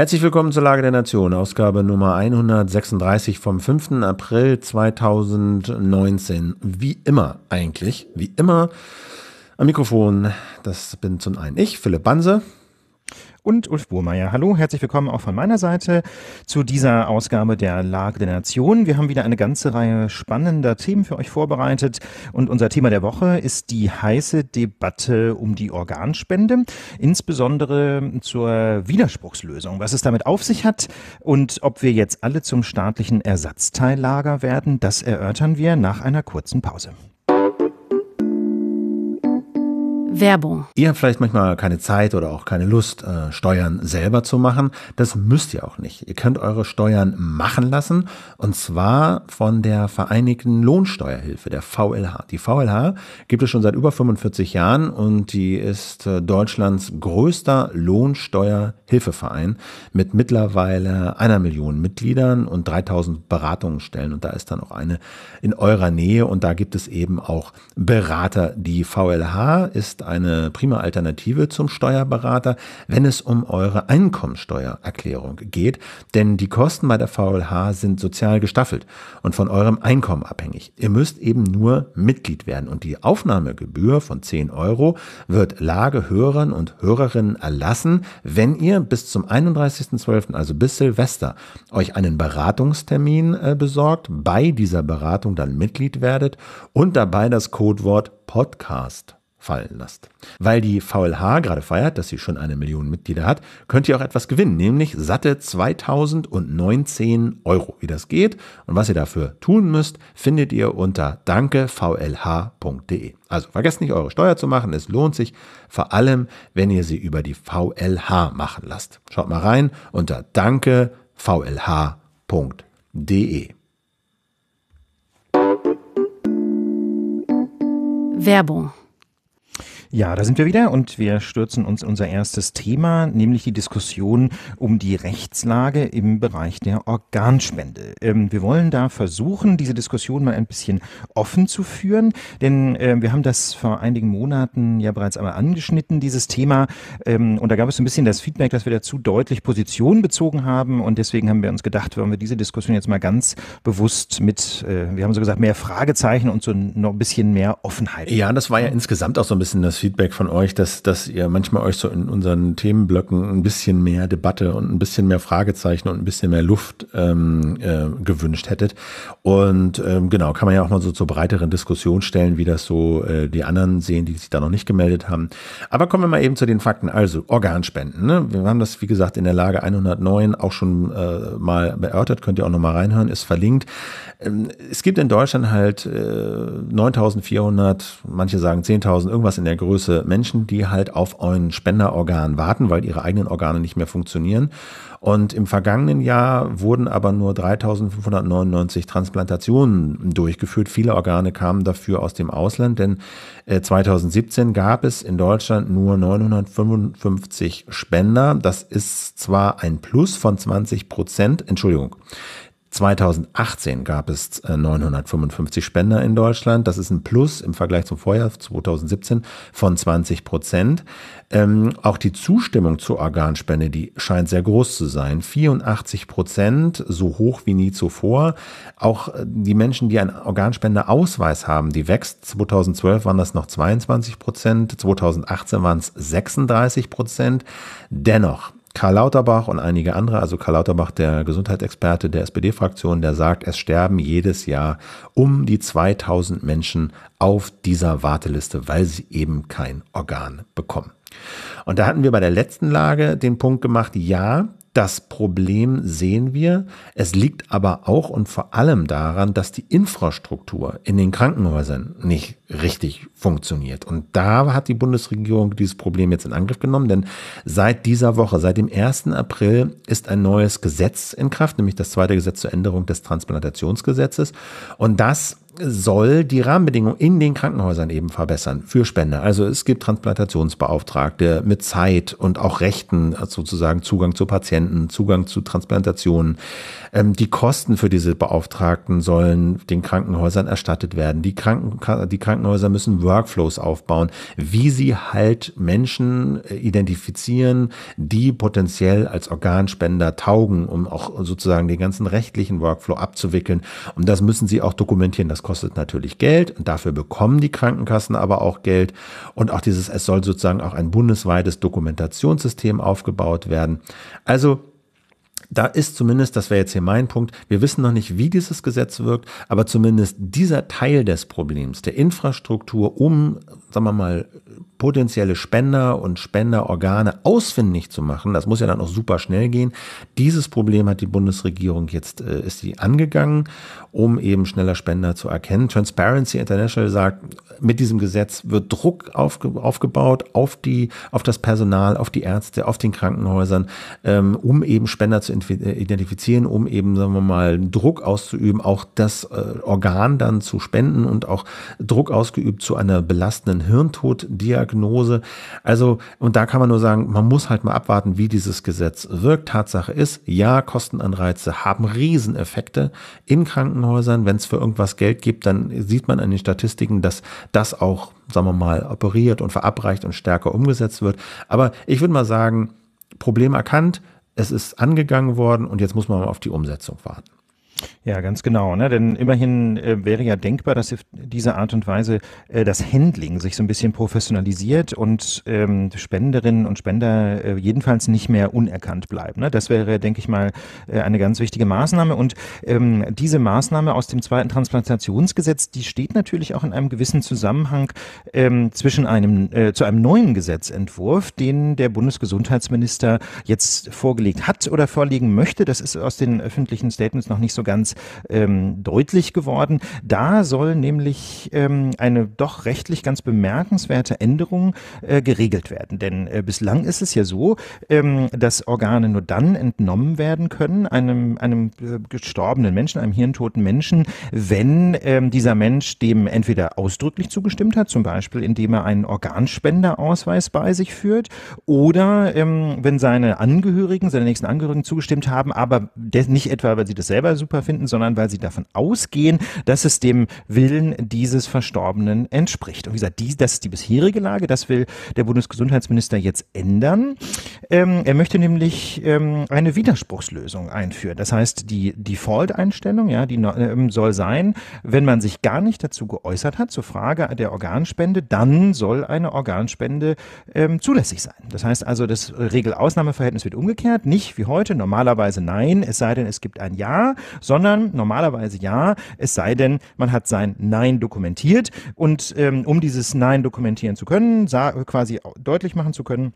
Herzlich willkommen zur Lage der Nation, Ausgabe Nummer 136 vom 5. April 2019. Wie immer eigentlich, wie immer am Mikrofon, das bin zum einen ich, Philipp Banse und Ulf Burmeier. Hallo, herzlich willkommen auch von meiner Seite zu dieser Ausgabe der Lage der Nation. Wir haben wieder eine ganze Reihe spannender Themen für euch vorbereitet und unser Thema der Woche ist die heiße Debatte um die Organspende, insbesondere zur Widerspruchslösung, was es damit auf sich hat und ob wir jetzt alle zum staatlichen Ersatzteillager werden, das erörtern wir nach einer kurzen Pause. Werbung. Ihr habt vielleicht manchmal keine Zeit oder auch keine Lust, äh, Steuern selber zu machen. Das müsst ihr auch nicht. Ihr könnt eure Steuern machen lassen und zwar von der Vereinigten Lohnsteuerhilfe, der VLH. Die VLH gibt es schon seit über 45 Jahren und die ist äh, Deutschlands größter Lohnsteuerhilfeverein mit mittlerweile einer Million Mitgliedern und 3000 Beratungsstellen und da ist dann auch eine in eurer Nähe und da gibt es eben auch Berater. Die VLH ist eine prima Alternative zum Steuerberater, wenn es um eure Einkommensteuererklärung geht, denn die Kosten bei der VLH sind sozial gestaffelt und von eurem Einkommen abhängig. Ihr müsst eben nur Mitglied werden und die Aufnahmegebühr von 10 Euro wird Lagehörern und Hörerinnen erlassen, wenn ihr bis zum 31.12., also bis Silvester, euch einen Beratungstermin äh, besorgt, bei dieser Beratung dann Mitglied werdet und dabei das Codewort Podcast fallen lasst. Weil die VLH gerade feiert, dass sie schon eine Million Mitglieder hat, könnt ihr auch etwas gewinnen, nämlich satte 2019 Euro. Wie das geht und was ihr dafür tun müsst, findet ihr unter dankevlh.de. Also vergesst nicht, eure Steuer zu machen. Es lohnt sich vor allem, wenn ihr sie über die VLH machen lasst. Schaut mal rein unter dankevlh.de. Werbung ja, da sind wir wieder und wir stürzen uns in unser erstes Thema, nämlich die Diskussion um die Rechtslage im Bereich der Organspende. Ähm, wir wollen da versuchen, diese Diskussion mal ein bisschen offen zu führen, denn äh, wir haben das vor einigen Monaten ja bereits einmal angeschnitten, dieses Thema. Ähm, und da gab es ein bisschen das Feedback, dass wir dazu deutlich Position bezogen haben und deswegen haben wir uns gedacht, wollen wir diese Diskussion jetzt mal ganz bewusst mit, äh, wir haben so gesagt, mehr Fragezeichen und so noch ein bisschen mehr Offenheit. Ja, das war ja insgesamt auch so ein bisschen das Feedback von euch, dass, dass ihr manchmal euch so in unseren Themenblöcken ein bisschen mehr Debatte und ein bisschen mehr Fragezeichen und ein bisschen mehr Luft ähm, äh, gewünscht hättet. Und ähm, genau, kann man ja auch mal so zur breiteren Diskussion stellen, wie das so äh, die anderen sehen, die sich da noch nicht gemeldet haben. Aber kommen wir mal eben zu den Fakten. Also Organspenden. Ne? Wir haben das, wie gesagt, in der Lage 109 auch schon äh, mal beörtert. Könnt ihr auch noch mal reinhören, ist verlinkt. Ähm, es gibt in Deutschland halt äh, 9400, manche sagen 10.000, irgendwas in der Größe Größe Menschen, die halt auf ein Spenderorgan warten, weil ihre eigenen Organe nicht mehr funktionieren. Und im vergangenen Jahr wurden aber nur 3599 Transplantationen durchgeführt. Viele Organe kamen dafür aus dem Ausland, denn 2017 äh, gab es in Deutschland nur 955 Spender. Das ist zwar ein Plus von 20 Prozent, Entschuldigung, 2018 gab es 955 äh, Spender in Deutschland. Das ist ein Plus im Vergleich zum Vorjahr 2017 von 20 Prozent. Ähm, auch die Zustimmung zur Organspende, die scheint sehr groß zu sein. 84 Prozent, so hoch wie nie zuvor. Auch äh, die Menschen, die einen Organspendeausweis haben, die wächst. 2012 waren das noch 22 Prozent, 2018 waren es 36 Prozent. Dennoch Karl Lauterbach und einige andere, also Karl Lauterbach, der Gesundheitsexperte der SPD-Fraktion, der sagt, es sterben jedes Jahr um die 2000 Menschen auf dieser Warteliste, weil sie eben kein Organ bekommen. Und da hatten wir bei der letzten Lage den Punkt gemacht, ja, das Problem sehen wir. Es liegt aber auch und vor allem daran, dass die Infrastruktur in den Krankenhäusern nicht richtig funktioniert. Und da hat die Bundesregierung dieses Problem jetzt in Angriff genommen, denn seit dieser Woche, seit dem 1. April ist ein neues Gesetz in Kraft, nämlich das zweite Gesetz zur Änderung des Transplantationsgesetzes. Und das soll die Rahmenbedingungen in den Krankenhäusern eben verbessern für Spender. Also es gibt Transplantationsbeauftragte mit Zeit und auch Rechten, also sozusagen Zugang zu Patienten, Zugang zu Transplantationen. Ähm, die Kosten für diese Beauftragten sollen den Krankenhäusern erstattet werden. Die, Kranken, die Krankenhäuser müssen Workflows aufbauen, wie sie halt Menschen äh, identifizieren, die potenziell als Organspender taugen, um auch sozusagen den ganzen rechtlichen Workflow abzuwickeln. Und das müssen sie auch dokumentieren. Das kostet natürlich Geld und dafür bekommen die Krankenkassen aber auch Geld. Und auch dieses, es soll sozusagen auch ein bundesweites Dokumentationssystem aufgebaut werden. Also da ist zumindest, das wäre jetzt hier mein Punkt, wir wissen noch nicht, wie dieses Gesetz wirkt, aber zumindest dieser Teil des Problems, der Infrastruktur, um, sagen wir mal, potenzielle Spender und Spenderorgane ausfindig zu machen, das muss ja dann auch super schnell gehen. Dieses Problem hat die Bundesregierung jetzt, äh, ist sie angegangen, um eben schneller Spender zu erkennen. Transparency International sagt, mit diesem Gesetz wird Druck aufge, aufgebaut auf die, auf das Personal, auf die Ärzte, auf den Krankenhäusern, ähm, um eben Spender zu äh, identifizieren, um eben, sagen wir mal, Druck auszuüben, auch das äh, Organ dann zu spenden und auch Druck ausgeübt zu einer belastenden Hirntoddiagnose. Also, und da kann man nur sagen, man muss halt mal abwarten, wie dieses Gesetz wirkt. Tatsache ist, ja, Kostenanreize haben Rieseneffekte in Krankenhäusern. Wenn es für irgendwas Geld gibt, dann sieht man an den Statistiken, dass das auch, sagen wir mal, operiert und verabreicht und stärker umgesetzt wird. Aber ich würde mal sagen, Problem erkannt, es ist angegangen worden und jetzt muss man mal auf die Umsetzung warten. Ja, ganz genau. Ne? Denn immerhin äh, wäre ja denkbar, dass diese Art und Weise äh, das Handling sich so ein bisschen professionalisiert und ähm, Spenderinnen und Spender äh, jedenfalls nicht mehr unerkannt bleiben. Ne? Das wäre, denke ich mal, äh, eine ganz wichtige Maßnahme. Und ähm, diese Maßnahme aus dem zweiten Transplantationsgesetz, die steht natürlich auch in einem gewissen Zusammenhang ähm, zwischen einem äh, zu einem neuen Gesetzentwurf, den der Bundesgesundheitsminister jetzt vorgelegt hat oder vorlegen möchte. Das ist aus den öffentlichen Statements noch nicht so ganz ähm, deutlich geworden. Da soll nämlich ähm, eine doch rechtlich ganz bemerkenswerte Änderung äh, geregelt werden. Denn äh, bislang ist es ja so, ähm, dass Organe nur dann entnommen werden können, einem, einem äh, gestorbenen Menschen, einem hirntoten Menschen, wenn ähm, dieser Mensch dem entweder ausdrücklich zugestimmt hat, zum Beispiel indem er einen Organspenderausweis bei sich führt, oder ähm, wenn seine Angehörigen, seine nächsten Angehörigen zugestimmt haben, aber nicht etwa, weil sie das selber super super finden, sondern weil sie davon ausgehen, dass es dem Willen dieses Verstorbenen entspricht. Und wie gesagt, die, das ist die bisherige Lage, das will der Bundesgesundheitsminister jetzt ändern. Ähm, er möchte nämlich ähm, eine Widerspruchslösung einführen. Das heißt, die Default-Einstellung, ja, die ähm, soll sein, wenn man sich gar nicht dazu geäußert hat zur Frage der Organspende, dann soll eine Organspende ähm, zulässig sein. Das heißt also, das Regel-Ausnahmeverhältnis wird umgekehrt, nicht wie heute, normalerweise nein, es sei denn, es gibt ein Ja, sondern normalerweise ja, es sei denn, man hat sein Nein dokumentiert. Und ähm, um dieses Nein dokumentieren zu können, quasi deutlich machen zu können,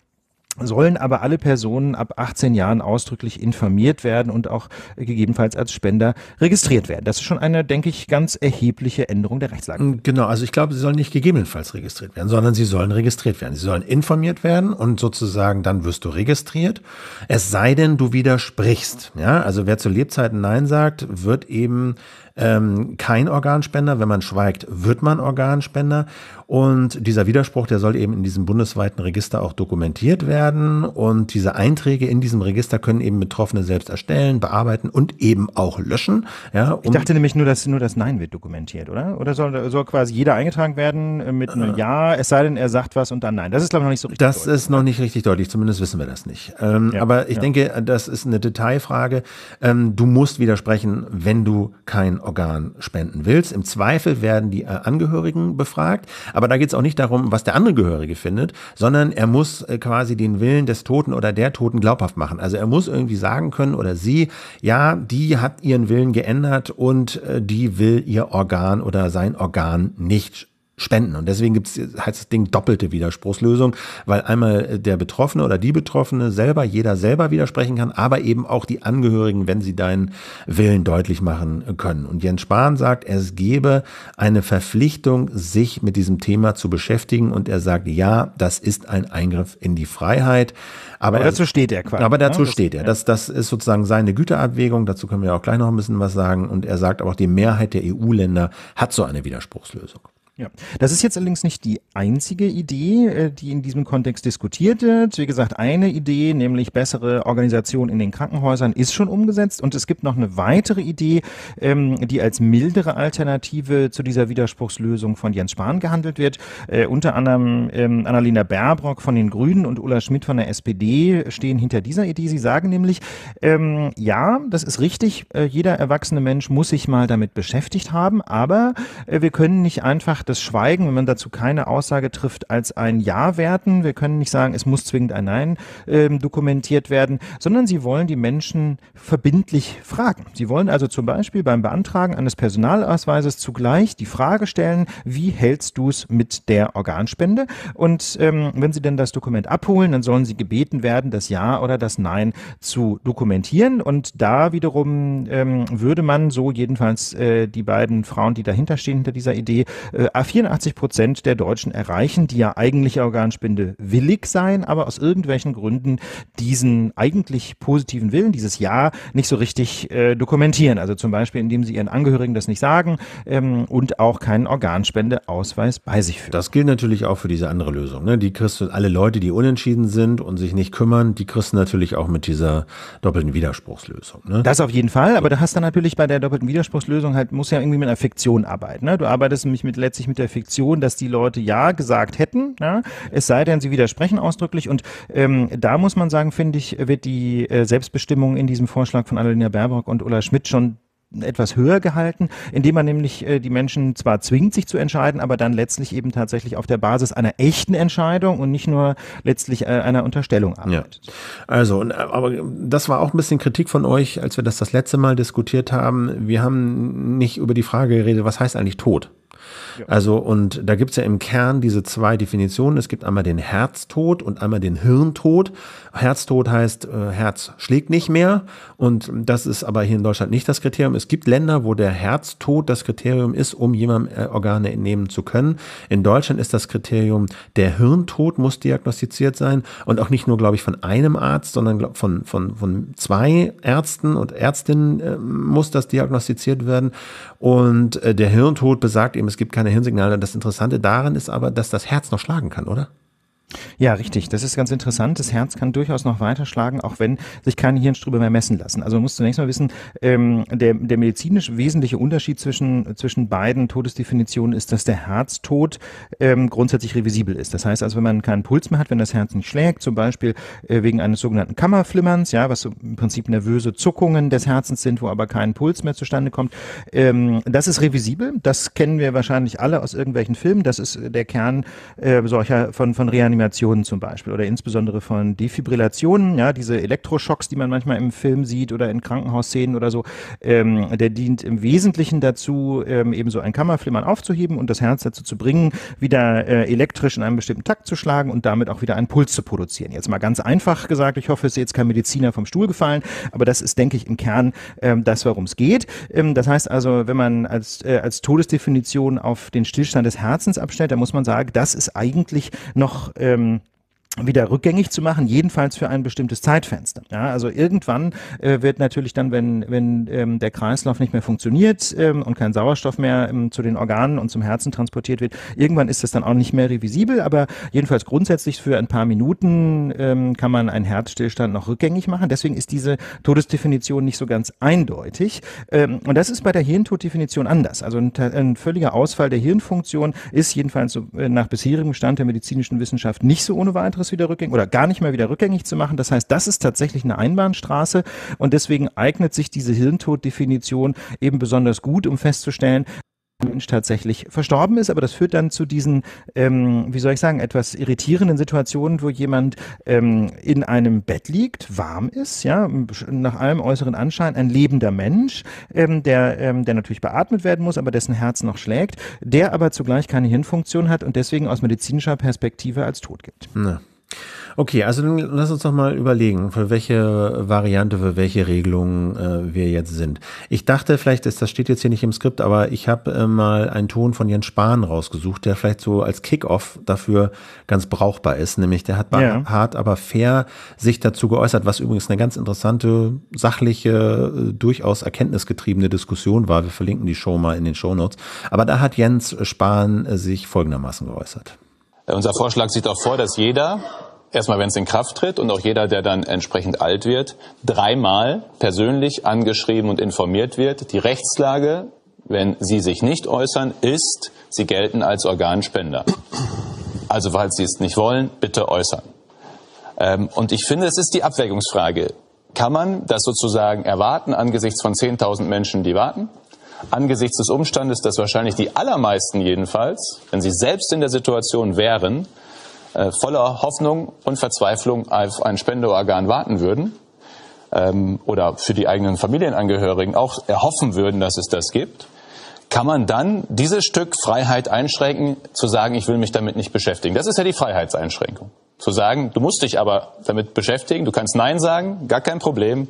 sollen aber alle Personen ab 18 Jahren ausdrücklich informiert werden und auch gegebenenfalls als Spender registriert werden. Das ist schon eine, denke ich, ganz erhebliche Änderung der Rechtslage. Mm, genau, also ich glaube, sie sollen nicht gegebenenfalls registriert werden, sondern sie sollen registriert werden. Sie sollen informiert werden und sozusagen dann wirst du registriert. Es sei denn, du widersprichst. Ja, also wer zu Lebzeiten Nein sagt, wird eben ähm, kein Organspender. Wenn man schweigt, wird man Organspender. Und dieser Widerspruch, der soll eben in diesem bundesweiten Register auch dokumentiert werden. Und diese Einträge in diesem Register können eben Betroffene selbst erstellen, bearbeiten und eben auch löschen. Ja, um ich dachte nämlich nur, dass nur das Nein wird dokumentiert, oder? Oder soll, soll quasi jeder eingetragen werden äh, mit einem äh, Ja, es sei denn, er sagt was und dann Nein. Das ist, glaube ich, noch nicht so richtig Das deutlich, ist noch nicht richtig deutlich, zumindest wissen wir das nicht. Ähm, ja, aber ich ja. denke, das ist eine Detailfrage. Ähm, du musst widersprechen, wenn du kein Organ spenden willst. Im Zweifel werden die äh, Angehörigen befragt. Aber da geht es auch nicht darum, was der andere Gehörige findet, sondern er muss äh, quasi den Willen des Toten oder der Toten glaubhaft machen. Also er muss irgendwie sagen können oder sie, ja, die hat ihren Willen geändert und äh, die will ihr Organ oder sein Organ nicht spenden. Und deswegen gibt's heißt das Ding doppelte Widerspruchslösung, weil einmal der Betroffene oder die Betroffene selber, jeder selber widersprechen kann, aber eben auch die Angehörigen, wenn sie deinen Willen deutlich machen können. Und Jens Spahn sagt, es gebe eine Verpflichtung, sich mit diesem Thema zu beschäftigen. Und er sagt, ja, das ist ein Eingriff in die Freiheit. Aber, aber dazu steht er quasi. Aber dazu ne? steht er. Das, das ist sozusagen seine Güterabwägung. Dazu können wir auch gleich noch ein bisschen was sagen. Und er sagt auch, die Mehrheit der EU-Länder hat so eine Widerspruchslösung. Ja, das ist jetzt allerdings nicht die einzige Idee, äh, die in diesem Kontext diskutiert wird. Wie gesagt, eine Idee, nämlich bessere Organisation in den Krankenhäusern, ist schon umgesetzt und es gibt noch eine weitere Idee, ähm, die als mildere Alternative zu dieser Widerspruchslösung von Jens Spahn gehandelt wird. Äh, unter anderem ähm, Annalena Baerbrock von den Grünen und Ulla Schmidt von der SPD stehen hinter dieser Idee. Sie sagen nämlich, ähm, ja, das ist richtig, äh, jeder erwachsene Mensch muss sich mal damit beschäftigt haben, aber wir können nicht einfach das Schweigen, wenn man dazu keine Aussage trifft, als ein Ja werten. Wir können nicht sagen, es muss zwingend ein Nein äh, dokumentiert werden, sondern sie wollen die Menschen verbindlich fragen. Sie wollen also zum Beispiel beim Beantragen eines Personalausweises zugleich die Frage stellen, wie hältst du es mit der Organspende? Und ähm, wenn sie denn das Dokument abholen, dann sollen sie gebeten werden, das Ja oder das Nein zu dokumentieren. Und da wiederum ähm, würde man so jedenfalls äh, die beiden Frauen, die dahinter stehen, hinter dieser Idee, äh, 84 Prozent der Deutschen erreichen, die ja eigentlich Organspende willig seien, aber aus irgendwelchen Gründen diesen eigentlich positiven Willen, dieses Ja, nicht so richtig äh, dokumentieren. Also zum Beispiel, indem sie ihren Angehörigen das nicht sagen ähm, und auch keinen Organspendeausweis bei sich führen. Das gilt natürlich auch für diese andere Lösung. Ne? Die kriegst du, alle Leute, die unentschieden sind und sich nicht kümmern, die kriegst du natürlich auch mit dieser doppelten Widerspruchslösung. Ne? Das auf jeden Fall, aber du hast dann natürlich bei der doppelten Widerspruchslösung halt, muss ja irgendwie mit einer Fiktion arbeiten. Ne? Du arbeitest nämlich mit letztlich mit mit der Fiktion, dass die Leute ja gesagt hätten, ja, es sei denn, sie widersprechen ausdrücklich. Und ähm, da muss man sagen, finde ich, wird die äh, Selbstbestimmung in diesem Vorschlag von Annalena Baerbock und Ulla Schmidt schon etwas höher gehalten, indem man nämlich äh, die Menschen zwar zwingt, sich zu entscheiden, aber dann letztlich eben tatsächlich auf der Basis einer echten Entscheidung und nicht nur letztlich äh, einer Unterstellung arbeitet. Ja. Also, äh, aber das war auch ein bisschen Kritik von euch, als wir das das letzte Mal diskutiert haben. Wir haben nicht über die Frage geredet, was heißt eigentlich Tod? Also, und da gibt's ja im Kern diese zwei Definitionen. Es gibt einmal den Herztod und einmal den Hirntod. Herztod heißt, äh, Herz schlägt nicht mehr. Und das ist aber hier in Deutschland nicht das Kriterium. Es gibt Länder, wo der Herztod das Kriterium ist, um jemandem äh, Organe entnehmen zu können. In Deutschland ist das Kriterium, der Hirntod muss diagnostiziert sein. Und auch nicht nur, glaube ich, von einem Arzt, sondern glaub, von, von, von zwei Ärzten und Ärztinnen äh, muss das diagnostiziert werden. Und äh, der Hirntod besagt eben, es gibt keine Hirnsignale. Das Interessante daran ist aber, dass das Herz noch schlagen kann, oder? Ja, richtig. Das ist ganz interessant. Das Herz kann durchaus noch weiter schlagen, auch wenn sich keine Hirnströme mehr messen lassen. Also man muss zunächst mal wissen, ähm, der, der medizinisch wesentliche Unterschied zwischen, zwischen beiden Todesdefinitionen ist, dass der Herztod ähm, grundsätzlich revisibel ist. Das heißt also, wenn man keinen Puls mehr hat, wenn das Herz nicht schlägt, zum Beispiel äh, wegen eines sogenannten Kammerflimmerns, ja, was so im Prinzip nervöse Zuckungen des Herzens sind, wo aber kein Puls mehr zustande kommt, ähm, das ist revisibel. Das kennen wir wahrscheinlich alle aus irgendwelchen Filmen. Das ist der Kern äh, solcher von, von Reanimation Reanimationen zum Beispiel oder insbesondere von Defibrillationen, ja, diese Elektroschocks, die man manchmal im Film sieht oder in Krankenhausszenen oder so, ähm, der dient im Wesentlichen dazu, ähm, eben so ein Kammerflimmern aufzuheben und das Herz dazu zu bringen, wieder äh, elektrisch in einem bestimmten Takt zu schlagen und damit auch wieder einen Puls zu produzieren. Jetzt mal ganz einfach gesagt, ich hoffe, es ist jetzt kein Mediziner vom Stuhl gefallen, aber das ist, denke ich, im Kern ähm, das, worum es geht. Ähm, das heißt also, wenn man als, äh, als Todesdefinition auf den Stillstand des Herzens abstellt, dann muss man sagen, das ist eigentlich noch ähm, wieder rückgängig zu machen, jedenfalls für ein bestimmtes Zeitfenster. Ja, also irgendwann äh, wird natürlich dann, wenn, wenn ähm, der Kreislauf nicht mehr funktioniert ähm, und kein Sauerstoff mehr ähm, zu den Organen und zum Herzen transportiert wird, irgendwann ist das dann auch nicht mehr revisibel, aber jedenfalls grundsätzlich für ein paar Minuten ähm, kann man einen Herzstillstand noch rückgängig machen. Deswegen ist diese Todesdefinition nicht so ganz eindeutig. Ähm, und das ist bei der Hirntoddefinition anders. Also ein, ein völliger Ausfall der Hirnfunktion ist jedenfalls so, äh, nach bisherigem Stand der medizinischen Wissenschaft nicht so ohne weiteres anderes wieder rückgängig oder gar nicht mehr wieder rückgängig zu machen. Das heißt, das ist tatsächlich eine Einbahnstraße und deswegen eignet sich diese Hirntoddefinition eben besonders gut, um festzustellen, Mensch tatsächlich verstorben ist, aber das führt dann zu diesen, ähm, wie soll ich sagen, etwas irritierenden Situationen, wo jemand ähm, in einem Bett liegt, warm ist, ja, nach allem äußeren Anschein ein lebender Mensch, ähm, der, ähm, der natürlich beatmet werden muss, aber dessen Herz noch schlägt, der aber zugleich keine Hirnfunktion hat und deswegen aus medizinischer Perspektive als tot gilt. Na. Okay, also dann lass uns doch mal überlegen, für welche Variante, für welche Regelung äh, wir jetzt sind. Ich dachte, vielleicht ist, das steht jetzt hier nicht im Skript, aber ich habe äh, mal einen Ton von Jens Spahn rausgesucht, der vielleicht so als Kickoff dafür ganz brauchbar ist. Nämlich, der hat ja. hart, aber fair sich dazu geäußert, was übrigens eine ganz interessante, sachliche, äh, durchaus erkenntnisgetriebene Diskussion war. Wir verlinken die Show mal in den Show Notes. Aber da hat Jens Spahn äh, sich folgendermaßen geäußert. Unser Vorschlag sieht auch vor, dass jeder erstmal, wenn es in Kraft tritt und auch jeder, der dann entsprechend alt wird, dreimal persönlich angeschrieben und informiert wird. Die Rechtslage, wenn Sie sich nicht äußern, ist, Sie gelten als Organspender. Also falls Sie es nicht wollen, bitte äußern. Ähm, und ich finde, es ist die Abwägungsfrage. Kann man das sozusagen erwarten angesichts von 10.000 Menschen, die warten? Angesichts des Umstandes, dass wahrscheinlich die allermeisten jedenfalls, wenn sie selbst in der Situation wären, äh, voller Hoffnung und Verzweiflung auf ein Spendeorgan warten würden ähm, oder für die eigenen Familienangehörigen auch erhoffen würden, dass es das gibt, kann man dann dieses Stück Freiheit einschränken, zu sagen, ich will mich damit nicht beschäftigen. Das ist ja die Freiheitseinschränkung. Zu sagen, du musst dich aber damit beschäftigen, du kannst Nein sagen, gar kein Problem.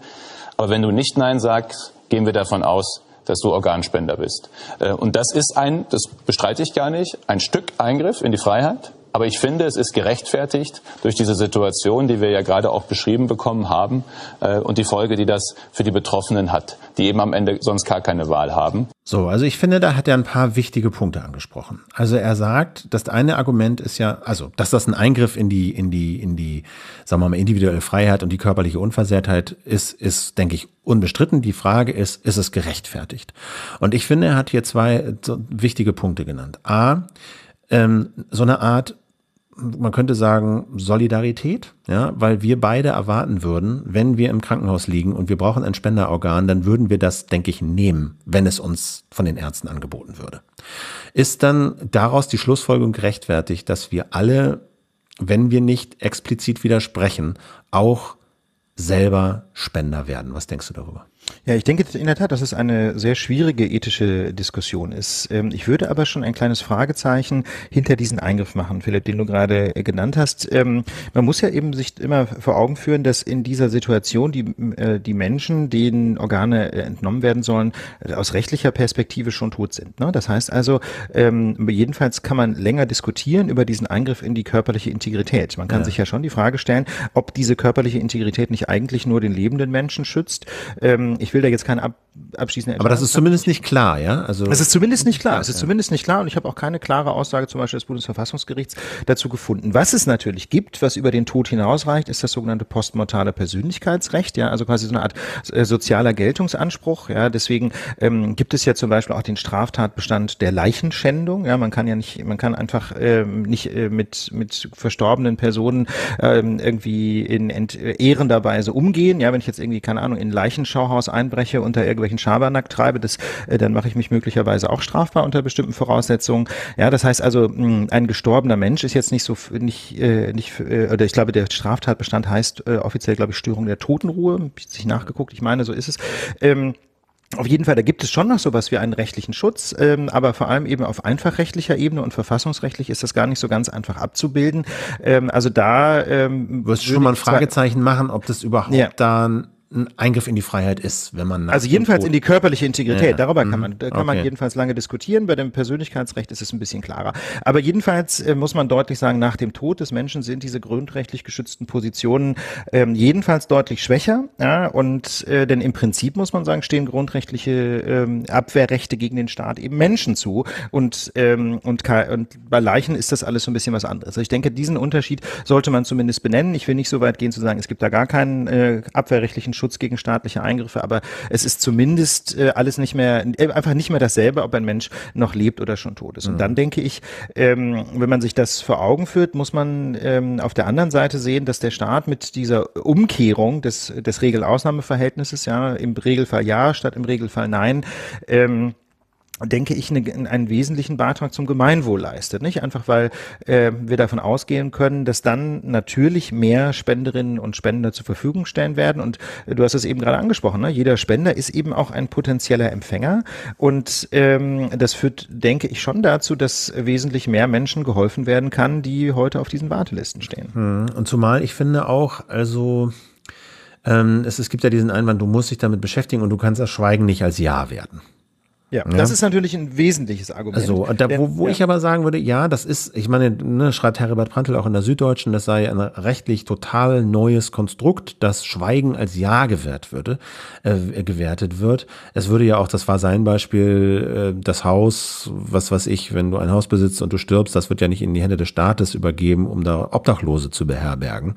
Aber wenn du nicht Nein sagst, gehen wir davon aus, dass du Organspender bist. Äh, und das ist ein, das bestreite ich gar nicht, ein Stück Eingriff in die Freiheit. Aber ich finde, es ist gerechtfertigt durch diese Situation, die wir ja gerade auch beschrieben bekommen haben äh, und die Folge, die das für die Betroffenen hat, die eben am Ende sonst gar keine Wahl haben. So, also ich finde, da hat er ein paar wichtige Punkte angesprochen. Also er sagt, das eine Argument ist ja, also, dass das ein Eingriff in die, in die, in die, sagen wir mal, individuelle Freiheit und die körperliche Unversehrtheit ist, ist, denke ich, unbestritten. Die Frage ist, ist es gerechtfertigt? Und ich finde, er hat hier zwei wichtige Punkte genannt. A, ähm, so eine Art man könnte sagen, Solidarität, ja, weil wir beide erwarten würden, wenn wir im Krankenhaus liegen und wir brauchen ein Spenderorgan, dann würden wir das, denke ich, nehmen, wenn es uns von den Ärzten angeboten würde. Ist dann daraus die Schlussfolgerung gerechtfertigt, dass wir alle, wenn wir nicht explizit widersprechen, auch selber Spender werden? Was denkst du darüber? Ja, ich denke in der Tat, dass es eine sehr schwierige ethische Diskussion ist. Ähm, ich würde aber schon ein kleines Fragezeichen hinter diesen Eingriff machen, Philipp, den du gerade äh, genannt hast. Ähm, man muss ja eben sich immer vor Augen führen, dass in dieser Situation die, äh, die Menschen, denen Organe äh, entnommen werden sollen, aus rechtlicher Perspektive schon tot sind. Ne? Das heißt also, ähm, jedenfalls kann man länger diskutieren über diesen Eingriff in die körperliche Integrität. Man kann ja. sich ja schon die Frage stellen, ob diese körperliche Integrität nicht eigentlich nur den lebenden Menschen schützt. Ich will da jetzt keine ab, abschließende Aber das ist zumindest nicht klar, ja? Also es ist zumindest nicht klar. Es ist zumindest nicht klar und ich habe auch keine klare Aussage zum Beispiel des Bundesverfassungsgerichts dazu gefunden. Was es natürlich gibt, was über den Tod hinausreicht, ist das sogenannte postmortale Persönlichkeitsrecht, ja, also quasi so eine Art äh, sozialer Geltungsanspruch. Ja, deswegen ähm, gibt es ja zum Beispiel auch den Straftatbestand der Leichenschändung. Ja, man kann ja nicht, man kann einfach ähm, nicht äh, mit mit verstorbenen Personen ähm, irgendwie in entehrender Weise umgehen. Ja, wenn ich jetzt irgendwie keine Ahnung in Leichenschauhaus ein einbreche, unter irgendwelchen Schabernack treibe, das, äh, dann mache ich mich möglicherweise auch strafbar unter bestimmten Voraussetzungen. Ja, das heißt also, mh, ein gestorbener Mensch ist jetzt nicht so, nicht, äh, nicht, äh, oder ich glaube, der Straftatbestand heißt äh, offiziell, glaube ich, Störung der Totenruhe. Hab ich sich nachgeguckt, ich meine, so ist es. Ähm, auf jeden Fall, da gibt es schon noch sowas wie einen rechtlichen Schutz, ähm, aber vor allem eben auf einfachrechtlicher Ebene und verfassungsrechtlich ist das gar nicht so ganz einfach abzubilden. Ähm, also da ähm, wirst du schon mal ein Fragezeichen machen, ob das überhaupt ja. dann ein Eingriff in die Freiheit ist, wenn man also jedenfalls in die körperliche Integrität. Ja. Darüber kann mhm. man, da kann okay. man jedenfalls lange diskutieren. Bei dem Persönlichkeitsrecht ist es ein bisschen klarer. Aber jedenfalls äh, muss man deutlich sagen, nach dem Tod des Menschen sind diese grundrechtlich geschützten Positionen ähm, jedenfalls deutlich schwächer. Ja, und äh, denn im Prinzip muss man sagen, stehen grundrechtliche ähm, Abwehrrechte gegen den Staat eben Menschen zu. Und ähm, und, und bei Leichen ist das alles so ein bisschen was anderes. Also ich denke, diesen Unterschied sollte man zumindest benennen. Ich will nicht so weit gehen zu sagen, es gibt da gar keinen äh, abwehrrechtlichen Schutz Schutz gegen staatliche Eingriffe, aber es ist zumindest äh, alles nicht mehr, äh, einfach nicht mehr dasselbe, ob ein Mensch noch lebt oder schon tot ist. Und mhm. dann denke ich, ähm, wenn man sich das vor Augen führt, muss man ähm, auf der anderen Seite sehen, dass der Staat mit dieser Umkehrung des, des Regel-Ausnahmeverhältnisses, ja, im Regelfall ja statt im Regelfall nein, ähm, denke ich, eine, einen wesentlichen Beitrag zum Gemeinwohl leistet. Nicht einfach, weil äh, wir davon ausgehen können, dass dann natürlich mehr Spenderinnen und Spender zur Verfügung stellen werden. Und äh, du hast es eben gerade angesprochen, ne? jeder Spender ist eben auch ein potenzieller Empfänger. Und ähm, das führt, denke ich, schon dazu, dass wesentlich mehr Menschen geholfen werden kann, die heute auf diesen Wartelisten stehen. Hm. Und zumal ich finde auch, also ähm, es, es gibt ja diesen Einwand, du musst dich damit beschäftigen und du kannst das Schweigen nicht als Ja werden. Ja, ja, das ist natürlich ein wesentliches Argument. So, da, wo, wo ja. ich aber sagen würde, ja, das ist, ich meine, ne, schreibt Herbert Prantl auch in der Süddeutschen, das sei ein rechtlich total neues Konstrukt, dass Schweigen als Ja gewährt würde, äh, gewertet wird. Es würde ja auch, das war sein Beispiel, äh, das Haus, was weiß ich, wenn du ein Haus besitzt und du stirbst, das wird ja nicht in die Hände des Staates übergeben, um da Obdachlose zu beherbergen.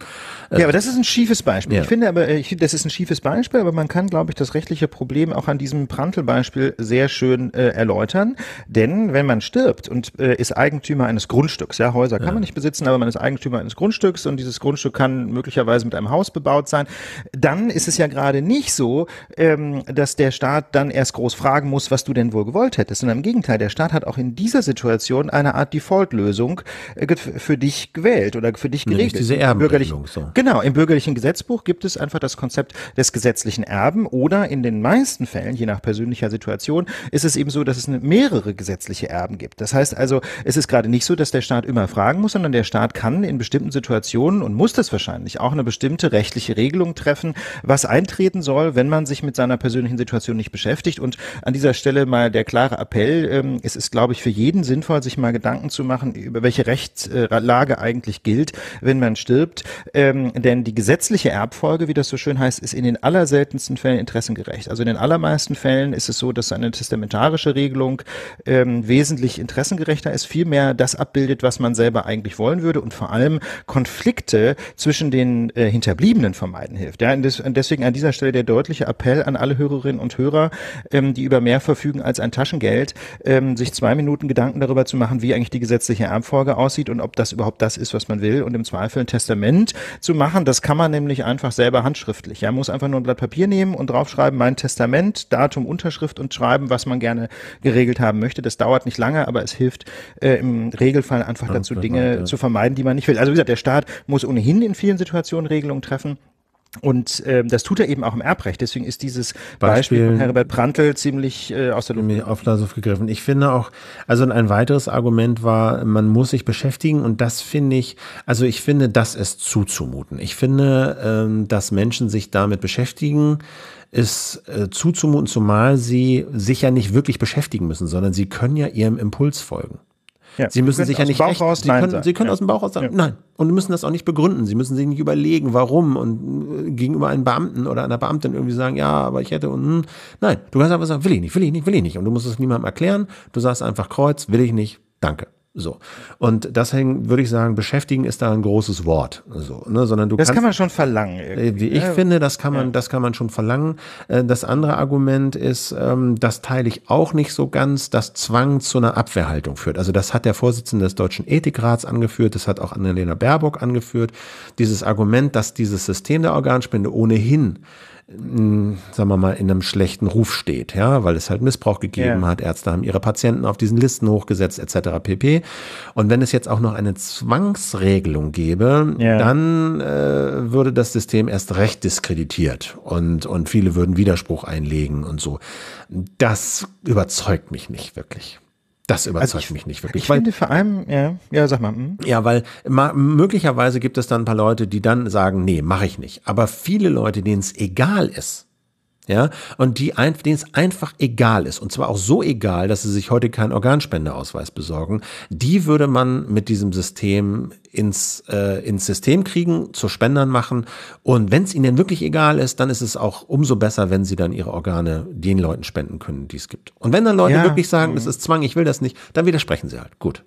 Äh, ja, aber das ist ein schiefes Beispiel. Ja. Ich finde aber, ich, das ist ein schiefes Beispiel, aber man kann, glaube ich, das rechtliche Problem auch an diesem Prantl-Beispiel sehr schön schön äh, erläutern. Denn wenn man stirbt und äh, ist Eigentümer eines Grundstücks, ja, Häuser kann ja. man nicht besitzen, aber man ist Eigentümer eines Grundstücks und dieses Grundstück kann möglicherweise mit einem Haus bebaut sein, dann ist es ja gerade nicht so, ähm, dass der Staat dann erst groß fragen muss, was du denn wohl gewollt hättest, sondern im Gegenteil, der Staat hat auch in dieser Situation eine Art Default-Lösung äh, für dich gewählt oder für dich geregelt. Nämlich diese Erbenregelung. So. Genau, im bürgerlichen Gesetzbuch gibt es einfach das Konzept des gesetzlichen Erben oder in den meisten Fällen, je nach persönlicher Situation, ist es eben so, dass es mehrere gesetzliche Erben gibt. Das heißt also, es ist gerade nicht so, dass der Staat immer fragen muss, sondern der Staat kann in bestimmten Situationen und muss das wahrscheinlich auch eine bestimmte rechtliche Regelung treffen, was eintreten soll, wenn man sich mit seiner persönlichen Situation nicht beschäftigt. Und an dieser Stelle mal der klare Appell, ähm, es ist, glaube ich, für jeden sinnvoll, sich mal Gedanken zu machen, über welche Rechtslage eigentlich gilt, wenn man stirbt. Ähm, denn die gesetzliche Erbfolge, wie das so schön heißt, ist in den allerseltensten Fällen interessengerecht. Also in den allermeisten Fällen ist es so, dass eine testamentarische Regelung ähm, wesentlich interessengerechter ist, viel mehr das abbildet, was man selber eigentlich wollen würde und vor allem Konflikte zwischen den äh, Hinterbliebenen vermeiden hilft. Ja, und, des, und deswegen an dieser Stelle der deutliche Appell an alle Hörerinnen und Hörer, ähm, die über mehr verfügen als ein Taschengeld, ähm, sich zwei Minuten Gedanken darüber zu machen, wie eigentlich die gesetzliche Erbfolge aussieht und ob das überhaupt das ist, was man will und im Zweifel ein Testament zu machen. Das kann man nämlich einfach selber handschriftlich. Ja, man muss einfach nur ein Blatt Papier nehmen und draufschreiben, mein Testament, Datum, Unterschrift und schreiben, was man gerne geregelt haben möchte. Das dauert nicht lange, aber es hilft äh, im Regelfall einfach dazu, Dinge ja. zu vermeiden, die man nicht will. Also wie gesagt, der Staat muss ohnehin in vielen Situationen Regelungen treffen. Und äh, das tut er eben auch im Erbrecht. Deswegen ist dieses Beispiel, Beispiel von Herbert Prantl ziemlich äh, aus der Luft auf gegriffen. Ich finde auch, also ein weiteres Argument war, man muss sich beschäftigen und das finde ich, also ich finde, das ist zuzumuten. Ich finde, ähm, dass Menschen sich damit beschäftigen, ist äh, zuzumuten, zumal sie sich ja nicht wirklich beschäftigen müssen, sondern sie können ja ihrem Impuls folgen. Ja, sie müssen sich ja nicht recht, sie können, sie können ja. aus dem Bauch raus sagen, ja. nein. Und müssen das auch nicht begründen. Sie müssen sich nicht überlegen, warum und äh, gegenüber einem Beamten oder einer Beamtin irgendwie sagen, ja, aber ich hätte und hm. nein. Du kannst einfach sagen, will ich nicht, will ich nicht, will ich nicht. Und du musst es niemandem erklären. Du sagst einfach Kreuz, will ich nicht, danke. So. Und deswegen würde ich sagen, beschäftigen ist da ein großes Wort. So, ne? Sondern du das kannst, kann man schon verlangen. Irgendwie. Wie ich ja. finde, das kann man, ja. das kann man schon verlangen. Äh, das andere Argument ist, ähm, das teile ich auch nicht so ganz, dass Zwang zu einer Abwehrhaltung führt. Also das hat der Vorsitzende des Deutschen Ethikrats angeführt, das hat auch Annalena Baerbock angeführt. Dieses Argument, dass dieses System der Organspende ohnehin sagen wir mal, in einem schlechten Ruf steht, ja, weil es halt Missbrauch gegeben ja. hat. Ärzte haben ihre Patienten auf diesen Listen hochgesetzt, etc. pp. Und wenn es jetzt auch noch eine Zwangsregelung gäbe, ja. dann äh, würde das System erst recht diskreditiert und, und viele würden Widerspruch einlegen und so. Das überzeugt mich nicht wirklich. Das überzeugt also ich, mich nicht wirklich. Ich finde vor allem, ja, ja, sag mal. Hm. Ja, weil möglicherweise gibt es dann ein paar Leute, die dann sagen, nee, mache ich nicht. Aber viele Leute, denen es egal ist, ja, und die ein, denen es einfach egal ist, und zwar auch so egal, dass sie sich heute keinen Organspendeausweis besorgen, die würde man mit diesem System ins, äh, ins System kriegen, zu Spendern machen. Und wenn es ihnen wirklich egal ist, dann ist es auch umso besser, wenn sie dann ihre Organe den Leuten spenden können, die es gibt. Und wenn dann Leute ja. wirklich sagen, das ist Zwang, ich will das nicht, dann widersprechen sie halt. Gut.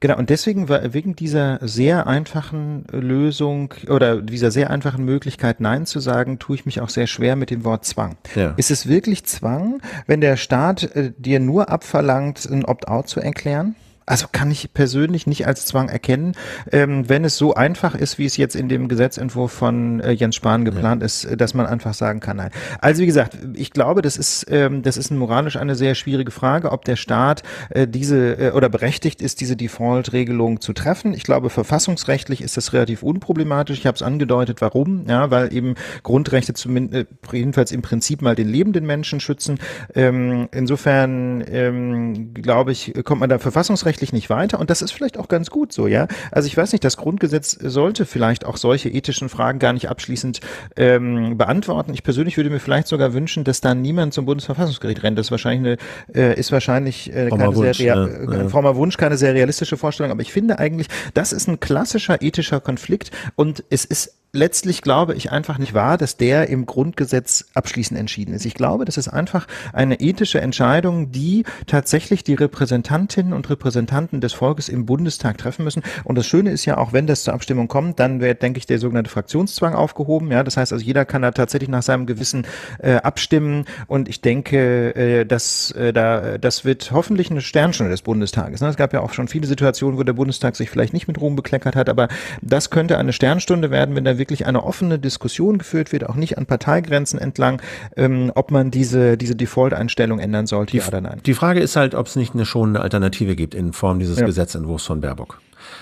Genau, und deswegen war wegen dieser sehr einfachen Lösung oder dieser sehr einfachen Möglichkeit, Nein zu sagen, tue ich mich auch sehr schwer mit dem Wort Zwang. Ja. Ist es wirklich Zwang, wenn der Staat äh, dir nur abverlangt, ein Opt-out zu erklären? Also kann ich persönlich nicht als Zwang erkennen. Ähm, wenn es so einfach ist, wie es jetzt in dem Gesetzentwurf von äh, Jens Spahn geplant ja. ist, dass man einfach sagen kann, nein. Also wie gesagt, ich glaube, das ist, ähm, das ist moralisch eine sehr schwierige Frage, ob der Staat äh, diese äh, oder berechtigt ist, diese Default-Regelung zu treffen. Ich glaube, verfassungsrechtlich ist das relativ unproblematisch. Ich habe es angedeutet, warum? Ja, weil eben Grundrechte zumindest äh, jedenfalls im Prinzip mal den lebenden Menschen schützen. Ähm, insofern ähm, glaube ich, kommt man da verfassungsrechtlich nicht weiter und das ist vielleicht auch ganz gut so, ja. Also ich weiß nicht, das Grundgesetz sollte vielleicht auch solche ethischen Fragen gar nicht abschließend ähm, beantworten. Ich persönlich würde mir vielleicht sogar wünschen, dass da niemand zum Bundesverfassungsgericht rennt. Das ist wahrscheinlich eine, äh, ist wahrscheinlich äh, keine Wunsch, sehr rea ja, ja. frommer Wunsch, keine sehr realistische Vorstellung. Aber ich finde eigentlich, das ist ein klassischer ethischer Konflikt und es ist letztlich glaube ich einfach nicht wahr, dass der im Grundgesetz abschließend entschieden ist. Ich glaube, das ist einfach eine ethische Entscheidung, die tatsächlich die Repräsentantinnen und Repräsentanten des Volkes im Bundestag treffen müssen. Und das Schöne ist ja auch, wenn das zur Abstimmung kommt, dann wird, denke ich, der sogenannte Fraktionszwang aufgehoben. Ja, das heißt also, jeder kann da tatsächlich nach seinem Gewissen äh, abstimmen. Und ich denke, äh, dass äh, da das wird hoffentlich eine Sternstunde des Bundestages. Ne? Es gab ja auch schon viele Situationen, wo der Bundestag sich vielleicht nicht mit Ruhm bekleckert hat, aber das könnte eine Sternstunde werden, wenn da wirklich eine offene Diskussion geführt wird, auch nicht an Parteigrenzen entlang, ähm, ob man diese, diese Default-Einstellung ändern sollte, die, ja oder nein. Die Frage ist halt, ob es nicht eine schonende Alternative gibt in Form dieses ja. Gesetzentwurfs von Baerbock.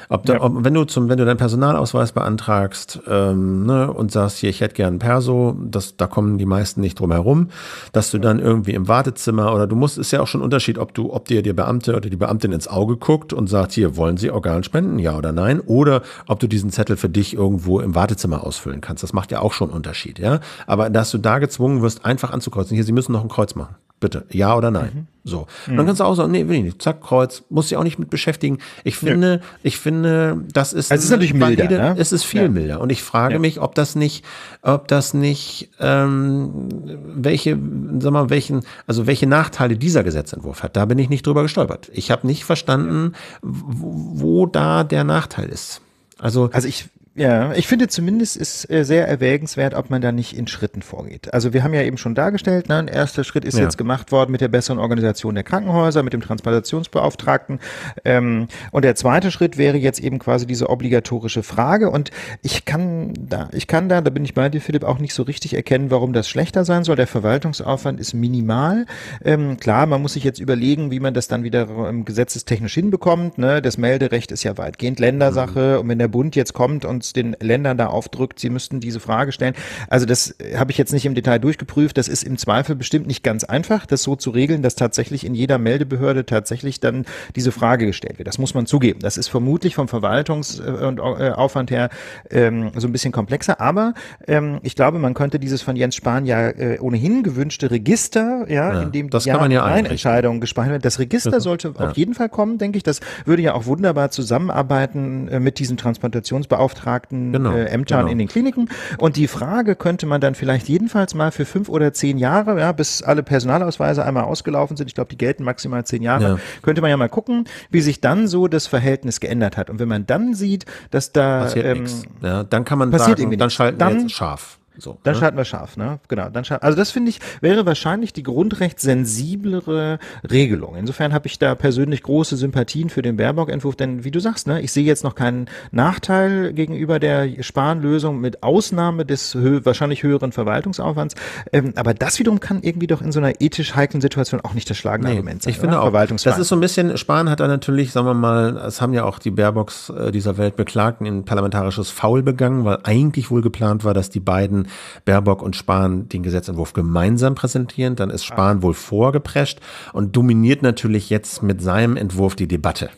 Ob, da, ja. ob wenn du zum, wenn du deinen Personalausweis beantragst ähm, ne, und sagst, hier, ich hätte gern Perso, das, da kommen die meisten nicht drum herum, dass du dann irgendwie im Wartezimmer oder du musst, ist ja auch schon ein Unterschied, ob du, ob dir der Beamte oder die Beamtin ins Auge guckt und sagt, hier, wollen Sie Organspenden, ja oder nein, oder ob du diesen Zettel für dich irgendwo im Wartezimmer ausfüllen kannst. Das macht ja auch schon einen Unterschied, ja. Aber dass du da gezwungen wirst, einfach anzukreuzen, hier, Sie müssen noch ein Kreuz machen. Bitte, ja oder nein. Mhm. So. Mhm. dann kannst du auch sagen, nee, will ich nicht. Zack, Kreuz, muss dich auch nicht mit beschäftigen. Ich finde, ja. ich finde, das ist, also es ist natürlich milder, valide, ne? es ist viel ja. milder. Und ich frage ja. mich, ob das nicht, ob das nicht, ähm, welche, sag mal, welchen, also welche Nachteile dieser Gesetzentwurf hat. Da bin ich nicht drüber gestolpert. Ich habe nicht verstanden, wo, wo da der Nachteil ist. Also, also ich, ja, ich finde zumindest ist äh, sehr erwägenswert, ob man da nicht in Schritten vorgeht. Also wir haben ja eben schon dargestellt, ne, ein erster Schritt ist ja. jetzt gemacht worden mit der besseren Organisation der Krankenhäuser, mit dem Transplantationsbeauftragten. Ähm, und der zweite Schritt wäre jetzt eben quasi diese obligatorische Frage. Und ich kann da, ich kann da, da bin ich bei dir, Philipp, auch nicht so richtig erkennen, warum das schlechter sein soll. Der Verwaltungsaufwand ist minimal. Ähm, klar, man muss sich jetzt überlegen, wie man das dann wieder ähm, gesetzestechnisch hinbekommt. Ne? Das Melderecht ist ja weitgehend Ländersache. Mhm. Und wenn der Bund jetzt kommt und den Ländern da aufdrückt, sie müssten diese Frage stellen. Also das habe ich jetzt nicht im Detail durchgeprüft. Das ist im Zweifel bestimmt nicht ganz einfach, das so zu regeln, dass tatsächlich in jeder Meldebehörde tatsächlich dann diese Frage gestellt wird. Das muss man zugeben. Das ist vermutlich vom Verwaltungsaufwand her ähm, so ein bisschen komplexer. Aber ähm, ich glaube, man könnte dieses von Jens Spahn ja äh, ohnehin gewünschte Register, ja, ja in dem das man ja Entscheidungen gespeichert werden. Das Register sollte ja. auf jeden Fall kommen, denke ich. Das würde ja auch wunderbar zusammenarbeiten äh, mit diesem Transplantationsbeauftragten beauftragten genau, äh, Ämtern genau. in den Kliniken. Und die Frage könnte man dann vielleicht jedenfalls mal für fünf oder zehn Jahre, ja, bis alle Personalausweise einmal ausgelaufen sind, ich glaube, die gelten maximal zehn Jahre, ja. könnte man ja mal gucken, wie sich dann so das Verhältnis geändert hat. Und wenn man dann sieht, dass da passiert ähm, Ja, dann kann man sagen, dann schalten dann, wir jetzt scharf. So, dann ne? schalten wir scharf, ne? Genau. Dann schalten, also das finde ich wäre wahrscheinlich die grundrechtssensiblere Regelung. Insofern habe ich da persönlich große Sympathien für den Baerbock-Entwurf, denn wie du sagst, ne, ich sehe jetzt noch keinen Nachteil gegenüber der Sparlösung mit Ausnahme des hö wahrscheinlich höheren Verwaltungsaufwands. Ähm, aber das wiederum kann irgendwie doch in so einer ethisch heiklen Situation auch nicht das schlagende nee, Argument sein. Ich finde oder? auch. Das ist so ein bisschen, Spahn hat da natürlich, sagen wir mal, es haben ja auch die Baerbocks äh, dieser Welt Beklagten ein parlamentarisches Foul begangen, weil eigentlich wohl geplant war, dass die beiden Baerbock und Spahn den Gesetzentwurf gemeinsam präsentieren. Dann ist Spahn wohl vorgeprescht und dominiert natürlich jetzt mit seinem Entwurf die Debatte.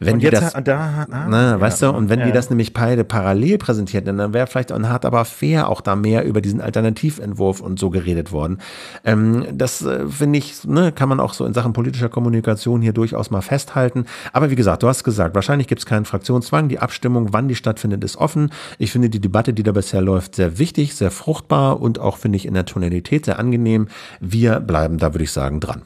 Wenn und die das, da, ah, ne, ja, weißt du, und wenn ja. die das nämlich beide parallel präsentiert, dann wäre vielleicht ein hart aber fair auch da mehr über diesen Alternativentwurf und so geredet worden. Ähm, das äh, finde ich, ne, kann man auch so in Sachen politischer Kommunikation hier durchaus mal festhalten. Aber wie gesagt, du hast gesagt, wahrscheinlich gibt es keinen Fraktionszwang. Die Abstimmung, wann die stattfindet, ist offen. Ich finde die Debatte, die da bisher läuft, sehr wichtig, sehr fruchtbar und auch finde ich in der Tonalität sehr angenehm. Wir bleiben da, würde ich sagen, dran.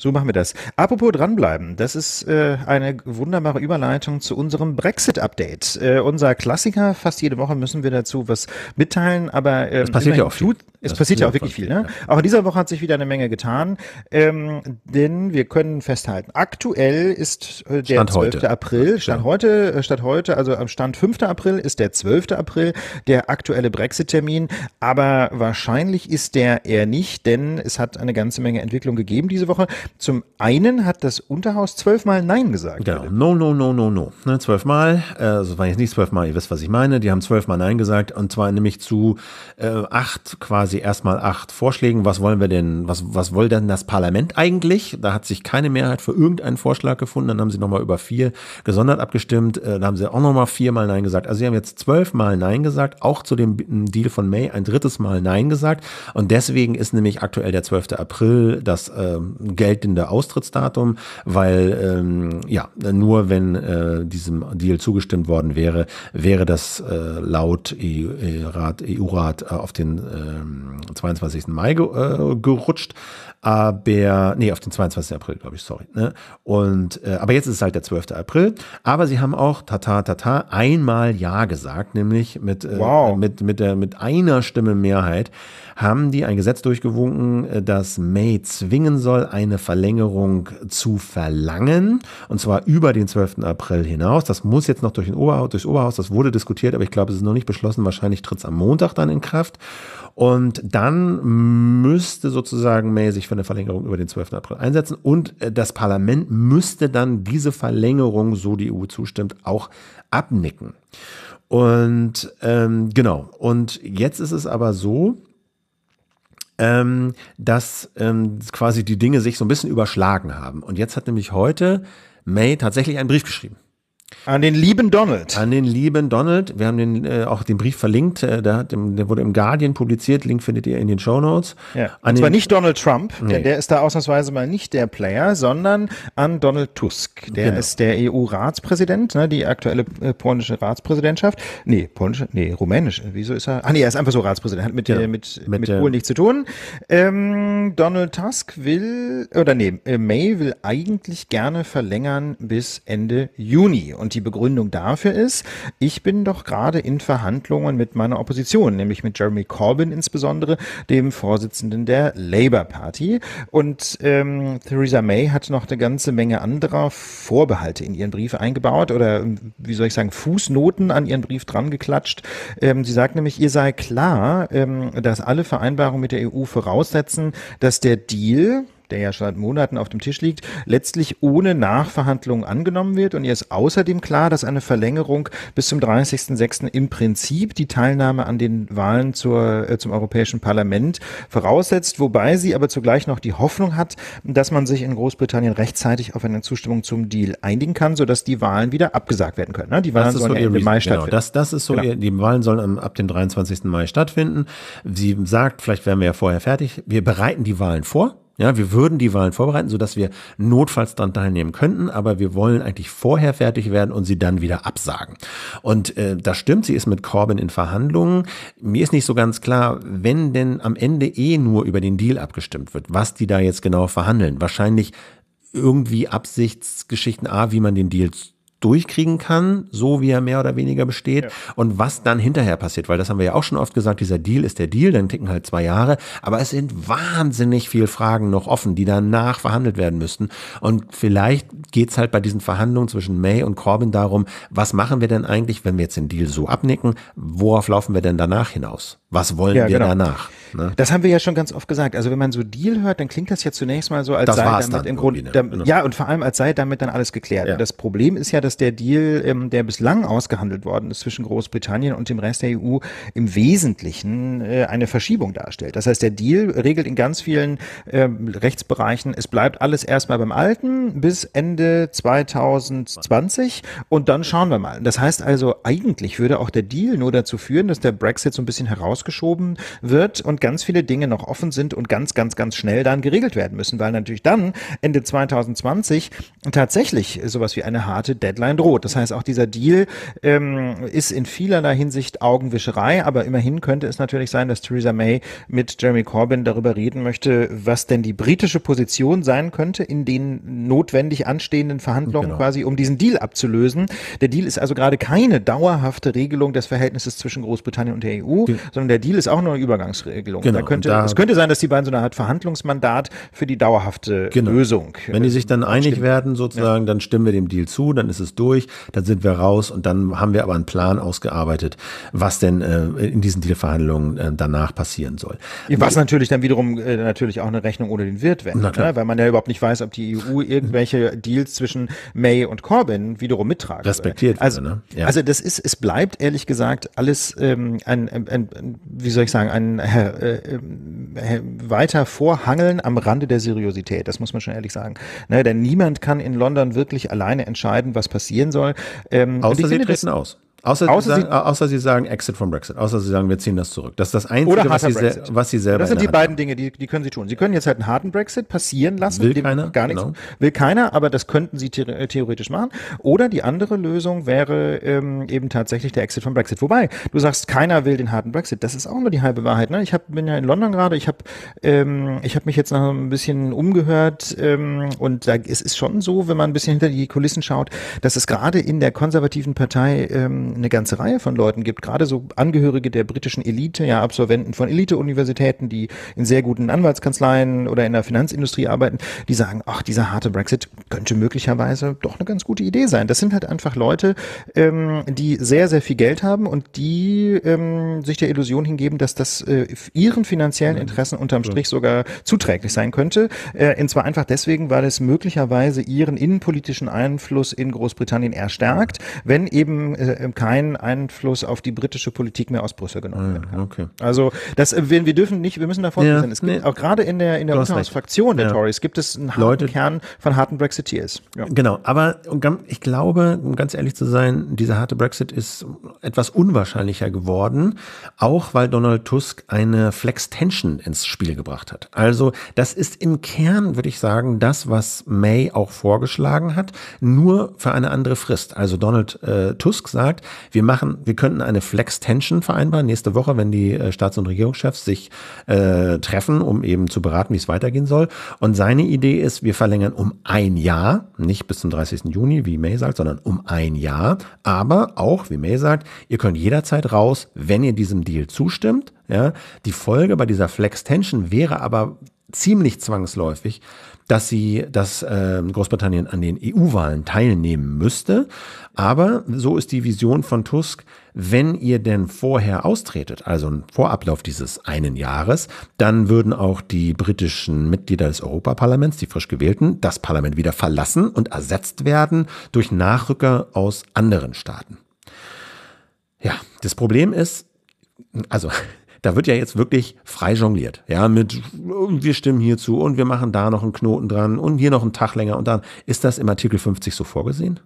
So machen wir das. Apropos dranbleiben, das ist äh, eine wunderbare Überleitung zu unserem Brexit-Update. Äh, unser Klassiker, fast jede Woche müssen wir dazu was mitteilen, aber ähm, das passiert ja auch viel. Es passiert ja auch wirklich viel. Ne? Ja. Auch in dieser Woche hat sich wieder eine Menge getan, ähm, denn wir können festhalten, aktuell ist äh, der Stand 12. Heute. April, Stand ja. heute, äh, Stand heute, also am Stand 5. April ist der 12. April der aktuelle Brexit-Termin, aber wahrscheinlich ist der eher nicht, denn es hat eine ganze Menge Entwicklung gegeben diese Woche. Zum einen hat das Unterhaus zwölfmal Nein gesagt. Genau, no, no, no, no, no. Ne, zwölfmal, äh, also war jetzt nicht zwölfmal, ihr wisst, was ich meine, die haben zwölfmal Nein gesagt und zwar nämlich zu äh, acht quasi quasi erstmal acht Vorschlägen. Was wollen wir denn, was, was will denn das Parlament eigentlich? Da hat sich keine Mehrheit für irgendeinen Vorschlag gefunden. Dann haben sie nochmal über vier gesondert abgestimmt. Äh, da haben sie auch nochmal viermal Nein gesagt. Also sie haben jetzt zwölfmal Nein gesagt, auch zu dem Deal von May ein drittes Mal Nein gesagt. Und deswegen ist nämlich aktuell der 12. April das äh, geltende Austrittsdatum, weil ähm, ja, nur wenn äh, diesem Deal zugestimmt worden wäre, wäre das äh, laut EU-Rat EU -Rat, äh, auf den ähm, 22. Mai ge, äh, gerutscht, aber nee, auf den 22. April, glaube ich, sorry. Ne? Und äh, aber jetzt ist es halt der 12. April. Aber sie haben auch tata tata einmal ja gesagt, nämlich mit äh, wow. mit mit der mit einer Stimme Mehrheit haben die ein Gesetz durchgewunken, äh, das May zwingen soll, eine Verlängerung zu verlangen. Und zwar über den 12. April hinaus. Das muss jetzt noch durch den Oberhaus, durchs Oberhaus. Das wurde diskutiert, aber ich glaube, es ist noch nicht beschlossen. Wahrscheinlich tritt es am Montag dann in Kraft. Und dann müsste sozusagen May sich für eine Verlängerung über den 12. April einsetzen. Und äh, das Parlament müsste dann diese Verlängerung, so die EU zustimmt, auch abnicken. Und ähm, genau. Und jetzt ist es aber so, ähm, dass ähm, quasi die Dinge sich so ein bisschen überschlagen haben. Und jetzt hat nämlich heute May tatsächlich einen Brief geschrieben. An den lieben Donald. An den lieben Donald. Wir haben den, äh, auch den Brief verlinkt. Äh, der, hat, der wurde im Guardian publiziert. Link findet ihr in den Show Notes. Ja. An Und zwar nicht Donald Trump, nee. denn der ist da ausnahmsweise mal nicht der Player, sondern an Donald Tusk. Der genau. ist der EU-Ratspräsident, ne, die aktuelle äh, polnische Ratspräsidentschaft. Nee, polnische, nee, rumänische. Wieso ist er? Ah, nee, er ist einfach so Ratspräsident. Hat mit, ja. mit, mit, mit Polen nichts zu tun. Ähm, Donald Tusk will, oder nee, äh, May will eigentlich gerne verlängern bis Ende Juni. Und die Begründung dafür ist, ich bin doch gerade in Verhandlungen mit meiner Opposition, nämlich mit Jeremy Corbyn insbesondere, dem Vorsitzenden der Labour Party. Und ähm, Theresa May hat noch eine ganze Menge anderer Vorbehalte in ihren Brief eingebaut oder wie soll ich sagen, Fußnoten an ihren Brief dran geklatscht. Ähm, sie sagt nämlich, ihr sei klar, ähm, dass alle Vereinbarungen mit der EU voraussetzen, dass der Deal, der ja schon seit Monaten auf dem Tisch liegt, letztlich ohne Nachverhandlungen angenommen wird. Und ihr ist außerdem klar, dass eine Verlängerung bis zum 30.06. im Prinzip die Teilnahme an den Wahlen zur, äh, zum Europäischen Parlament voraussetzt, wobei sie aber zugleich noch die Hoffnung hat, dass man sich in Großbritannien rechtzeitig auf eine Zustimmung zum Deal einigen kann, sodass die Wahlen wieder abgesagt werden können. Ne? Die Wahlen sollen so ja Ende Mai genau, stattfinden. Das, das ist so, genau. die Wahlen sollen ab dem 23. Mai stattfinden. Sie sagt, vielleicht werden wir ja vorher fertig, wir bereiten die Wahlen vor. Ja, wir würden die Wahlen vorbereiten, sodass wir notfalls daran teilnehmen könnten, aber wir wollen eigentlich vorher fertig werden und sie dann wieder absagen. Und äh, das stimmt, sie ist mit Corbyn in Verhandlungen. Mir ist nicht so ganz klar, wenn denn am Ende eh nur über den Deal abgestimmt wird, was die da jetzt genau verhandeln. Wahrscheinlich irgendwie Absichtsgeschichten, A, wie man den Deal durchkriegen kann, so wie er mehr oder weniger besteht ja. und was dann hinterher passiert, weil das haben wir ja auch schon oft gesagt, dieser Deal ist der Deal, dann ticken halt zwei Jahre, aber es sind wahnsinnig viele Fragen noch offen, die danach verhandelt werden müssten und vielleicht geht's halt bei diesen Verhandlungen zwischen May und Corbyn darum, was machen wir denn eigentlich, wenn wir jetzt den Deal so abnicken, worauf laufen wir denn danach hinaus? Was wollen ja, wir genau. danach? Ne? Das haben wir ja schon ganz oft gesagt. Also wenn man so Deal hört, dann klingt das ja zunächst mal so, als das sei damit dann im Grunde, ne? Genau. ja und vor allem als sei damit dann alles geklärt. Ja. Das Problem ist ja, dass der Deal, ähm, der bislang ausgehandelt worden ist zwischen Großbritannien und dem Rest der EU, im Wesentlichen äh, eine Verschiebung darstellt. Das heißt, der Deal regelt in ganz vielen äh, Rechtsbereichen, es bleibt alles erstmal beim Alten bis Ende 2020 und dann schauen wir mal. Das heißt also, eigentlich würde auch der Deal nur dazu führen, dass der Brexit so ein bisschen herausgeschoben wird und ganz viele Dinge noch offen sind und ganz, ganz, ganz schnell dann geregelt werden müssen, weil natürlich dann Ende 2020 tatsächlich sowas wie eine harte Deadline droht. Das heißt, auch dieser Deal ähm, ist in vielerlei Hinsicht Augenwischerei, aber immerhin könnte es natürlich sein, dass Theresa May mit Jeremy Corbyn darüber reden möchte, was denn die britische Position sein könnte in den notwendig anstehenden Verhandlungen genau. quasi, um diesen Deal abzulösen. Der Deal ist also gerade keine dauerhafte Regelung des Verhältnisses zwischen Großbritannien und der EU, sondern der Deal ist auch nur eine Übergangsregelung. Genau, da könnte, da- es könnte sein, dass die beiden so eine Art Verhandlungsmandat für die dauerhafte Genau. Lösung. Wenn die sich dann einig stimmt. werden, sozusagen, dann stimmen wir dem Deal zu, dann ist es durch, dann sind wir raus und dann haben wir aber einen Plan ausgearbeitet, was denn äh, in diesen Dealverhandlungen äh, danach passieren soll. Was natürlich dann wiederum äh, natürlich auch eine Rechnung ohne den Wirt wäre, ne? weil man ja überhaupt nicht weiß, ob die EU irgendwelche Deals zwischen May und Corbyn wiederum mittragen. Respektiert Also, würde, ne? Ja. also das ist, es bleibt ehrlich gesagt alles ähm, ein, ein, ein, wie soll ich sagen, ein äh, äh, äh, weiter Vorhangeln am Rande der Seriosität. Das muss man schon ehrlich sagen. Ne? Denn niemand kann in London wirklich alleine entscheiden, was passieren soll. Ähm, Außer sie treten aus. Außer, Außer sie sagen, außer sie sagen Exit vom Brexit. Außer sie sagen, wir ziehen das zurück. Das ist das Einzige, was sie, was sie selber Das sind in die beiden Dinge, die, die können sie tun. Sie können jetzt halt einen harten Brexit passieren lassen. Will keiner, Gar nichts. genau. Will keiner, aber das könnten sie the äh, theoretisch machen. Oder die andere Lösung wäre ähm, eben tatsächlich der Exit vom Brexit. Wobei, du sagst, keiner will den harten Brexit. Das ist auch nur die halbe Wahrheit. Ne? Ich hab, bin ja in London gerade. Ich habe ähm, ich hab mich jetzt noch ein bisschen umgehört ähm, und da, es ist schon so, wenn man ein bisschen hinter die Kulissen schaut, dass es gerade in der konservativen Partei ähm, eine ganze Reihe von Leuten gibt, gerade so Angehörige der britischen Elite, ja Absolventen von Elite-Universitäten, die in sehr guten Anwaltskanzleien oder in der Finanzindustrie arbeiten, die sagen, ach, dieser harte Brexit könnte möglicherweise doch eine ganz gute Idee sein. Das sind halt einfach Leute, ähm, die sehr, sehr viel Geld haben und die ähm, sich der Illusion hingeben, dass das äh, ihren finanziellen Interessen unterm Strich sogar zuträglich sein könnte. Äh, und zwar einfach deswegen, weil es möglicherweise ihren innenpolitischen Einfluss in Großbritannien erstärkt, wenn eben äh, kein Einfluss auf die britische Politik mehr aus Brüssel genommen wird. Okay. Also das, äh, wir, wir dürfen nicht, wir müssen davon Ja, sein. Es gibt nee. auch gerade in der in der Unterhausfraktion der Ja. Tories gibt es einen harten Leute- Kern von harten Brexiteers. Ja. Genau, aber ich glaube, um ganz ehrlich zu sein, dieser harte Brexit ist etwas unwahrscheinlicher geworden, auch weil Donald Tusk eine Flex Tension ins Spiel gebracht hat. Also das ist im Kern, würde ich sagen, das, was May auch vorgeschlagen hat, nur für eine andere Frist. Also Donald äh, Tusk sagt, wir machen, wir könnten eine Flex Tension vereinbaren nächste Woche, wenn die äh, Staats- und Regierungschefs sich äh, treffen, um eben zu beraten, wie es weitergehen soll. Und seine Idee ist, wir verlängern um ein Jahr, nicht bis zum 30. Juni, wie May sagt, sondern um ein Jahr. Aber auch, wie May sagt, ihr könnt jederzeit raus, wenn ihr diesem Deal zustimmt. Ja, die Folge bei dieser Flex Tension wäre aber ziemlich zwangsläufig, dass sie, dass äh, Großbritannien an den EU-Wahlen teilnehmen müsste. Aber so ist die Vision von Tusk, wenn ihr denn vorher austretet, also vor Ablauf dieses einen Jahres, dann würden auch die britischen Mitglieder des Europaparlaments, die frisch gewählten, das Parlament wieder verlassen und ersetzt werden durch Nachrücker aus anderen Staaten. Ja, das Problem ist, also da wird ja jetzt wirklich frei jongliert. Ja, mit wir stimmen hier zu und wir machen da noch einen Knoten dran und hier noch einen Tag länger und dann ist das im Artikel 50 so vorgesehen?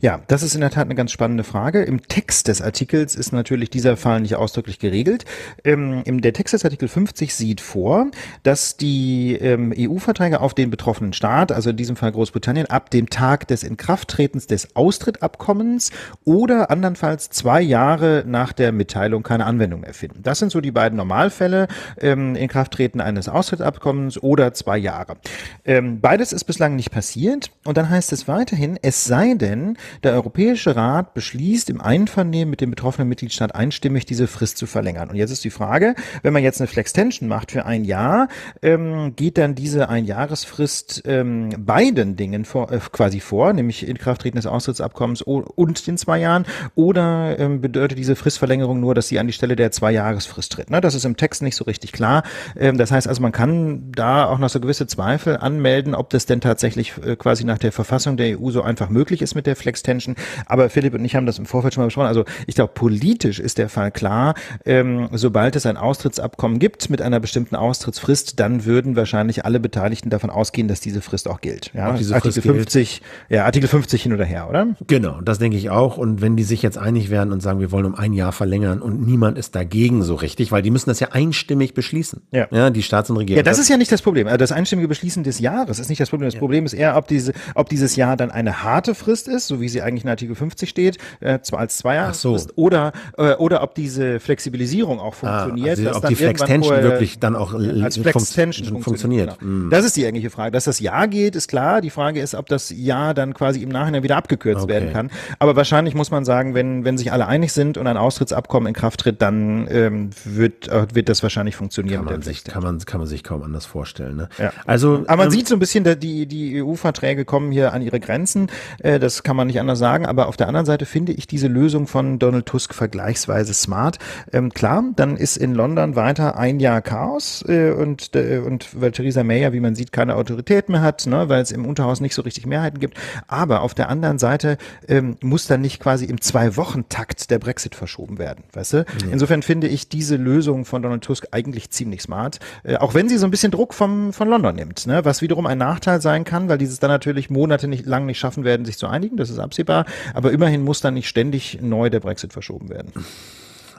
Ja, das ist in der Tat eine ganz spannende Frage. Im Text des Artikels ist natürlich dieser Fall nicht ausdrücklich geregelt. Ähm, der Text des Artikel 50 sieht vor, dass die ähm, EU-Verträge auf den betroffenen Staat, also in diesem Fall Großbritannien, ab dem Tag des Inkrafttretens des Austrittabkommens oder andernfalls zwei Jahre nach der Mitteilung keine Anwendung mehr finden. Das sind so die beiden Normalfälle, ähm, Inkrafttreten eines Austrittabkommens oder zwei Jahre. Ähm, beides ist bislang nicht passiert und dann heißt es weiterhin, es sei denn, der Europäische Rat beschließt im Einvernehmen mit dem betroffenen Mitgliedstaat einstimmig diese Frist zu verlängern. Und jetzt ist die Frage, wenn man jetzt eine Flextension macht für ein Jahr, ähm, geht dann diese Einjahresfrist ähm, beiden Dingen vor, äh, quasi vor, nämlich Inkrafttreten des Austrittsabkommens und den zwei Jahren, oder ähm, bedeutet diese Fristverlängerung nur, dass sie an die Stelle der Zweijahresfrist tritt? Ne? Das ist im Text nicht so richtig klar. Ähm, das heißt also, man kann da auch noch so gewisse Zweifel anmelden, ob das denn tatsächlich äh, quasi nach der Verfassung der EU so einfach möglich ist mit der Flex-Tension. Aber Philipp und ich haben das im Vorfeld schon mal besprochen. Also ich glaube, politisch ist der Fall klar. Ähm, sobald es ein Austrittsabkommen gibt mit einer bestimmten Austrittsfrist, dann würden wahrscheinlich alle Beteiligten davon ausgehen, dass diese Frist auch gilt. Ja, Auch diese Artikel Frist gilt. 50, ja, Artikel 50 hin oder her, oder? Genau, das denke ich auch. Und wenn die sich jetzt einig werden und sagen, wir wollen um ein Jahr verlängern und niemand ist dagegen so richtig, weil die müssen das ja einstimmig beschließen. Ja. ja die Staats- und Regierung. Ja, das ist ja nicht das Problem. Also Das einstimmige Beschließen des Jahres ist nicht das Problem. Das Problem ist eher, ob diese, ob dieses Jahr dann eine harte Frist ist ist, so wie sie eigentlich in Artikel 50 steht, äh, zwar als Zweijahresfrist, so. oder, äh, oder ob diese Flexibilisierung auch ah, funktioniert. Ah, also ob die Flextension wirklich dann auch als Flextension fun funktioniert. funktioniert. Genau. Mm. Das ist die eigentliche Frage. Dass das Ja geht, ist klar. Die Frage ist, ob das Ja dann quasi im Nachhinein wieder abgekürzt okay. werden kann. Aber wahrscheinlich muss man sagen, wenn, wenn sich alle einig sind und ein Austrittsabkommen in Kraft tritt, dann ähm, wird, äh, wird das wahrscheinlich funktionieren. Kann man, sich, kann, man, kann man sich kaum anders vorstellen. Ne? Ja. Also, Aber man ähm, sieht so ein bisschen, die, die EU-Verträge kommen hier an ihre Grenzen. Äh, das kann man nicht anders sagen. Aber auf der anderen Seite finde ich diese Lösung von Donald Tusk vergleichsweise smart. Ähm, klar, dann ist in London weiter ein Jahr Chaos äh, und, äh, und weil Theresa May ja, wie man sieht, keine Autorität mehr hat, ne, weil es im Unterhaus nicht so richtig Mehrheiten gibt. Aber auf der anderen Seite ähm, muss dann nicht quasi im Zwei-Wochen-Takt der Brexit verschoben werden, weißt du? Ja. Insofern finde ich diese Lösung von Donald Tusk eigentlich ziemlich smart, äh, auch wenn sie so ein bisschen Druck vom, von London nimmt, ne? was wiederum ein Nachteil sein kann, weil dieses dann natürlich Monate nicht lang nicht schaffen werden, sich zu einigen, das ist absehbar, aber immerhin muss dann nicht ständig neu der Brexit verschoben werden.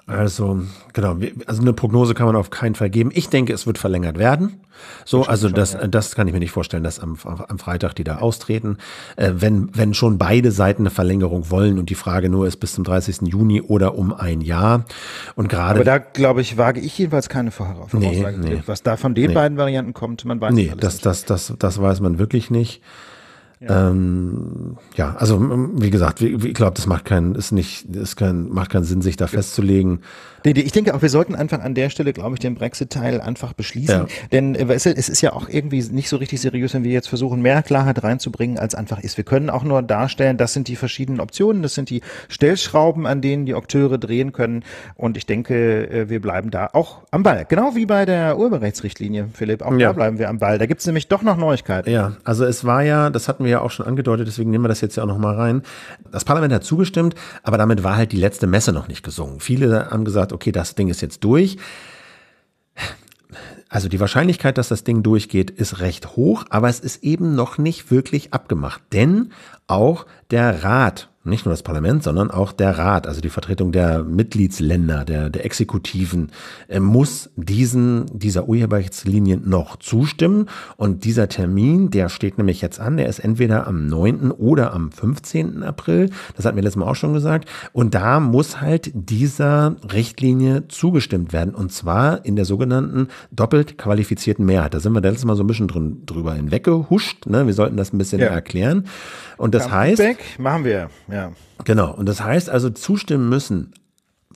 Also, genau, also eine Prognose kann man auf keinen Fall geben. Ich denke, es wird verlängert werden. So, also schon, das, ja. das kann ich mir nicht vorstellen, dass am, am Freitag die da austreten. Äh, wenn, wenn schon beide Seiten eine Verlängerung wollen und die Frage nur ist bis zum 30. Juni oder um ein Jahr. Und gerade. Aber da, glaube ich, wage ich jedenfalls keine Voraussage. Nee, nee. Was da von den nee. beiden Varianten kommt, man weiß nee, nicht. Nee, das, das, das, das weiß man wirklich nicht. Ja. Ähm, ja, also wie gesagt, ich glaube, das macht keinen, ist nicht, ist kein, macht keinen Sinn, sich da festzulegen. Ich denke auch, wir sollten einfach an der Stelle, glaube ich, den Brexit-Teil einfach beschließen. Ja. Denn äh, es ist ja auch irgendwie nicht so richtig seriös, wenn wir jetzt versuchen, mehr Klarheit reinzubringen, als einfach ist. Wir können auch nur darstellen, das sind die verschiedenen Optionen, das sind die Stellschrauben, an denen die Akteure drehen können. Und ich denke, äh, wir bleiben da auch am Ball. Genau wie bei der Urheberrechtsrichtlinie, Philipp. Auch ja. da bleiben wir am Ball. Da gibt es nämlich doch noch Neuigkeiten. Ja, also es war ja, das hatten wir ja auch schon angedeutet, deswegen nehmen wir das jetzt ja auch noch mal rein. Das Parlament hat zugestimmt, aber damit war halt die letzte Messe noch nicht gesungen. Viele haben gesagt, okay, das Ding ist jetzt durch. Also die Wahrscheinlichkeit, dass das Ding durchgeht, ist recht hoch, aber es ist eben noch nicht wirklich abgemacht. Denn auch der Rat nicht nur das Parlament, sondern auch der Rat, also die Vertretung der Mitgliedsländer, der, der Exekutiven, äh, muss diesen, dieser Urheberrechtslinie noch zustimmen. Und dieser Termin, der steht nämlich jetzt an, der ist entweder am 9. oder am 15. April. Das hatten wir letztes Mal auch schon gesagt. Und da muss halt dieser Richtlinie zugestimmt werden. Und zwar in der sogenannten doppelt qualifizierten Mehrheit. Da sind wir letztes Mal so ein bisschen drin, drüber hinweggehuscht. Ne? Wir sollten das ein bisschen ja. erklären. Und das heißt. Machen wir, ja. Genau. Und das heißt also, zustimmen müssen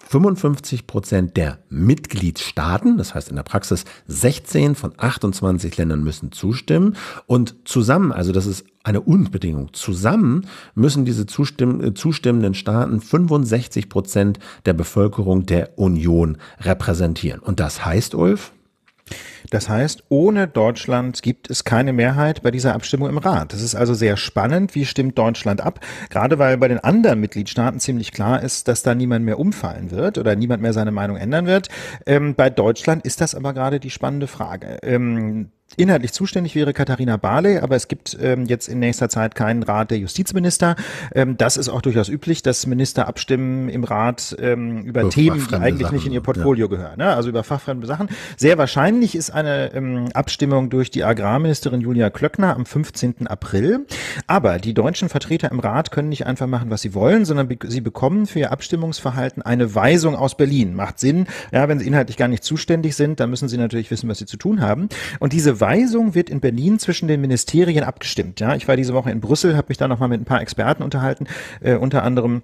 55 Prozent der Mitgliedstaaten, das heißt in der Praxis 16 von 28 Ländern müssen zustimmen und zusammen, also das ist eine Unbedingung, zusammen müssen diese zustimm zustimmenden Staaten 65 Prozent der Bevölkerung der Union repräsentieren. Und das heißt, Ulf? Das heißt, ohne Deutschland gibt es keine Mehrheit bei dieser Abstimmung im Rat. Das ist also sehr spannend. Wie stimmt Deutschland ab? Gerade weil bei den anderen Mitgliedstaaten ziemlich klar ist, dass da niemand mehr umfallen wird oder niemand mehr seine Meinung ändern wird. Ähm, bei Deutschland ist das aber gerade die spannende Frage. Ähm, Inhaltlich zuständig wäre Katharina Barley, aber es gibt ähm, jetzt in nächster Zeit keinen Rat der Justizminister. Ähm, das ist auch durchaus üblich, dass Minister abstimmen im Rat ähm, über so Themen, die eigentlich Sachen, nicht in ihr Portfolio ja. gehören, ne? also über fachfremde Sachen. Sehr wahrscheinlich ist eine ähm, Abstimmung durch die Agrarministerin Julia Klöckner am 15. April. Aber die deutschen Vertreter im Rat können nicht einfach machen, was sie wollen, sondern be sie bekommen für ihr Abstimmungsverhalten eine Weisung aus Berlin. Macht Sinn, ja, wenn sie inhaltlich gar nicht zuständig sind, dann müssen sie natürlich wissen, was sie zu tun haben. Und diese Weisung wird in Berlin zwischen den Ministerien abgestimmt. Ja, ich war diese Woche in Brüssel, habe mich da noch mal mit ein paar Experten unterhalten, äh, unter anderem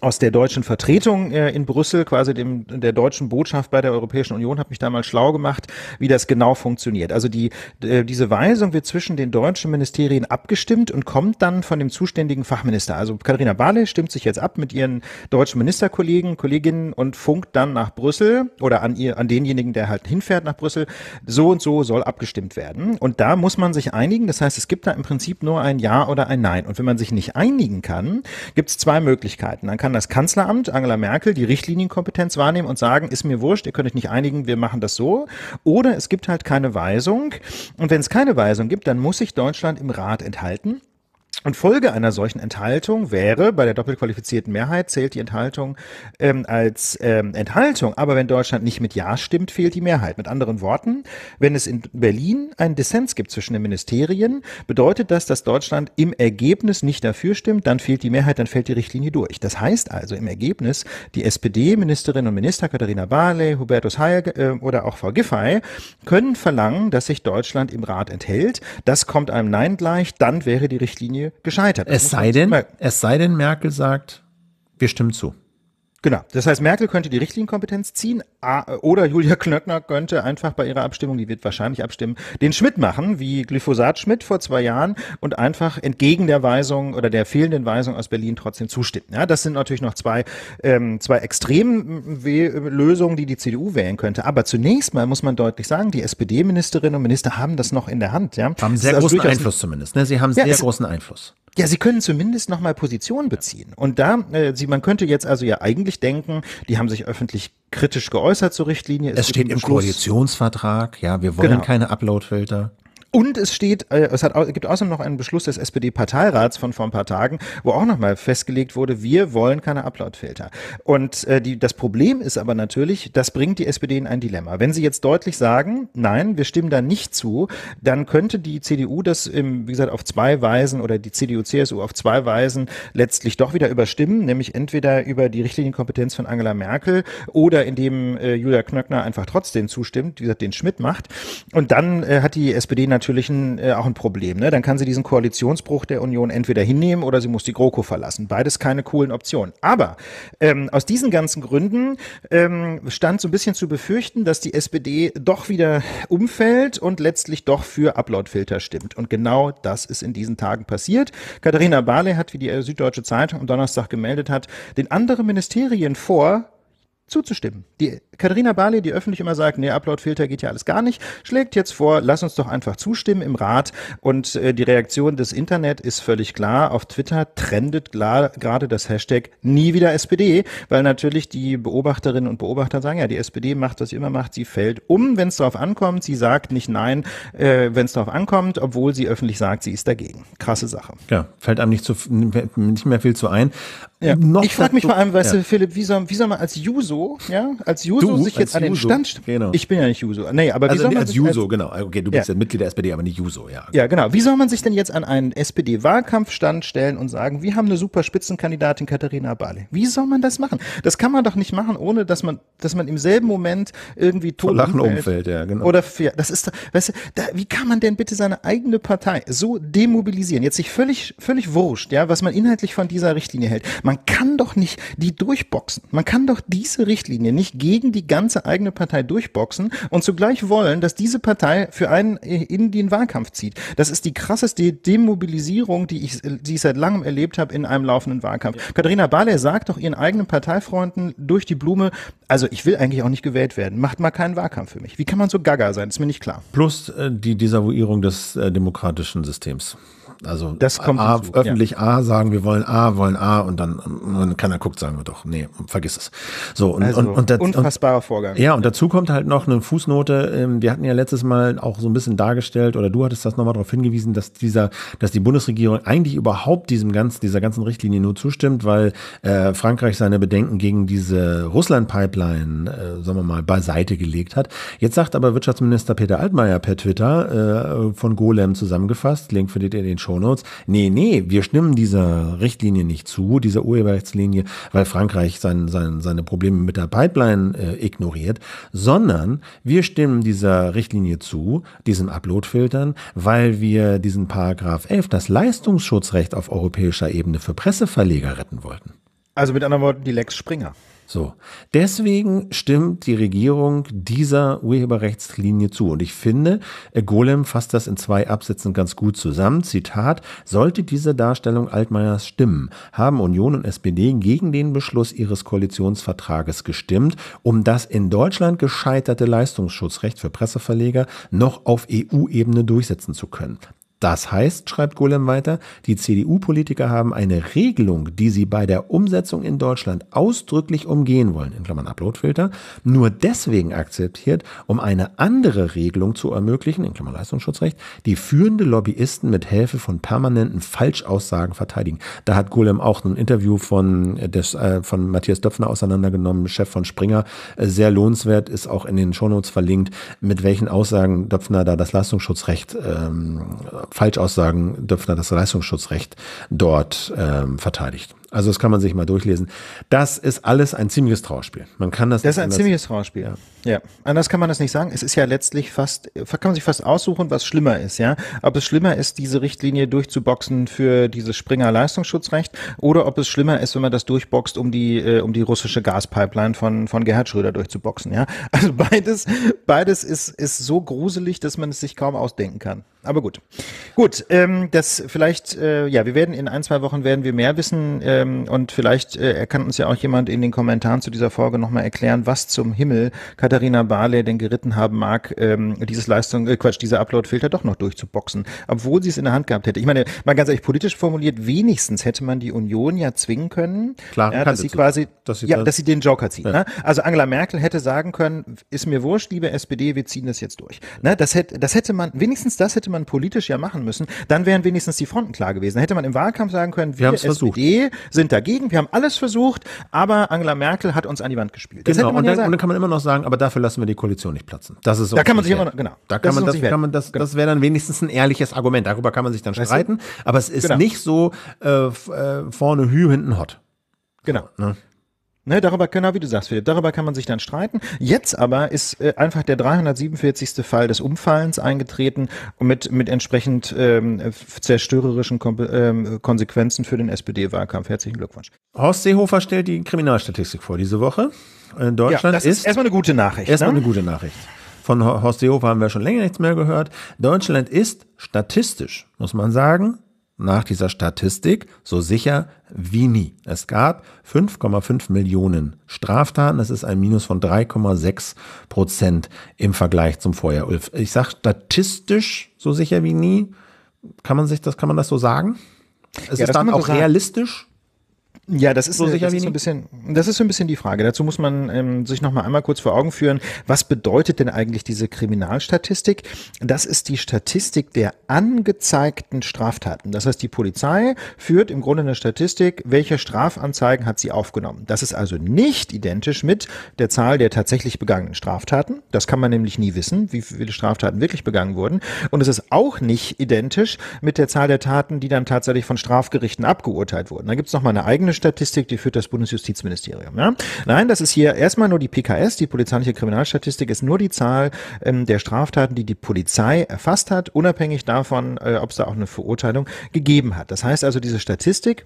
aus der deutschen Vertretung äh, in Brüssel, quasi dem der deutschen Botschaft bei der Europäischen Union, habe mich da mal schlau gemacht, wie das genau funktioniert. Also die äh, diese Weisung wird zwischen den deutschen Ministerien abgestimmt und kommt dann von dem zuständigen Fachminister. Also Katharina Barley stimmt sich jetzt ab mit ihren deutschen Ministerkollegen, Kolleginnen und funkt dann nach Brüssel oder an ihr an denjenigen, der halt hinfährt nach Brüssel. So und so soll abgestimmt werden. Und da muss man sich einigen. Das heißt, es gibt da im Prinzip nur ein Ja oder ein Nein. Und wenn man sich nicht einigen kann, gibt es zwei Möglichkeiten. Dann kann das Kanzleramt, Angela Merkel, die Richtlinienkompetenz wahrnehmen und sagen, ist mir wurscht, ihr könnt euch nicht einigen, wir machen das so. Oder es gibt halt keine Weisung. Und wenn es keine Weisung gibt, dann muss sich Deutschland im Rat enthalten. Und Folge einer solchen Enthaltung wäre, bei der doppelt qualifizierten Mehrheit zählt die Enthaltung ähm, als ähm, Enthaltung, aber wenn Deutschland nicht mit Ja stimmt, fehlt die Mehrheit. Mit anderen Worten, wenn es in Berlin einen Dissens gibt zwischen den Ministerien, bedeutet das, dass Deutschland im Ergebnis nicht dafür stimmt, dann fehlt die Mehrheit, dann fällt die Richtlinie durch. Das heißt also im Ergebnis, die SPD-Ministerinnen und Minister Katharina Barley, Hubertus Heil äh, oder auch Frau Giffey können verlangen, dass sich Deutschland im Rat enthält. Das kommt einem Nein gleich, dann wäre die Richtlinie gescheitert. Es sei denn, es sei denn, Merkel sagt, wir stimmen zu. Genau. Das heißt, Merkel könnte die Richtlinienkompetenz ziehen oder Julia Klöckner könnte einfach bei ihrer Abstimmung, die wird wahrscheinlich abstimmen, den Schmidt machen, wie Glyphosat Schmidt vor zwei Jahren und einfach entgegen der Weisung oder der fehlenden Weisung aus Berlin trotzdem zustimmen. Ja, das sind natürlich noch zwei, ähm, zwei Extremlösungen, die die CDU wählen könnte. Aber zunächst mal muss man deutlich sagen, die SPD-Ministerinnen und Minister haben das noch in der Hand. Ja? Haben sehr also großen Einfluss zumindest. Ne? Sie haben ja, sehr großen Einfluss. Ja, sie können zumindest nochmal Position beziehen. Und da, äh, sie, man könnte jetzt also ja eigentlich denken, die haben sich öffentlich kritisch geäußert zur Richtlinie. Es, es steht im Koalitionsvertrag, ja, wir wollen genau. keine Uploadfilter. Und es steht, äh, es hat, gibt außerdem noch einen Beschluss des SPD-Parteirats von vor ein paar Tagen, wo auch nochmal festgelegt wurde, wir wollen keine Uploadfilter. Und äh, die, das Problem ist aber natürlich, das bringt die SPD in ein Dilemma. Wenn sie jetzt deutlich sagen, nein, wir stimmen da nicht zu, dann könnte die CDU das, im, wie gesagt, auf zwei Weisen oder die CDU-CSU auf zwei Weisen letztlich doch wieder überstimmen, nämlich entweder über die Richtlinienkompetenz von Angela Merkel oder indem äh, Julia Knöckner einfach trotzdem zustimmt, wie gesagt, den Schmidt macht. Und dann äh, hat die SPD natürlich natürlich ein, äh, auch ein Problem. Ne? Dann kann sie diesen Koalitionsbruch der Union entweder hinnehmen oder sie muss die GroKo verlassen. Beides keine coolen Optionen. Aber ähm, aus diesen ganzen Gründen ähm, stand so ein bisschen zu befürchten, dass die SPD doch wieder umfällt und letztlich doch für Uploadfilter stimmt. Und genau das ist in diesen Tagen passiert. Katharina Barley hat, wie die Süddeutsche Zeitung am Donnerstag gemeldet hat, den anderen Ministerien vor, zuzustimmen. Die Katharina Barley, die öffentlich immer sagt, nee, Uploadfilter geht ja alles gar nicht, schlägt jetzt vor, lass uns doch einfach zustimmen im Rat. Und äh, die Reaktion des Internet ist völlig klar. Auf Twitter trendet gerade das Hashtag nie wieder SPD, weil natürlich die Beobachterinnen und Beobachter sagen, ja, die SPD macht, was sie immer macht, sie fällt um, wenn es darauf ankommt. Sie sagt nicht nein, äh, wenn es darauf ankommt, obwohl sie öffentlich sagt, sie ist dagegen. Krasse Sache. Ja, fällt einem nicht, zu, nicht mehr viel zu ein. Ja. ich frage mich vor allem, weißt ja. du, Philipp, wie soll, wie soll man als Juso, ja, als Juso du, sich jetzt an den Stand genau. Ich bin ja nicht Juso. Nee, aber wie also soll man als sich Juso, als, genau. Okay, du bist ja. ja Mitglied der SPD, aber nicht Juso, ja. Ja, genau. Wie soll man sich denn jetzt an einen SPD-Wahlkampfstand stellen und sagen, wir haben eine super Spitzenkandidatin Katharina Barley? Wie soll man das machen? Das kann man doch nicht machen, ohne dass man, dass man im selben Moment irgendwie tot Lachen umfällt. ja, genau. Oder das ist, weißt du, da, wie kann man denn bitte seine eigene Partei so demobilisieren? Jetzt sich völlig, völlig wurscht, ja, was man inhaltlich von dieser Richtlinie hält. Man kann doch nicht die durchboxen. Man kann doch diese Richtlinie nicht gegen die ganze eigene Partei durchboxen und zugleich wollen, dass diese Partei für einen in den Wahlkampf zieht. Das ist die krasseste Demobilisierung, die ich, die ich seit langem erlebt habe in einem laufenden Wahlkampf. Ja. Katharina Barley sagt doch ihren eigenen Parteifreunden durch die Blume, also ich will eigentlich auch nicht gewählt werden. Macht mal keinen Wahlkampf für mich. Wie kann man so gaga sein? ist mir nicht klar. Plus äh, die Desavouierung des äh, demokratischen Systems. Also das kommt A, hinzu, öffentlich ja. A sagen, wir wollen A, wollen A und dann, wenn keiner guckt, sagen wir doch, nee, vergiss es. So und, also, und, und das, unfassbarer Vorgang. Ja, und dazu kommt halt noch eine Fußnote. Ähm, wir hatten ja letztes Mal auch so ein bisschen dargestellt oder du hattest das nochmal darauf hingewiesen, dass dieser, dass die Bundesregierung eigentlich überhaupt diesem ganzen, dieser ganzen Richtlinie nur zustimmt, weil äh, Frankreich seine Bedenken gegen diese Russland-Pipeline, äh, sagen wir mal, beiseite gelegt hat. Jetzt sagt aber Wirtschaftsminister Peter Altmaier per Twitter äh, von Golem zusammengefasst, Link findet ihr in den Shownotes. Nee, nee, wir stimmen dieser Richtlinie nicht zu, dieser Urheberrechtslinie, weil Frankreich sein, sein, seine Probleme mit der Pipeline äh, ignoriert, sondern wir stimmen dieser Richtlinie zu, diesen Uploadfiltern, weil wir diesen Paragraph 11, das Leistungsschutzrecht auf europäischer Ebene für Presseverleger retten wollten. Also mit anderen Worten die Lex Springer. So. Deswegen stimmt die Regierung dieser Urheberrechtslinie zu. Und ich finde, Golem fasst das in zwei Absätzen ganz gut zusammen. Zitat, sollte diese Darstellung Altmaiers stimmen, haben Union und SPD gegen den Beschluss ihres Koalitionsvertrages gestimmt, um das in Deutschland gescheiterte Leistungsschutzrecht für Presseverleger noch auf EU-Ebene durchsetzen zu können. Das heißt, schreibt Golem weiter, die CDU-Politiker haben eine Regelung, die sie bei der Umsetzung in Deutschland ausdrücklich umgehen wollen, in Klammern Uploadfilter, nur deswegen akzeptiert, um eine andere Regelung zu ermöglichen, in Klammern Leistungsschutzrecht, die führende Lobbyisten mit Hilfe von permanenten Falschaussagen verteidigen. Da hat Golem auch ein Interview von, des, äh, von Matthias Döpfner auseinandergenommen, Chef von Springer. Äh, sehr lohnenswert, ist auch in den Shownotes verlinkt, mit welchen Aussagen Döpfner da das Leistungsschutzrecht ähm, Falschaussagen dürfen er das Leistungsschutzrecht dort ähm, verteidigt. Also das kann man sich mal durchlesen. Das ist alles ein ziemliches Trauerspiel. Man kann das. Das ist ein ziemliches Trauerspiel. Ja. ja. Anders kann man das nicht sagen. Es ist ja letztlich fast, kann man sich fast aussuchen, was schlimmer ist, ja. Ob es schlimmer ist, diese Richtlinie durchzuboxen für dieses Springer Leistungsschutzrecht oder ob es schlimmer ist, wenn man das durchboxt, um die, äh, um die russische Gaspipeline von, von Gerhard Schröder durchzuboxen, ja. Also beides, beides ist, ist so gruselig, dass man es sich kaum ausdenken kann. Aber gut. Gut, ähm, das vielleicht, äh, ja, wir werden in ein, zwei Wochen werden wir mehr wissen. Äh, ähm, und vielleicht äh, kann uns ja auch jemand in den Kommentaren zu dieser Folge nochmal erklären, was zum Himmel Katharina Barley denn geritten haben mag, ähm, dieses Leistung, äh, Quatsch, dieser Upload-Filter doch noch durchzuboxen, obwohl sie es in der Hand gehabt hätte. Ich meine, mal ganz ehrlich politisch formuliert, wenigstens hätte man die Union ja zwingen können, Klar, ja, dass sie quasi, dass sie, ja, das, dass sie den Joker zieht. Ja. Ne? Also Angela Merkel hätte sagen können, ist mir wurscht, liebe SPD, wir ziehen das jetzt durch. Ne? Das hätte, das hätte man, wenigstens das hätte man politisch ja machen müssen. Dann wären wenigstens die Fronten klar gewesen. Dann hätte man im Wahlkampf sagen können, wir, wir SPD versucht sind dagegen, wir haben alles versucht, aber Angela Merkel hat uns an die Wand gespielt. Das genau, und, dann, ja und dann kann man immer noch sagen, aber dafür lassen wir die Koalition nicht platzen. Das ist da kann man sich immer noch, genau. Da kann das man, das, kann man das, genau. das wäre dann wenigstens ein ehrliches Argument. Darüber kann man sich dann streiten, weißt du? aber es ist genau. nicht so äh, äh vorne Hü, hinten hot. Genau. Ne? Ne, darüber, genau wie du sagst, Philipp, darüber kann man sich dann streiten. Jetzt aber ist äh, einfach der 347. Fall des Umfallens eingetreten und mit, mit entsprechend ähm, zerstörerischen Kom ähm, Konsequenzen für den SPD-Wahlkampf. Herzlichen Glückwunsch. Horst Seehofer stellt die Kriminalstatistik vor diese Woche. In Deutschland ja, das ist, ist erstmal eine gute Nachricht. Erstmal ne? eine gute Nachricht. Von Horst Seehofer haben wir schon länger nichts mehr gehört. Deutschland ist statistisch, muss man sagen, nach dieser Statistik so sicher wie nie. Es gab 5,5 Millionen Straftaten. Das ist ein Minus von 3,6 Prozent im Vergleich zum Vorjahr. Ulf, ich sage statistisch so sicher wie nie. Kann man sich das, kann man das so sagen? Es ja, ist dann auch realistisch? Ja, das ist, so, das ist so ein bisschen, das ist so ein bisschen die Frage. Dazu muss man ähm, sich noch mal einmal kurz vor Augen führen. Was bedeutet denn eigentlich diese Kriminalstatistik? Das ist die Statistik der angezeigten Straftaten. Das heißt, die Polizei führt im Grunde eine Statistik, welche Strafanzeigen hat sie aufgenommen. Das ist also nicht identisch mit der Zahl der tatsächlich begangenen Straftaten. Das kann man nämlich nie wissen, wie viele Straftaten wirklich begangen wurden. Und es ist auch nicht identisch mit der Zahl der Taten, die dann tatsächlich von Strafgerichten abgeurteilt wurden. Da gibt es noch mal eine eigene Statistik, die führt das Bundesjustizministerium. Ja? Nein, das ist hier erstmal nur die PKS, die polizeiliche Kriminalstatistik ist nur die Zahl ähm, der Straftaten, die die Polizei erfasst hat, unabhängig davon, äh, ob es da auch eine Verurteilung gegeben hat. Das heißt also, diese Statistik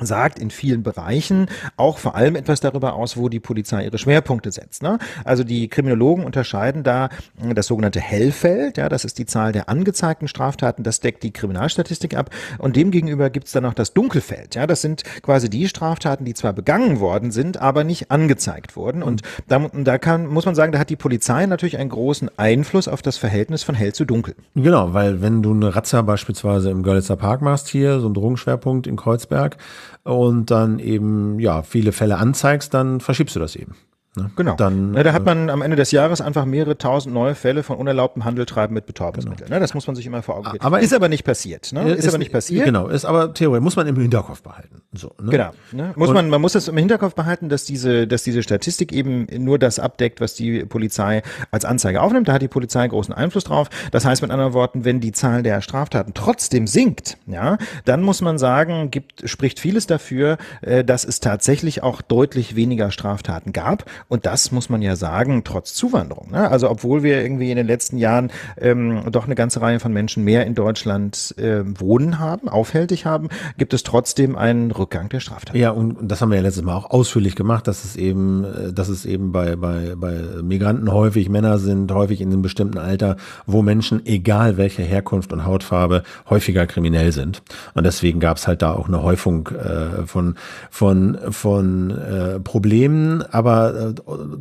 sagt in vielen Bereichen auch vor allem etwas darüber aus, wo die Polizei ihre Schwerpunkte setzt. Ne? Also die Kriminologen unterscheiden da äh, das sogenannte Hellfeld, ja, das ist die Zahl der angezeigten Straftaten, das deckt die Kriminalstatistik ab und demgegenüber gibt es dann noch das Dunkelfeld, ja, das sind quasi die Straftaten, die zwar begangen worden sind, aber nicht angezeigt wurden und da, da kann, muss man sagen, da hat die Polizei natürlich einen großen Einfluss auf das Verhältnis von hell zu dunkel. Genau, weil wenn du eine Razzia beispielsweise im Görlitzer Park machst hier, so ein Drogenschwerpunkt in Kreuzberg, und dann eben ja viele Fälle anzeigst, dann verschiebst du das eben. Ne? Genau. Dann, ja, da hat äh, man am Ende des Jahres einfach mehrere tausend neue Fälle von unerlaubtem Handeltreiben mit Betäubungsmitteln. Genau. Ne? Das muss man sich immer vor Augen führen. Aber ist aber nicht passiert. Ne? Ist, ist, aber nicht passiert. Genau, ist aber Theorie, muss man im Hinterkopf behalten. So, ne? Genau. Ne? Muss man, man muss es im Hinterkopf behalten, dass diese, dass diese Statistik eben nur das abdeckt, was die Polizei als Anzeige aufnimmt. Da hat die Polizei großen Einfluss drauf. Das heißt mit anderen Worten, wenn die Zahl der Straftaten trotzdem sinkt, ja, dann muss man sagen, gibt, spricht vieles dafür, äh, dass es tatsächlich auch deutlich weniger Straftaten gab. Und das muss man ja sagen, trotz Zuwanderung. Ne? Also obwohl wir irgendwie in den letzten Jahren ähm, doch eine ganze Reihe von Menschen mehr in Deutschland äh, wohnen haben, aufhältig haben, gibt es trotzdem einen Rückgang der Straftaten. Ja, und, und das haben wir ja letztes Mal auch ausführlich gemacht, dass es eben, äh, dass es eben bei, bei, bei Migranten häufig Männer sind, häufig in einem bestimmten Alter, wo Menschen, egal welche Herkunft und Hautfarbe, häufiger kriminell sind. Und deswegen gab es halt da auch eine Häufung äh, von, von, von äh, Problemen, aber und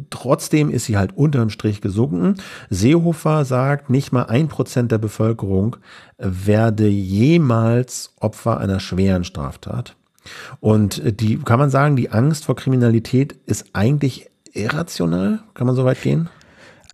trotzdem ist sie halt unterm Strich gesunken. Seehofer sagt, nicht mal ein Prozent der Bevölkerung werde jemals Opfer einer schweren Straftat. Und die, kann man sagen, die Angst vor Kriminalität ist eigentlich irrational? Kann man so weit gehen?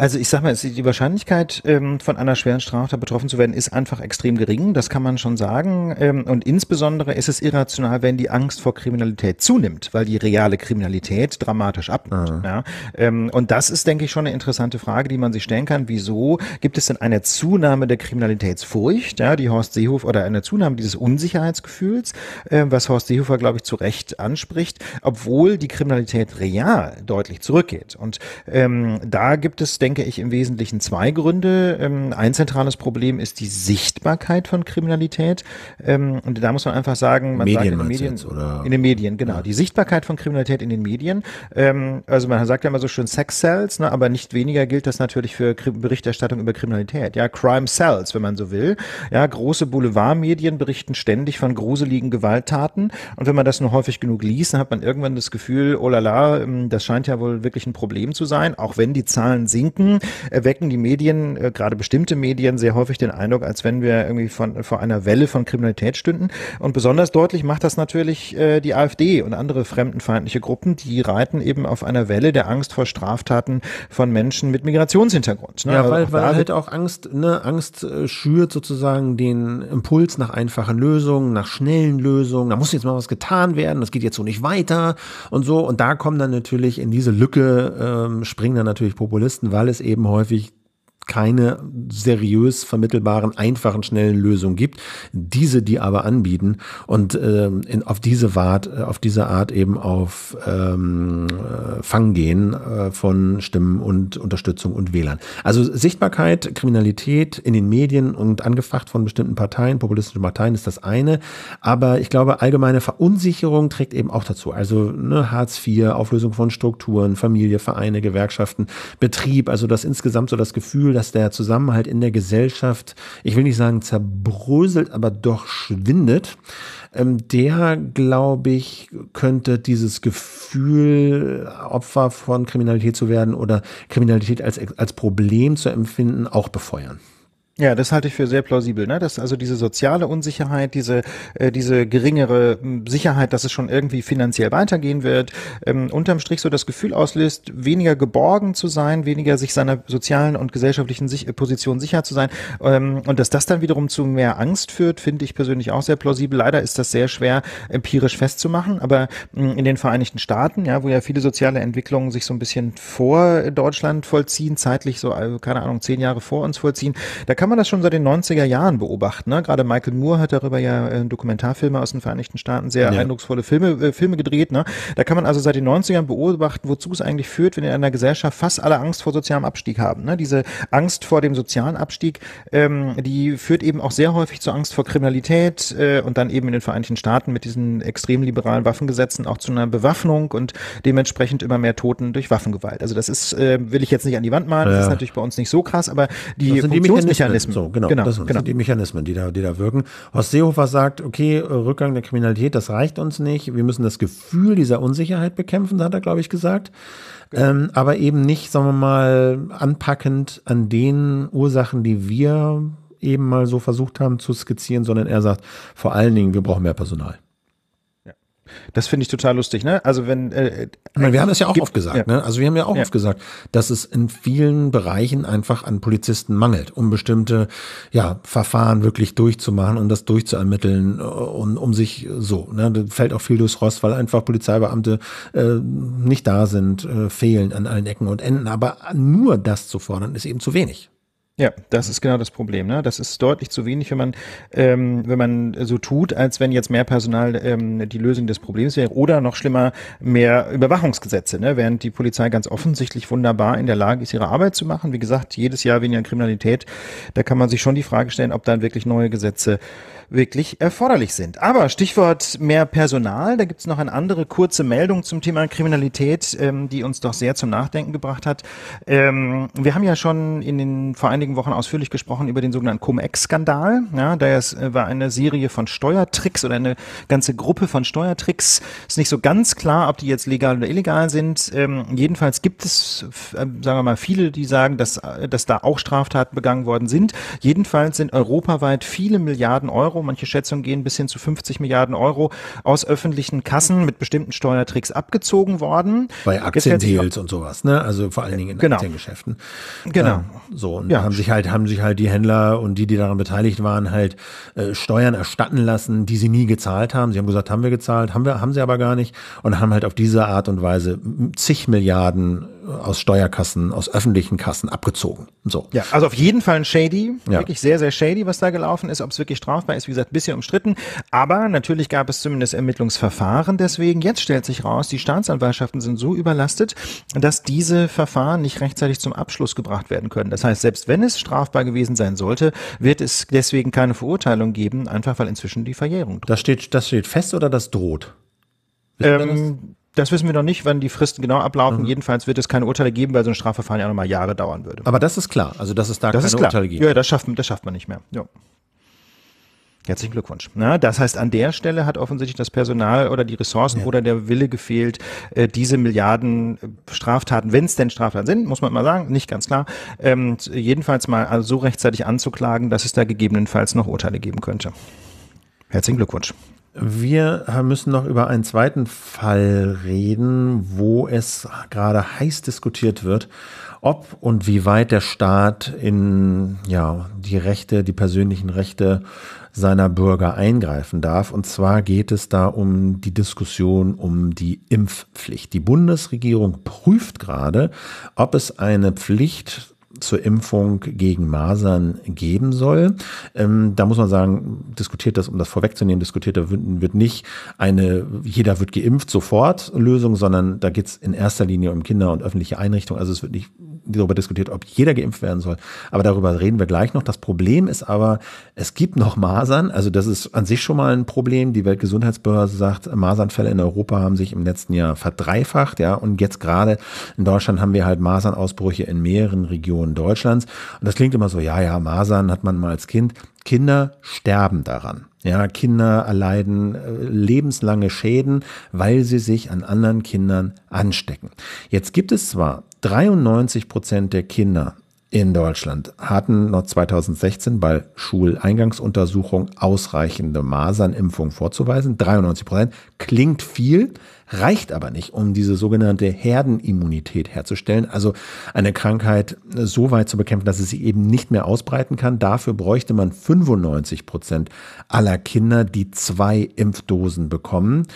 Also ich sag mal, die Wahrscheinlichkeit, ähm, von einer schweren Straftat betroffen zu werden, ist einfach extrem gering. Das kann man schon sagen. Ähm, und insbesondere ist es irrational, wenn die Angst vor Kriminalität zunimmt, weil die reale Kriminalität dramatisch abnimmt. Ah. Ja? Ähm, und das ist, denke ich, schon eine interessante Frage, die man sich stellen kann. Wieso gibt es denn eine Zunahme der Kriminalitätsfurcht, ja, die Horst Seehofer oder eine Zunahme dieses Unsicherheitsgefühls, was Horst Seehofer, glaube ich, zu Recht anspricht, obwohl die Kriminalität real deutlich zurückgeht. Und ähm, da gibt es denke ich, im Wesentlichen zwei Gründe. Ähm, ein zentrales Problem ist die Sichtbarkeit von Kriminalität. Ähm, und da muss man einfach sagen, man Medien sagt in den Medien, jetzt, in den Medien, genau, ja. die Sichtbarkeit von Kriminalität in den Medien. Ähm, also man sagt ja immer so schön Sex Cells, ne, aber nicht weniger gilt das natürlich für Berichterstattung über Kriminalität. Ja, Crime Cells, wenn man so will. Ja, große Boulevardmedien berichten ständig von gruseligen Gewalttaten. Und wenn man das nur häufig genug liest, dann hat man irgendwann das Gefühl, oh la la, das scheint ja wohl wirklich ein Problem zu sein, auch wenn die Zahlen sinken Linken erwecken die Medien, äh, gerade bestimmte Medien, sehr häufig den Eindruck, als wenn wir irgendwie von, vor einer Welle von Kriminalität stünden. Und besonders deutlich macht das natürlich äh, die AfD und andere fremdenfeindliche Gruppen, die reiten eben auf einer Welle der Angst vor Straftaten von Menschen mit Migrationshintergrund. Ne? Ja, weil, weil halt auch Angst, ne, Angst äh, schürt sozusagen den Impuls nach einfachen Lösungen, nach schnellen Lösungen. Da muss jetzt mal was getan werden, das geht jetzt so nicht weiter und so. Und da kommen dann natürlich in diese Lücke, ähm, springen dann natürlich Populisten, weil weil es eben häufig keine seriös vermittelbaren, einfachen, schnellen Lösungen gibt. Diese, die aber anbieten und ähm, in, auf diese Art, äh, auf diese Art eben auf ähm, äh, Fang gehen äh, von Stimmen und Unterstützung und Wählern. Also Sichtbarkeit, Kriminalität in den Medien und angefacht von bestimmten Parteien, populistischen Parteien ist das eine. Aber ich glaube, allgemeine Verunsicherung trägt eben auch dazu. Also ne, Hartz IV, Auflösung von Strukturen, Familie, Vereine, Gewerkschaften, Betrieb, also das insgesamt so das Gefühl, dass der Zusammenhalt in der Gesellschaft, ich will nicht sagen zerbröselt, aber doch schwindet. Ähm, der, glaube ich, könnte dieses Gefühl, Opfer von Kriminalität zu werden oder Kriminalität als, als Problem zu empfinden, auch befeuern. Ja, das halte ich für sehr plausibel, ne? Dass also diese soziale Unsicherheit, diese äh, diese geringere hm, Sicherheit, dass es schon irgendwie finanziell weitergehen wird, ähm, unterm Strich so das Gefühl auslöst, weniger geborgen zu sein, weniger sich seiner sozialen und gesellschaftlichen sich Position sicher zu sein ähm, und dass das dann wiederum zu mehr Angst führt, finde ich persönlich auch sehr plausibel. Leider ist das sehr schwer empirisch festzumachen, aber mh, hm, in den Vereinigten Staaten, ja, wo ja viele soziale Entwicklungen sich so ein bisschen vor Deutschland vollziehen, zeitlich so äh, keine Ahnung zehn Jahre vor uns vollziehen, da kann man das schon seit den 90er Jahren beobachten. Ne? Gerade Michael Moore hat darüber ja äh, Dokumentarfilme aus den Vereinigten Staaten, sehr ja. eindrucksvolle Filme, äh, Filme gedreht. Ne? Da kann man also seit den 90ern beobachten, wozu es eigentlich führt, wenn in einer Gesellschaft fast alle Angst vor sozialem Abstieg haben. Ne? Diese Angst vor dem sozialen Abstieg, ähm, die führt eben auch sehr häufig zur Angst vor Kriminalität äh, und dann eben in den Vereinigten Staaten mit diesen extrem liberalen Waffengesetzen auch zu einer Bewaffnung und dementsprechend immer mehr Toten durch Waffengewalt. Also das ist, äh, will ich jetzt nicht an die Wand malen, ja. das ist natürlich bei uns nicht so krass, aber die Funktionsmechanismen so, genau. genau das genau. sind die Mechanismen, die da, die da wirken. Horst Seehofer sagt, okay, Rückgang der Kriminalität, das reicht uns nicht. Wir müssen das Gefühl dieser Unsicherheit bekämpfen, hat er, glaube ich, gesagt. Genau. Ähm, aber eben nicht, sagen wir mal, anpackend an den Ursachen, die wir eben mal so versucht haben zu skizzieren, sondern er sagt vor allen Dingen, wir brauchen mehr Personal. Das finde ich total lustig, ne? Also wenn äh, meine, wir haben es ja auch oft gesagt, ja. ne? Also wir haben ja auch ja. oft gesagt, dass es in vielen Bereichen einfach an Polizisten mangelt, um bestimmte ja Verfahren wirklich durchzumachen und das durchzuermitteln äh, und um sich so, ne? Da fällt auch viel durchs Rost, weil einfach Polizeibeamte äh, nicht da sind, äh, fehlen an allen Ecken und Enden. Aber nur das zu fordern, ist eben zu wenig. Ja, das ist genau das Problem. Ne? Das ist deutlich zu wenig, wenn man, ähm, wenn man so tut, als wenn jetzt mehr Personal ähm, die Lösung des Problems wäre oder noch schlimmer mehr Überwachungsgesetze, ne? während die Polizei ganz offensichtlich wunderbar in der Lage ist, ihre Arbeit zu machen. Wie gesagt, jedes Jahr weniger Kriminalität. Da kann man sich schon die Frage stellen, ob dann wirklich neue Gesetze wirklich erforderlich sind. Aber Stichwort mehr Personal, da gibt's noch eine andere kurze Meldung zum Thema Kriminalität, ähm, die uns doch sehr zum Nachdenken gebracht hat. Ähm, wir haben ja schon in den Vereinigten einigen Wochen ausführlich gesprochen über den sogenannten Cum-Ex-Skandal. Ja, da äh, war eine Serie von Steuertricks oder eine ganze Gruppe von Steuertricks. Ist nicht so ganz klar, ob die jetzt legal oder illegal sind. Ähm, jedenfalls gibt es, äh, sagen wir mal, viele, die sagen, dass, äh, dass da auch Straftaten begangen worden sind. Jedenfalls sind europaweit viele Milliarden Euro, manche Schätzungen gehen bis hin zu 50 Milliarden Euro aus öffentlichen Kassen mit bestimmten Steuertricks abgezogen worden. Bei Aktiendeals und sowas, ne? Also vor allen Dingen in genau. Aktiengeschäften. Genau. Ähm, so, und ja. haben sich halt, haben sich halt die Händler und die, die daran beteiligt waren, halt äh, Steuern erstatten lassen, die sie nie gezahlt haben. Sie haben gesagt, haben wir gezahlt, haben wir, haben sie aber gar nicht und haben halt auf diese Art und Weise zig Milliarden aus Steuerkassen, aus öffentlichen Kassen abgezogen. So. Ja, also auf jeden Fall ein Shady, ja. wirklich sehr, sehr shady, was da gelaufen ist. Ob es wirklich strafbar ist, wie gesagt, bisschen umstritten. Aber natürlich gab es zumindest Ermittlungsverfahren deswegen. Jetzt stellt sich raus, die Staatsanwaltschaften sind so überlastet, dass diese Verfahren nicht rechtzeitig zum Abschluss gebracht werden können. Das heißt, selbst wenn es strafbar gewesen sein sollte, wird es deswegen keine Verurteilung geben, einfach weil inzwischen die Verjährung droht. Das steht, das steht fest oder das droht? Ähm, das wissen wir noch nicht, wann die Fristen genau ablaufen. Mhm. Jedenfalls wird es keine Urteile geben, weil so ein Strafverfahren ja nochmal Jahre dauern würde. Aber das ist klar, also dass es da das keine Urteile gibt. Ja, das schafft, das schafft man nicht mehr. Ja. Herzlichen Glückwunsch. Na, das heißt, an der Stelle hat offensichtlich das Personal oder die Ressourcen ja. oder der Wille gefehlt, äh, diese Milliarden äh, Straftaten, wenn es denn Straftaten sind, muss man mal sagen, nicht ganz klar, ähm, jedenfalls mal also so rechtzeitig anzuklagen, dass es da gegebenenfalls noch Urteile geben könnte. Herzlichen Glückwunsch. Wir müssen noch über einen zweiten Fall reden, wo es gerade heiß diskutiert wird, ob und wie weit der Staat in ja, die Rechte, die persönlichen Rechte seiner Bürger eingreifen darf. Und zwar geht es da um die Diskussion um die Impfpflicht. Die Bundesregierung prüft gerade, ob es eine Pflicht zur Impfung gegen Masern geben soll. Ähm, da muss man sagen, diskutiert das, um das vorwegzunehmen, diskutiert da wird nicht eine, jeder wird geimpft sofort Lösung, sondern da geht es in erster Linie um Kinder und öffentliche Einrichtungen. Also es wird nicht darüber diskutiert, ob jeder geimpft werden soll. Aber darüber reden wir gleich noch. Das Problem ist aber, es gibt noch Masern. Also das ist an sich schon mal ein Problem. Die Weltgesundheitsbehörde sagt, Masernfälle in Europa haben sich im letzten Jahr verdreifacht. Ja, und jetzt gerade in Deutschland haben wir halt Masernausbrüche in mehreren Regionen Deutschlands. Und das klingt immer so, ja, ja, Masern hat man mal als Kind. Kinder sterben daran. Ja, Kinder erleiden äh, lebenslange Schäden, weil sie sich an anderen Kindern anstecken. Jetzt gibt es zwar 93 Prozent der Kinder in Deutschland hatten noch 2016 bei Schuleingangsuntersuchung ausreichende Masernimpfung vorzuweisen. 93 Prozent klingt viel, reicht aber nicht, um diese sogenannte Herdenimmunität herzustellen, also eine Krankheit so weit zu bekämpfen, dass es sich eben nicht mehr ausbreiten kann. Dafür bräuchte man 95 Prozent aller Kinder, die zwei Impfdosen bekommen.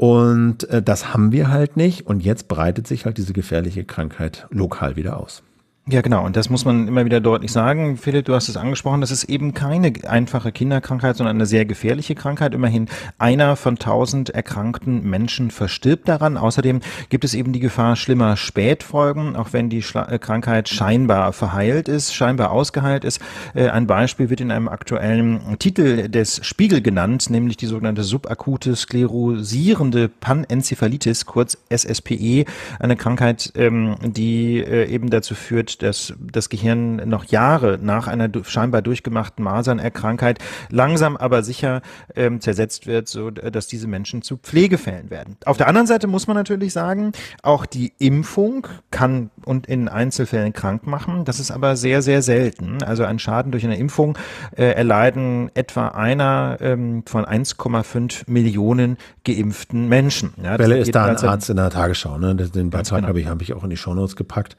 Und äh, das haben wir halt nicht. Und jetzt breitet sich halt diese gefährliche Krankheit lokal wieder aus. Ja, genau. Und das muss man immer wieder deutlich sagen. Philipp, du hast es angesprochen, das ist eben keine einfache Kinderkrankheit, sondern eine sehr gefährliche Krankheit. Immerhin einer von tausend erkrankten Menschen verstirbt daran. Außerdem gibt es eben die Gefahr schlimmer Spätfolgen, auch wenn die Schla äh, Krankheit scheinbar verheilt ist, scheinbar ausgeheilt ist. Äh, ein Beispiel wird in einem aktuellen Titel des Spiegel genannt, nämlich die sogenannte subakute sklerosierende Panenzephalitis, kurz SSPE, eine Krankheit, ähm, die äh, eben dazu führt, dass das Gehirn noch Jahre nach einer scheinbar durchgemachten Masernerkrankheit langsam aber sicher ähm, zersetzt wird, so dass diese Menschen zu Pflegefällen werden. Auf der anderen Seite muss man natürlich sagen, auch die Impfung kann und in Einzelfällen krank machen. Das ist aber sehr, sehr selten. Also ein Schaden durch eine Impfung äh, erleiden etwa einer ähm, von 1,5 Millionen geimpften Menschen. Ja, Quelle ist da ein Arzt in der Tagesschau. Ne? Den Beitrag genau. habe ich, hab ich auch in die Shownotes gepackt.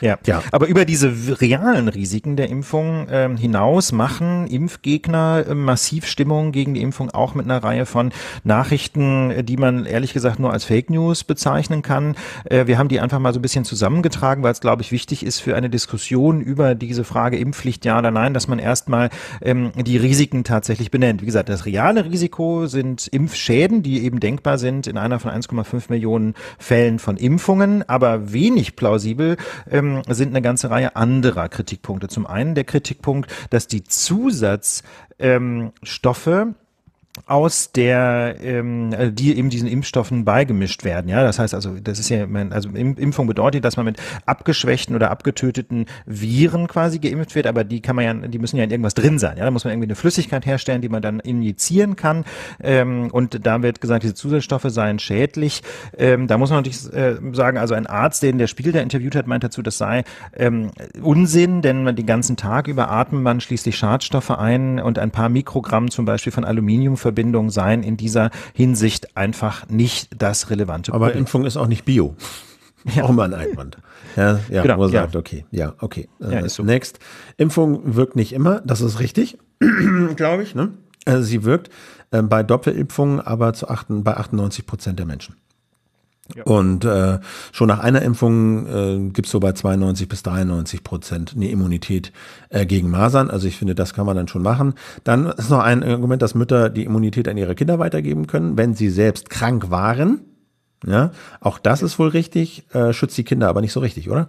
Ja. ja, aber über diese realen Risiken der Impfung äh, hinaus machen Impfgegner äh, massiv Stimmung gegen die Impfung, auch mit einer Reihe von Nachrichten, äh, die man ehrlich gesagt nur als Fake News bezeichnen kann. Äh, wir haben die einfach mal so ein bisschen zusammengetragen, weil es, glaube ich, wichtig ist für eine Diskussion über diese Frage Impfpflicht ja oder nein, dass man erstmal ähm, die Risiken tatsächlich benennt. Wie gesagt, das reale Risiko sind Impfschäden, die eben denkbar sind in einer von 1,5 Millionen Fällen von Impfungen, aber wenig plausibel ähm, sind eine ganze Reihe anderer Kritikpunkte. Zum einen der Kritikpunkt, dass die Zusatzstoffe ähm, aus der, ähm, äh, die eben diesen Impfstoffen beigemischt werden. Ja, das heißt also, das ist ja, also Impfung bedeutet, dass man mit abgeschwächten oder abgetöteten Viren quasi geimpft wird, aber die kann man ja, die müssen ja in irgendwas drin sein. Ja, da muss man irgendwie eine Flüssigkeit herstellen, die man dann injizieren kann. Ähm, und da wird gesagt, diese Zusatzstoffe seien schädlich. Ähm, da muss man natürlich äh, sagen, also ein Arzt, den der Spiegel da interviewt hat, meint dazu, das sei ähm, Unsinn, denn den ganzen Tag über atmet man schließlich Schadstoffe ein und ein paar Mikrogramm zum Beispiel von Aluminiumverbindungen seien in dieser Hinsicht einfach nicht das relevante Aber Problem. Impfung ist auch nicht Bio. Ja. Auch mal ein Einwand. Ja, ja genau, wo er ja. sagt, okay, ja, okay. Ja, ist so. Next. Impfung wirkt nicht immer, das ist richtig, glaube ich. Ne? Also sie wirkt äh, bei Doppelimpfungen aber zu achten, bei 98 Prozent der Menschen. Ja. Und äh, schon nach einer Impfung äh, gibt es so bei 92 bis 93 Prozent eine Immunität äh, gegen Masern. Also ich finde, das kann man dann schon machen. Dann ist noch ein Argument, dass Mütter die Immunität an ihre Kinder weitergeben können, wenn sie selbst krank waren. Ja, auch das ist wohl richtig, äh, schützt die Kinder aber nicht so richtig, oder?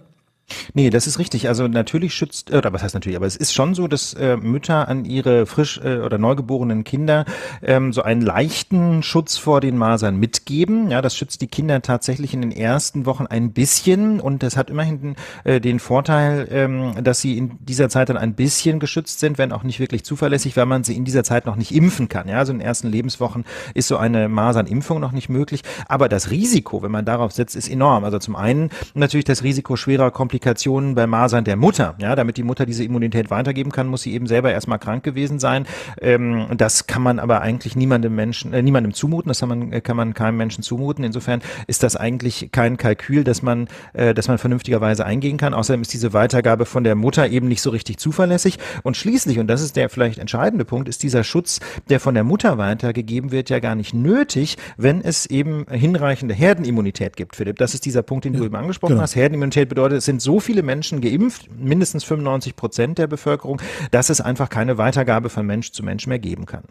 Nee, das ist richtig. Also natürlich schützt, oder was heißt natürlich, aber es ist schon so, dass äh, Mütter an ihre frisch äh, oder neugeborenen Kinder ähm, so einen leichten Schutz vor den Masern mitgeben. Ja, das schützt die Kinder tatsächlich in den ersten Wochen ein bisschen und das hat immerhin äh, den Vorteil, ähm, dass sie in dieser Zeit dann ein bisschen geschützt sind, wenn auch nicht wirklich zuverlässig, weil man sie in dieser Zeit noch nicht impfen kann. Ja, also in den ersten Lebenswochen ist so eine Masernimpfung noch nicht möglich. Aber das Risiko, wenn man darauf setzt, ist enorm. Also zum einen natürlich das Risiko schwerer Komplikationen Komplikationen bei Masern der Mutter. Ja, damit die Mutter diese Immunität weitergeben kann, muss sie eben selber erstmal krank gewesen sein. Ähm, das kann man aber eigentlich niemandem Menschen, äh, niemandem zumuten. Das kann man, äh, kann man keinem Menschen zumuten. Insofern ist das eigentlich kein Kalkül, dass man, äh, dass man vernünftigerweise eingehen kann. Außerdem ist diese Weitergabe von der Mutter eben nicht so richtig zuverlässig. Und schließlich, und das ist der vielleicht entscheidende Punkt, ist dieser Schutz, der von der Mutter weitergegeben wird, ja gar nicht nötig, wenn es eben hinreichende Herdenimmunität gibt, Philipp. Das ist dieser Punkt, den du eben angesprochen genau. hast. Herdenimmunität bedeutet, es sind so so viele Menschen geimpft, mindestens 95 Prozent der Bevölkerung, dass es einfach keine Weitergabe von Mensch zu Mensch mehr geben kann.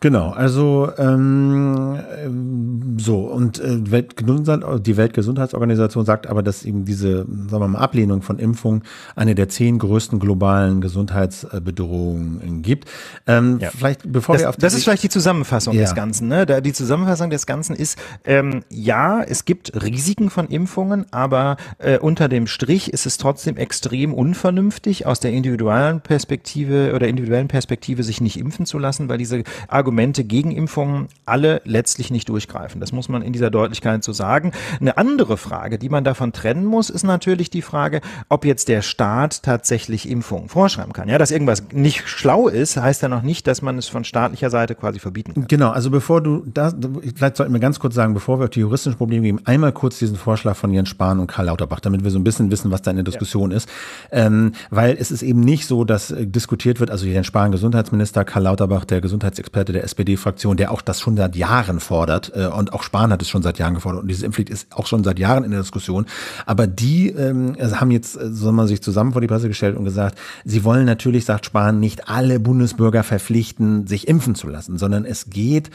Genau, also ähm, so und äh, die Weltgesundheitsorganisation sagt aber, dass eben diese sagen wir mal, Ablehnung von Impfung eine der zehn größten globalen Gesundheitsbedrohungen gibt. Ähm, ja. Vielleicht bevor das, wir auf das ist vielleicht die Zusammenfassung ja. des Ganzen. Ne? die Zusammenfassung des Ganzen ist ähm, ja, es gibt Risiken von Impfungen, aber äh, unter dem Strich ist es trotzdem extrem unvernünftig, aus der individuellen Perspektive oder individuellen Perspektive sich nicht impfen zu lassen, weil diese Argumente gegen Impfungen alle letztlich nicht durchgreifen. Das muss man in dieser Deutlichkeit so sagen. Eine andere Frage, die man davon trennen muss, ist natürlich die Frage, ob jetzt der Staat tatsächlich Impfungen vorschreiben kann. Ja, dass irgendwas nicht schlau ist, heißt ja noch nicht, dass man es von staatlicher Seite quasi verbieten kann. Genau, also bevor du da, vielleicht sollten wir ganz kurz sagen, bevor wir auf die juristischen Probleme gehen, einmal kurz diesen Vorschlag von Jens Spahn und Karl Lauterbach, damit wir so ein bisschen wissen, was da in der Diskussion ja. ist. Ähm, weil es ist eben nicht so, dass äh, diskutiert wird, also Jens Spahn, Gesundheitsminister, Karl Lauterbach, der Gesundheitsexperte der SPD-Fraktion, der auch das schon seit Jahren fordert äh, und auch Spahn hat es schon seit Jahren gefordert und diese Impfpflicht ist auch schon seit Jahren in der Diskussion. Aber die ähm, haben jetzt, äh, soll man sich zusammen vor die Presse gestellt und gesagt, sie wollen natürlich, sagt Spahn, nicht alle Bundesbürger verpflichten, sich impfen zu lassen, sondern es geht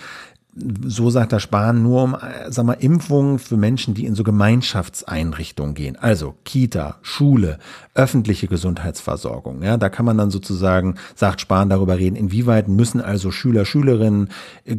so sagt der Spahn, nur um, sag mal, Impfungen für Menschen, die in so Gemeinschaftseinrichtungen gehen. Also Kita, Schule, öffentliche Gesundheitsversorgung. Ja, da kann man dann sozusagen, sagt Spahn, darüber reden, inwieweit müssen also Schüler, Schülerinnen,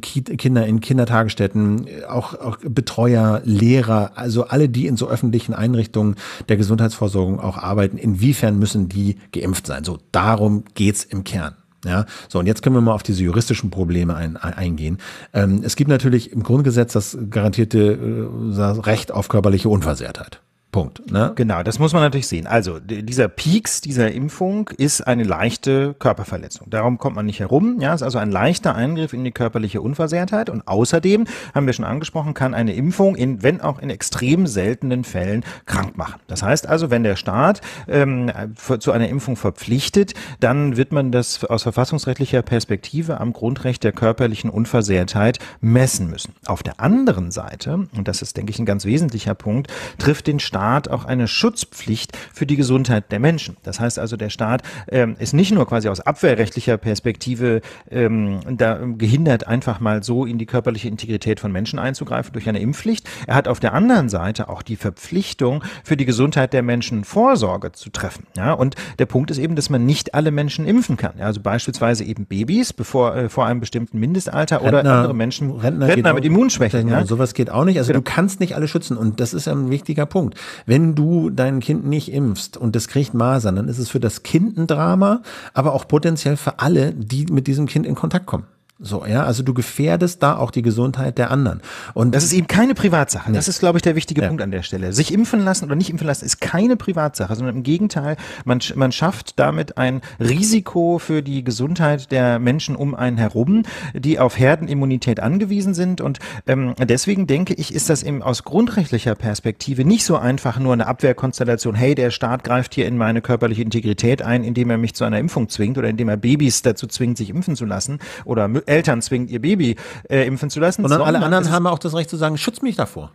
Kinder in Kindertagesstätten, auch, auch Betreuer, Lehrer, also alle, die in so öffentlichen Einrichtungen der Gesundheitsversorgung auch arbeiten, inwiefern müssen die geimpft sein? So, darum geht's im Kern. Ja, so und jetzt können wir mal auf diese juristischen Probleme ein, eingehen. Ähm, es gibt natürlich im Grundgesetz das garantierte äh, Recht auf körperliche Unversehrtheit. Punkt. Ne? Genau, das muss man natürlich sehen. Also dieser Peaks dieser Impfung ist eine leichte Körperverletzung. Darum kommt man nicht herum. Ja, ist also ein leichter Eingriff in die körperliche Unversehrtheit. Und außerdem, haben wir schon angesprochen, kann eine Impfung, in, wenn auch in extrem seltenen Fällen, krank machen. Das heißt also, wenn der Staat ähm, zu einer Impfung verpflichtet, dann wird man das aus verfassungsrechtlicher Perspektive am Grundrecht der körperlichen Unversehrtheit messen müssen. Auf der anderen Seite, und das ist, denke ich, ein ganz wesentlicher Punkt, trifft den Staat Staat auch eine Schutzpflicht für die Gesundheit der Menschen. Das heißt also, der Staat ähm, ist nicht nur quasi aus abwehrrechtlicher Perspektive ähm, da gehindert, einfach mal so in die körperliche Integrität von Menschen einzugreifen durch eine Impfpflicht. Er hat auf der anderen Seite auch die Verpflichtung, für die Gesundheit der Menschen Vorsorge zu treffen. Ja, und der Punkt ist eben, dass man nicht alle Menschen impfen kann. Ja, also beispielsweise eben Babys bevor, äh, vor einem bestimmten Mindestalter Rentner, oder andere Menschen, Rentner, Rentner mit Immunschwächen. Ja? Sowas geht auch nicht. Also genau. du kannst nicht alle schützen und das ist ein wichtiger Punkt. Wenn du dein Kind nicht impfst und das kriegt Masern, dann ist es für das Kind ein Drama, aber auch potenziell für alle, die mit diesem Kind in Kontakt kommen. So, ja, also du gefährdest da auch die Gesundheit der anderen. Und das ist eben keine Privatsache. Nee. Das ist, glaube ich, der wichtige ja. Punkt an der Stelle. Sich impfen lassen oder nicht impfen lassen ist keine Privatsache, sondern im Gegenteil, man, man schafft damit ein Risiko für die Gesundheit der Menschen um einen herum, die auf Herdenimmunität angewiesen sind. Und ähm, deswegen denke ich, ist das eben aus grundrechtlicher Perspektive nicht so einfach nur eine Abwehrkonstellation, hey, der Staat greift hier in meine körperliche Integrität ein, indem er mich zu einer Impfung zwingt oder indem er Babys dazu zwingt, sich impfen zu lassen oder Eltern zwingt, ihr Baby äh, impfen zu lassen. Und dann alle anderen haben auch das Recht zu sagen, schütz mich davor.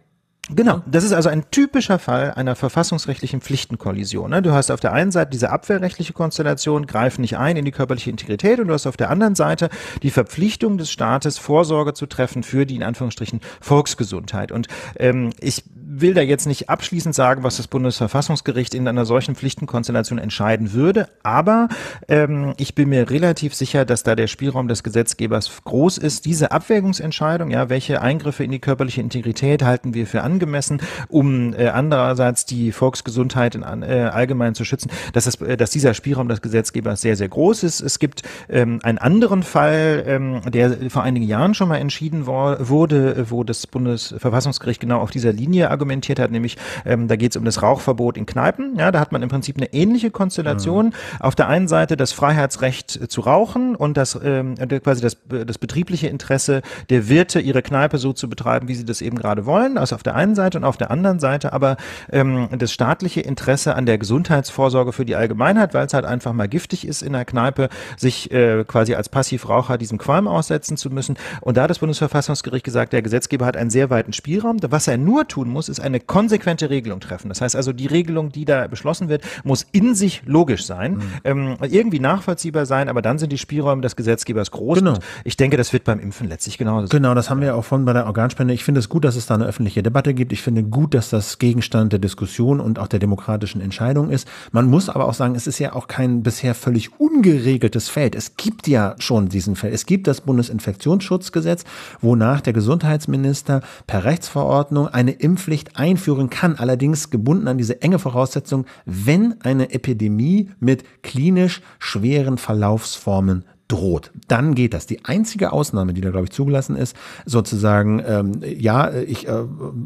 Genau, das ist also ein typischer Fall einer verfassungsrechtlichen Pflichtenkollision. Ne? Du hast auf der einen Seite diese abwehrrechtliche Konstellation, greif nicht ein in die körperliche Integrität und du hast auf der anderen Seite die Verpflichtung des Staates, Vorsorge zu treffen für die in Anführungsstrichen Volksgesundheit. Und ähm, ich will da jetzt nicht abschließend sagen, was das Bundesverfassungsgericht in einer solchen Pflichtenkonstellation entscheiden würde, aber ähm, ich bin mir relativ sicher, dass da der Spielraum des Gesetzgebers groß ist. Diese Abwägungsentscheidung, ja, welche Eingriffe in die körperliche Integrität halten wir für angemessen, um äh, andererseits die Volksgesundheit in, äh, allgemein zu schützen, dass, das, äh, dass dieser Spielraum des Gesetzgebers sehr, sehr groß ist. Es gibt ähm, einen anderen Fall, ähm, der vor einigen Jahren schon mal entschieden wurde, wo das Bundesverfassungsgericht genau auf dieser Linie argumentiert hat, nämlich ähm, da geht es um das Rauchverbot in Kneipen. Ja, da hat man im Prinzip eine ähnliche Konstellation. Mhm. Auf der einen Seite das Freiheitsrecht zu rauchen und das ähm, quasi das, das betriebliche Interesse der Wirte, ihre Kneipe so zu betreiben, wie sie das eben gerade wollen. Also auf der einen Seite und auf der anderen Seite aber ähm, das staatliche Interesse an der Gesundheitsvorsorge für die Allgemeinheit, weil es halt einfach mal giftig ist in der Kneipe, sich äh, quasi als Passivraucher diesem Qualm aussetzen zu müssen. Und da hat das Bundesverfassungsgericht gesagt, der Gesetzgeber hat einen sehr weiten Spielraum. Was er nur tun muss, ist eine konsequente Regelung treffen. Das heißt also, die Regelung, die da beschlossen wird, muss in sich logisch sein, mhm. ähm, irgendwie nachvollziehbar sein, aber dann sind die Spielräume des Gesetzgebers groß. Genau. ich denke, das wird beim Impfen letztlich genauso. Genau, das haben wir auch von bei der Organspende. Ich finde es gut, dass es da eine öffentliche Debatte gibt. Ich finde gut, dass das Gegenstand der Diskussion und auch der demokratischen Entscheidung ist. Man muss aber auch sagen, es ist ja auch kein bisher völlig ungeregeltes Feld. Es gibt ja schon diesen Feld. Es gibt das Bundesinfektionsschutzgesetz, wonach der Gesundheitsminister per Rechtsverordnung eine Impfpflicht einführen kann, allerdings gebunden an diese enge Voraussetzung, wenn eine Epidemie mit klinisch schweren Verlaufsformen droht, dann geht das. Die einzige Ausnahme, die da, glaube ich, zugelassen ist, sozusagen, ähm, ja, ich, äh,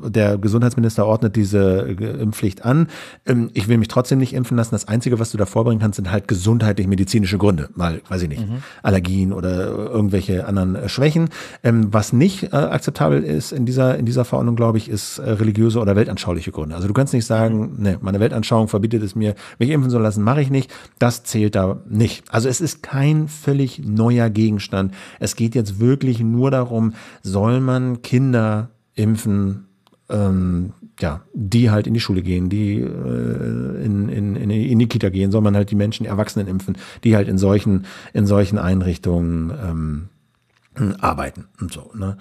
der Gesundheitsminister ordnet diese äh, Impfpflicht an. Ähm, ich will mich trotzdem nicht impfen lassen. Das Einzige, was du da vorbringen kannst, sind halt gesundheitlich-medizinische Gründe. Mal, weiß ich nicht, mhm. Allergien oder irgendwelche anderen äh, Schwächen. Ähm, was nicht äh, akzeptabel ist in dieser, in dieser Verordnung, glaube ich, ist äh, religiöse oder weltanschauliche Gründe. Also du kannst nicht sagen, mhm. ne, meine Weltanschauung verbietet es mir, mich impfen zu lassen, mache ich nicht. Das zählt da nicht. Also es ist kein völlig völlig neuer Gegenstand. Es geht jetzt wirklich nur darum, soll man Kinder impfen, ähm, ja, die halt in die Schule gehen, die äh, in, in, in, die Kita gehen, soll man halt die Menschen, Erwachsenen impfen, die halt in solchen, in solchen Einrichtungen ähm, arbeiten und so. Ne?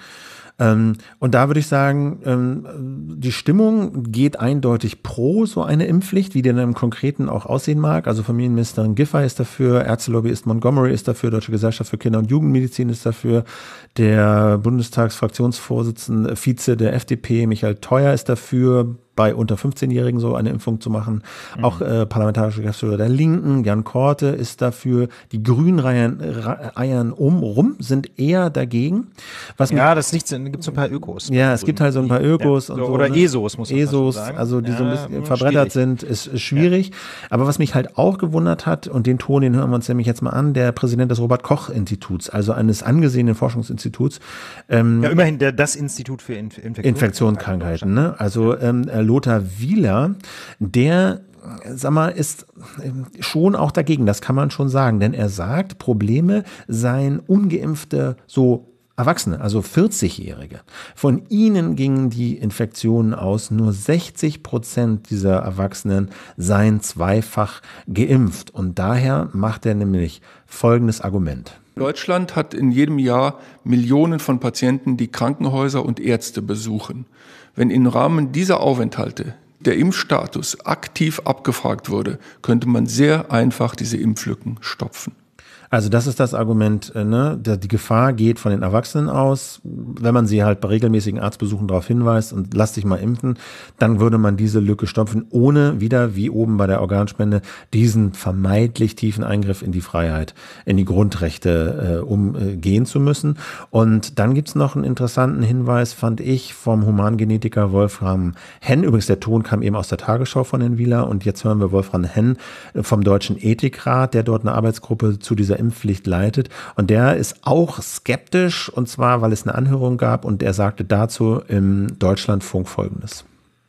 Ähm, und da würde ich sagen, ähm, die Stimmung geht eindeutig pro so eine Impfpflicht, wie die dann im Konkreten auch aussehen mag. Also Familienministerin Giffey ist dafür, Ärztelobbyist Montgomery ist dafür, Deutsche Gesellschaft für Kinder- und Jugendmedizin ist dafür, der Bundestagsfraktionsvorsitzende, Vize der FDP, Michael Theuer ist dafür, bei unter 15-Jährigen so eine Impfung zu machen. Mhm. Auch äh, parlamentarische Geschäftsführer der Linken, Jan Korte ist dafür. Die Grünen reiern, eiern um rum, sind eher dagegen. Was ja, das gibt es so ein paar Ökos. Ja, es gibt halt so ein paar Ökos ja, und so. Oder ne? ESOs, muss man ESOs, sagen. also die ja, so ein bisschen verbrettert sind, ist, ist schwierig. Ja. Aber was mich halt auch gewundert hat, und den Ton, den hören wir uns nämlich jetzt mal an, der Präsident des Robert-Koch-Instituts, also eines angesehenen Forschungsinstituts. Ähm, ja, immerhin der, das Institut für Inf Infektionskrankheiten. Infektionskrankheiten ne? Also ähm, Lothar Wieler, der sag mal, ist ähm, schon auch dagegen, das kann man schon sagen, denn er sagt, Probleme seien ungeimpfte so Erwachsene, also 40-Jährige. Von ihnen gingen die Infektionen aus. Nur 60 Prozent dieser Erwachsenen seien zweifach geimpft. Und daher macht er nämlich folgendes Argument. Deutschland hat in jedem Jahr Millionen von Patienten, die Krankenhäuser und Ärzte besuchen. Wenn im Rahmen dieser Aufenthalte der Impfstatus aktiv abgefragt würde, könnte man sehr einfach diese Impflücken stopfen. Also das ist das Argument, äh, ne? Die Gefahr geht von den Erwachsenen aus. Wenn man sie halt bei regelmäßigen Arztbesuchen darauf hinweist und lass dich mal impfen, dann würde man diese Lücke stopfen, ohne wieder, wie oben bei der Organspende, diesen vermeintlich tiefen Eingriff in die Freiheit, in die Grundrechte äh, umgehen zu müssen. Und dann gibt's noch einen interessanten Hinweis, fand ich, vom Humangenetiker Wolfram Henn. Übrigens, der Ton kam eben aus der Tagesschau von Herrn Wieler und jetzt hören wir Wolfram Henn vom Deutschen Ethikrat, der dort eine Arbeitsgruppe zu dieser Impfpflicht leitet. Und der ist auch skeptisch, und zwar, weil es eine Anhörung gab und er sagte dazu im Deutschlandfunk Folgendes.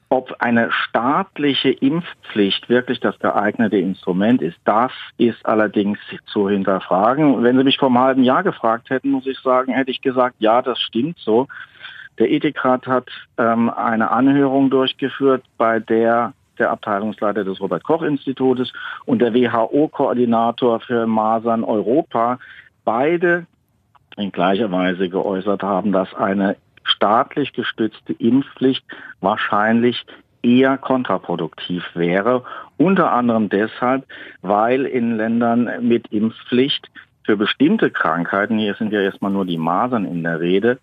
Ob eine staatliche Impfpflicht wirklich das geeignete Instrument ist, das ist allerdings zu hinterfragen. Wenn Sie mich vor einem halben Jahr gefragt hätten, muss ich sagen, hätte ich gesagt, ja, das stimmt so. Der Ethikrat hat ähm, eine Anhörung durchgeführt, bei der der Abteilungsleiter des Robert Koch Institutes und der WHO-Koordinator für Masern Europa beide in gleicher Weise geäußert haben, dass eine staatlich gestützte Impfpflicht wahrscheinlich eher kontraproduktiv wäre. Unter anderem deshalb, weil in Ländern mit Impfpflicht für bestimmte Krankheiten, hier sind ja erstmal nur die Masern in der Rede,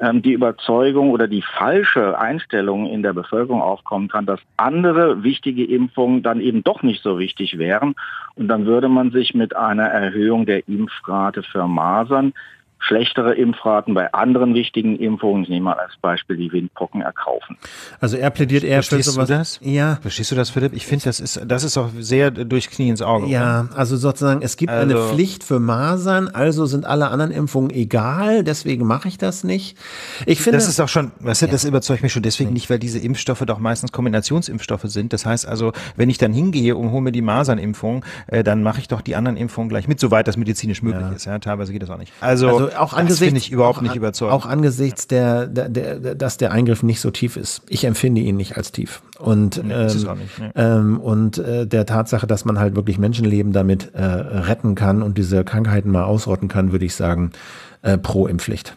ähm, die Überzeugung oder die falsche Einstellung in der Bevölkerung aufkommen kann, dass andere wichtige Impfungen dann eben doch nicht so wichtig wären. Und dann würde man sich mit einer Erhöhung der Impfrate für Masern schlechtere Impfraten bei anderen wichtigen Impfungen, ich nehme mal als Beispiel die Windpocken, erkaufen. Also er plädiert eher Verstehst für sowas. du das? Ja. Verstehst du das, Philipp? Ich finde, das ist, das ist auch sehr durch Knie ins Auge. Ja, also sozusagen, es gibt Also- eine Pflicht für Masern, also sind alle anderen Impfungen egal, deswegen mache ich das nicht. Ich finde, Das ist auch schon, weißt du, das überzeugt mich schon deswegen nicht, weil diese Impfstoffe doch meistens Kombinationsimpfstoffe sind. Das heißt also, wenn ich dann hingehe und hole mir die Masernimpfung, äh, dann mache ich doch die anderen Impfungen gleich mit, soweit das medizinisch möglich ist. Ja, teilweise geht das auch nicht. Also, also auch das angesichts, ich überhaupt auch, nicht überzeugend. Auch angesichts der, der, der, dass der Eingriff nicht so tief ist. Ich empfinde ihn nicht als tief. Und, Nee, ähm, auch nicht, nee. ähm, und äh, der Tatsache, dass man halt wirklich Menschenleben damit äh, retten kann und diese Krankheiten mal ausrotten kann, würde ich sagen, äh, pro Impfpflicht.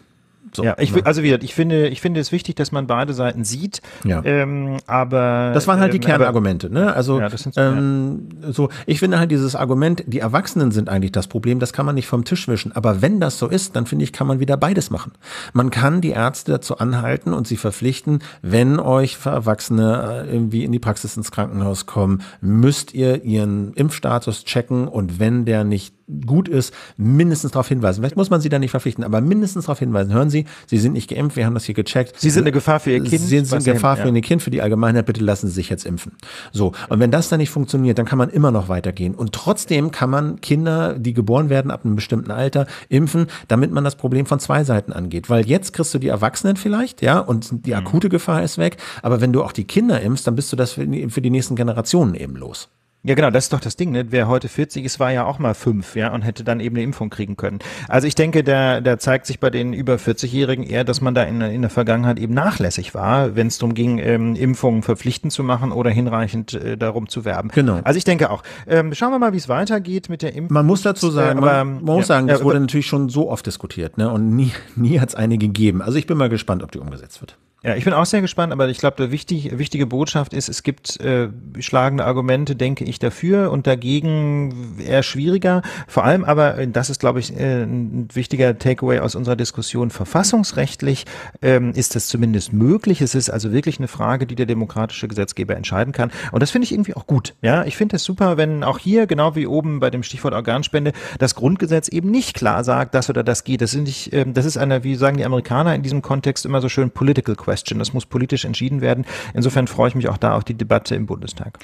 So, ja, ich, will- also wieder, ich finde, ich finde es wichtig, dass man beide Seiten sieht. Ja. Ähm, aber Das waren halt die ähm, Kernargumente, ne? Also Ja, das sind ähm, so, ich finde halt dieses Argument, die Erwachsenen sind eigentlich das Problem, das kann man nicht vom Tisch wischen. Aber wenn das so ist, dann finde ich, kann man wieder beides machen. Man kann die Ärzte dazu anhalten und sie verpflichten, wenn euch Erwachsene äh, irgendwie in die Praxis ins Krankenhaus kommen, müsst ihr ihren Impfstatus checken und wenn der nicht gut ist, mindestens darauf hinweisen. Vielleicht muss man sie da nicht verpflichten, aber mindestens darauf hinweisen. Hören Sie, Sie sind nicht geimpft, wir haben das hier gecheckt. Sie sind eine Gefahr für Ihr Kind, Sie sind eine Gefahr für ja. Ihr Kind, für die Allgemeinheit, bitte lassen Sie sich jetzt impfen. So, und wenn das dann nicht funktioniert, dann kann man immer noch weitergehen. Und trotzdem kann man Kinder, die geboren werden ab einem bestimmten Alter, impfen, damit man das Problem von zwei Seiten angeht. Weil jetzt kriegst du die Erwachsenen vielleicht, ja, und Mhm. die akute Gefahr ist weg. Aber wenn du auch die Kinder impfst, dann bist du das für die, für die nächsten Generationen eben los. Ja, genau, das ist doch das Ding, ne? Wer heute 40 ist, war ja auch mal fünf, ja, und hätte dann eben eine Impfung kriegen können. Also ich denke, da, da zeigt sich bei den über 40-Jährigen eher, dass man da in, in der Vergangenheit eben nachlässig war, wenn es darum ging, ähm, Impfungen verpflichtend zu machen oder hinreichend äh, darum zu werben. Genau. Also ich denke auch. Ähm, schauen wir mal, wie es weitergeht mit der Impfung. Man muss dazu sagen, aber, man, man muss ja, sagen, ja, das wurde aber- natürlich schon so oft diskutiert, ne? Und nie, nie hat es eine gegeben. Also ich bin mal gespannt, ob die umgesetzt wird. Ja, ich bin auch sehr gespannt, aber ich glaube, die wichtig, wichtige Botschaft ist, es gibt äh, schlagende Argumente, denke ich, dafür und dagegen eher schwieriger. Vor allem aber, äh, das ist, glaube ich, äh, ein wichtiger Takeaway aus unserer Diskussion, verfassungsrechtlich ähm, ist es zumindest möglich. Es ist also wirklich eine Frage, die der demokratische Gesetzgeber entscheiden kann. Und das finde ich irgendwie auch gut. Ja, ich finde es super, wenn auch hier, genau wie oben bei dem Stichwort Organspende, das Grundgesetz eben nicht klar sagt, das oder das geht. Das, sind nicht, ähm, das ist eine, wie sagen die Amerikaner in diesem Kontext immer so schön, political question. Das muss politisch entschieden werden. Insofern freue ich mich auch da auf die Debatte im Bundestag.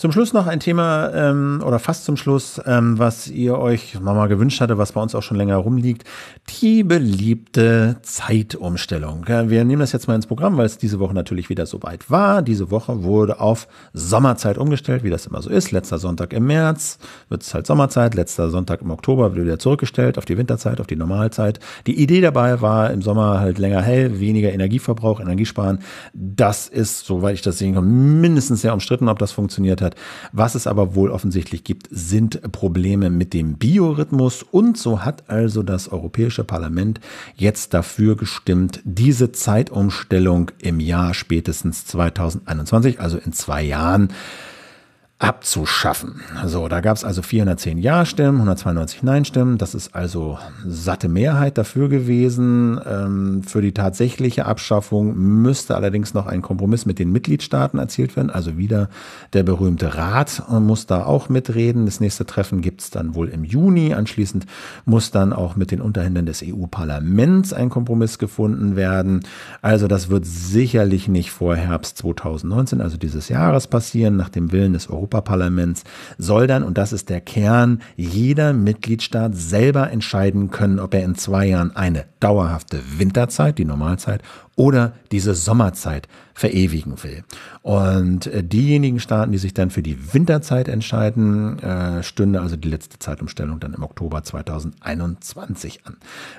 Zum Schluss noch ein Thema ähm, oder fast zum Schluss, ähm, was ihr euch nochmal gewünscht hatte, was bei uns auch schon länger rumliegt. Die beliebte Zeitumstellung. Wir nehmen das jetzt mal ins Programm, weil es diese Woche natürlich wieder so weit war. Diese Woche wurde auf Sommerzeit umgestellt, wie das immer so ist. Letzter Sonntag im März wird es halt Sommerzeit, letzter Sonntag im Oktober wird wieder zurückgestellt auf die Winterzeit, auf die Normalzeit. Die Idee dabei war, im Sommer halt länger hell, weniger Energieverbrauch, Energiesparen. Das ist, soweit ich das sehen kann, mindestens sehr umstritten, ob das funktioniert hat hat. Was es aber wohl offensichtlich gibt, sind Probleme mit dem Biorhythmus. Und so hat also das Europäische Parlament jetzt dafür gestimmt, diese Zeitumstellung im Jahr spätestens 2021, also in zwei Jahren, abzuschaffen. So, da gab es also 410 Ja-Stimmen, 192 Nein-Stimmen. Das ist also satte Mehrheit dafür gewesen. Ähm, für die tatsächliche Abschaffung müsste allerdings noch ein Kompromiss mit den Mitgliedstaaten erzielt werden. Also wieder der berühmte Rat muss da auch mitreden. Das nächste Treffen gibt es dann wohl im Juni. Anschließend muss dann auch mit den Unterhänden des EU-Parlaments ein Kompromiss gefunden werden. Also das wird sicherlich nicht vor Herbst 2019, also dieses Jahres passieren, nach dem Willen des Europaparlaments Europaparlaments soll dann, und das ist der Kern, jeder Mitgliedstaat selber entscheiden können, ob er in zwei Jahren eine dauerhafte Winterzeit, die Normalzeit, oder diese Sommerzeit verewigen will. Und äh, diejenigen Staaten, die sich dann für die Winterzeit entscheiden, äh, stünde also die letzte Zeitumstellung dann im Oktober 2021 an.